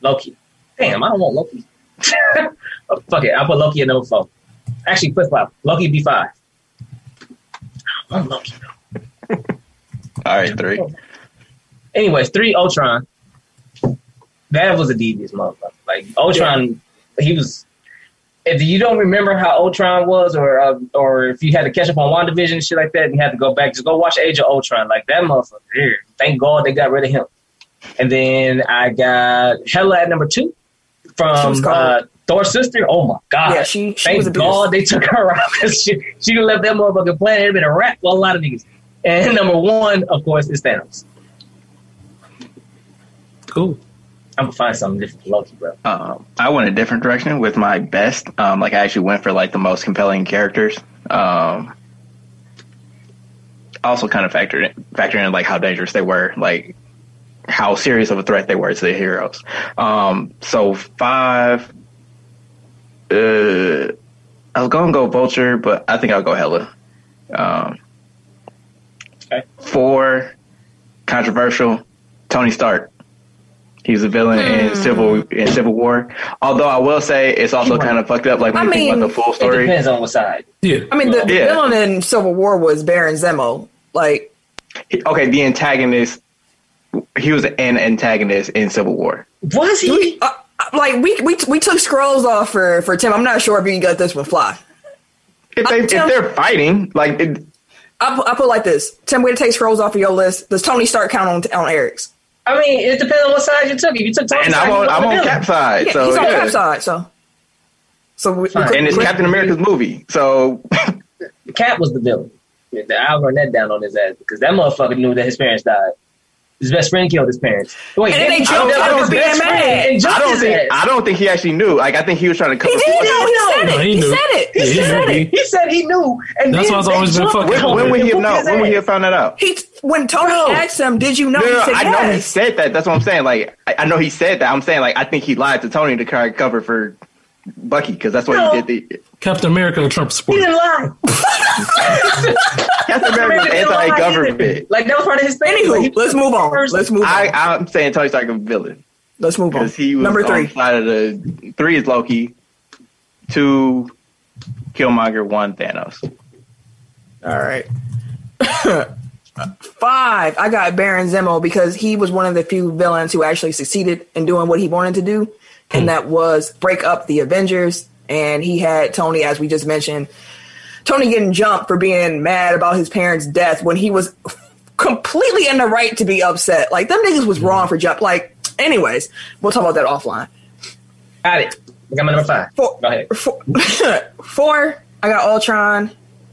Loki. Damn, I don't want Loki. Oh, fuck it, I'll put Loki at number four. Actually, flip flop. Loki be five. I want Loki. All right, three. Anyways, three Ultron. That was a devious motherfucker. Like Ultron, he was. If you don't remember how Ultron was, or uh, or if you had to catch up on WandaVision and shit like that, and you had to go back, just go watch Age of Ultron. Like that motherfucker. Thank God they got rid of him. And then I got Hela at number two from was uh, Thor's sister. Oh my god! Yeah, she- she thank was a beast. God they took her out because she she done left that motherfucker playing. It'd been a rap for a lot of niggas. And number one, of course, is Thanos. Cool. I'm gonna find something different for Loki, bro. Um, I went a different direction with my best. Um, like I actually went for like the most compelling characters. Um, also kind of factored in, factored in like how dangerous they were, like how serious of a threat they were to the heroes. Um, so five. Uh, I was gonna go Vulture, but I think I'll go Hela. Um, Okay. Four, controversial. Tony Stark. He's a villain in Civil in Civil War. Although I will say it's also kind of fucked up. Like when I you think about the full It story. depends on what side. Yeah. I mean, the, the Yeah. villain in Civil War was Baron Zemo. Like, Okay, the antagonist he was an antagonist in Civil War. Was he? Uh, like we we we took Skrulls off for for Tim. I'm not sure if you can get this one fly. If they if Tim- they're fighting, like it, I put, I put it like this: Tim, way to take Skrulls off of your list. Does Tony Stark count on on Eric's? I mean, it depends on what side you took. If you took Tony and Stark, I'm you on I'm on. Cap side, Yeah, so he's on yeah. Cap side. So so we, we could- and it's Captain America's movie, so Cap was the villain. I'll run that down on his ass because that motherfucker knew that his parents died. His best friend killed his parents. Wait, And then they he jumped killed out his best mad. friend and I don't think. I don't think he actually knew. Like I think he was trying to cover. He did. No, he said No, it. he He, said it. Yeah, He he said knew. it. He said he knew, and That's why it's they always been jumped fucking him When, when would he have known? When would he his have found that out? He when Tony No. asked him, "Did you know?" No, he no, said I know he said that. That's what I'm saying. Like I, I know he said that. I'm saying like I think he lied to Tony to try to cover for Bucky because that's what No. he did. The, Captain America and Trump He didn't lie. Captain America was He didn't lie either. anti-government. Like that was part of his thing. Anywho, he- let's move on. Let's move on. I, I'm saying Tony Stark a villain let's move on. because he was Number on three. the side of the three is Loki, two Killmonger, one Thanos. All right. Five, I got Baron Zemo because he was one of the few villains who actually succeeded in doing what he wanted to do, and that was break up the Avengers. And he had Tony, as we just mentioned, Tony getting jumped for being mad about his parents' death when he was completely in the right to be upset. Like them niggas was wrong for jump. Like, anyways, we'll talk about that offline. Got it. I got my number five. Four, Go ahead. Four, four, I got Ultron.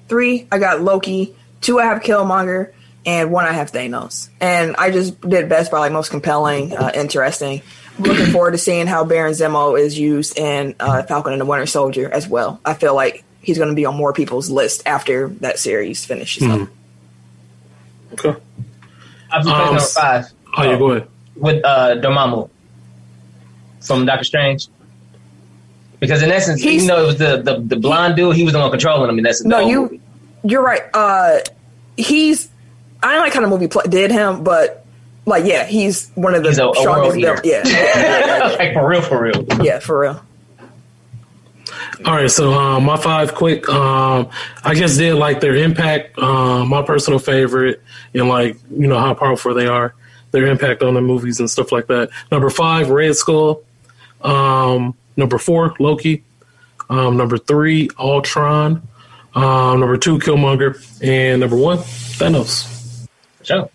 Three, I got Loki. Two, I have Killmonger. And one, I have Thanos. And I just did best by like most compelling, uh, interesting. Looking forward to seeing how Baron Zemo is used in uh, Falcon and the Winter Soldier as well. I feel like he's going to be on more people's list after that series finishes up. Okay. I'm Um, number five. Oh, yeah, go ahead. with uh, Dormammu from Doctor Strange. Because in essence, He's- even though it was the, the, the blonde dude, he was the one controlling him. In essence, No, you, movie. you're right. Uh, he's I don't like kind of movie pl- did him, but like yeah, he's one of the He's a- a strongest. world villains. Yeah, yeah, yeah, yeah, like for real, for real. yeah, yeah, for real. All right, so um, my five quick. Um, I just did like their impact. Um, my personal favorite, and like you know how powerful they are. Their impact on the movies and stuff like that. Number five, Red Skull. Um, number four, Loki. Um, number three, Ultron. Um, number two, Killmonger, and number one, Thanos. Sure.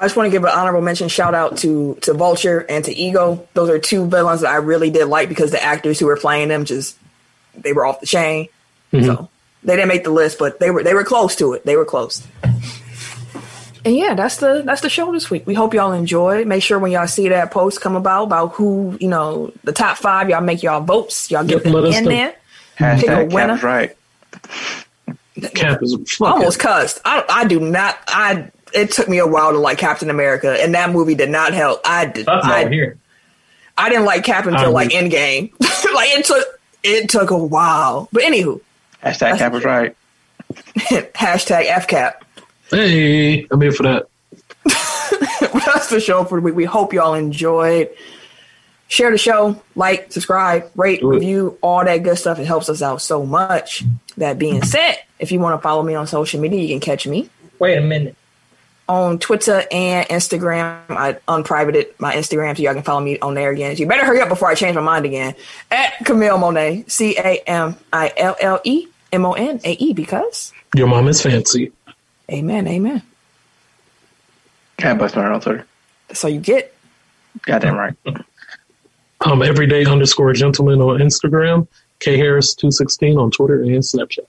I just want to give an honorable mention shout out to to Vulture and to Ego. Those are two villains that I really did like because the actors who were playing them just they were off the chain. Mm-hmm. So they didn't make the list, but they were they were close to it. They were close. And yeah, that's the that's the show this week. We hope y'all enjoy. Make sure when y'all see that post come about about who you know the top five, y'all make y'all votes. Y'all get Yep, them in know. there. Pick a Hashtag winner. Cap's right. Cap is almost cussed. I I do not. I it took me a while to like Captain America, and that movie did not help. I did. Fuck him I, over here. I didn't like Cap until I like agree. Endgame. like it took it took a while. But anywho, Hashtag Cap is right. hashtag FCAP. Hey, I'm here for that. That's the show for the week. We hope y'all enjoyed. Share the show, like, subscribe, rate, review, all that good stuff. It helps us out so much. That being said, if you want to follow me on social media, you can catch me Wait a minute. On Twitter and Instagram. I unprivated my Instagram so y'all can follow me on there again. So you better hurry up before I change my mind again. At Camille Monae, C A M I L L E M O N A E, because Your mom is fancy. amen, amen. Can't bust my on Twitter. That's all you get. Goddamn right. Um, everyday underscore gentleman on Instagram. K Harris two sixteen on Twitter and Snapchat.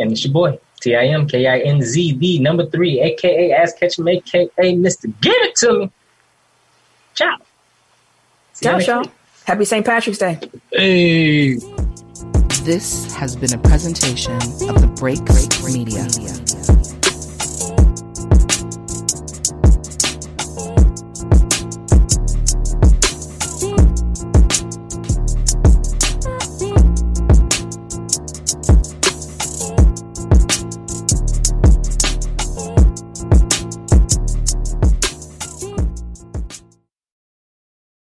And it's your boy, T I M K I N Z B number three, aka Ass Catch him, aka Mr. Give It To Me. Ciao. See Ciao, next y'all. Happy St. Patrick's Day. Hey. This has been a presentation of the Break Break Media.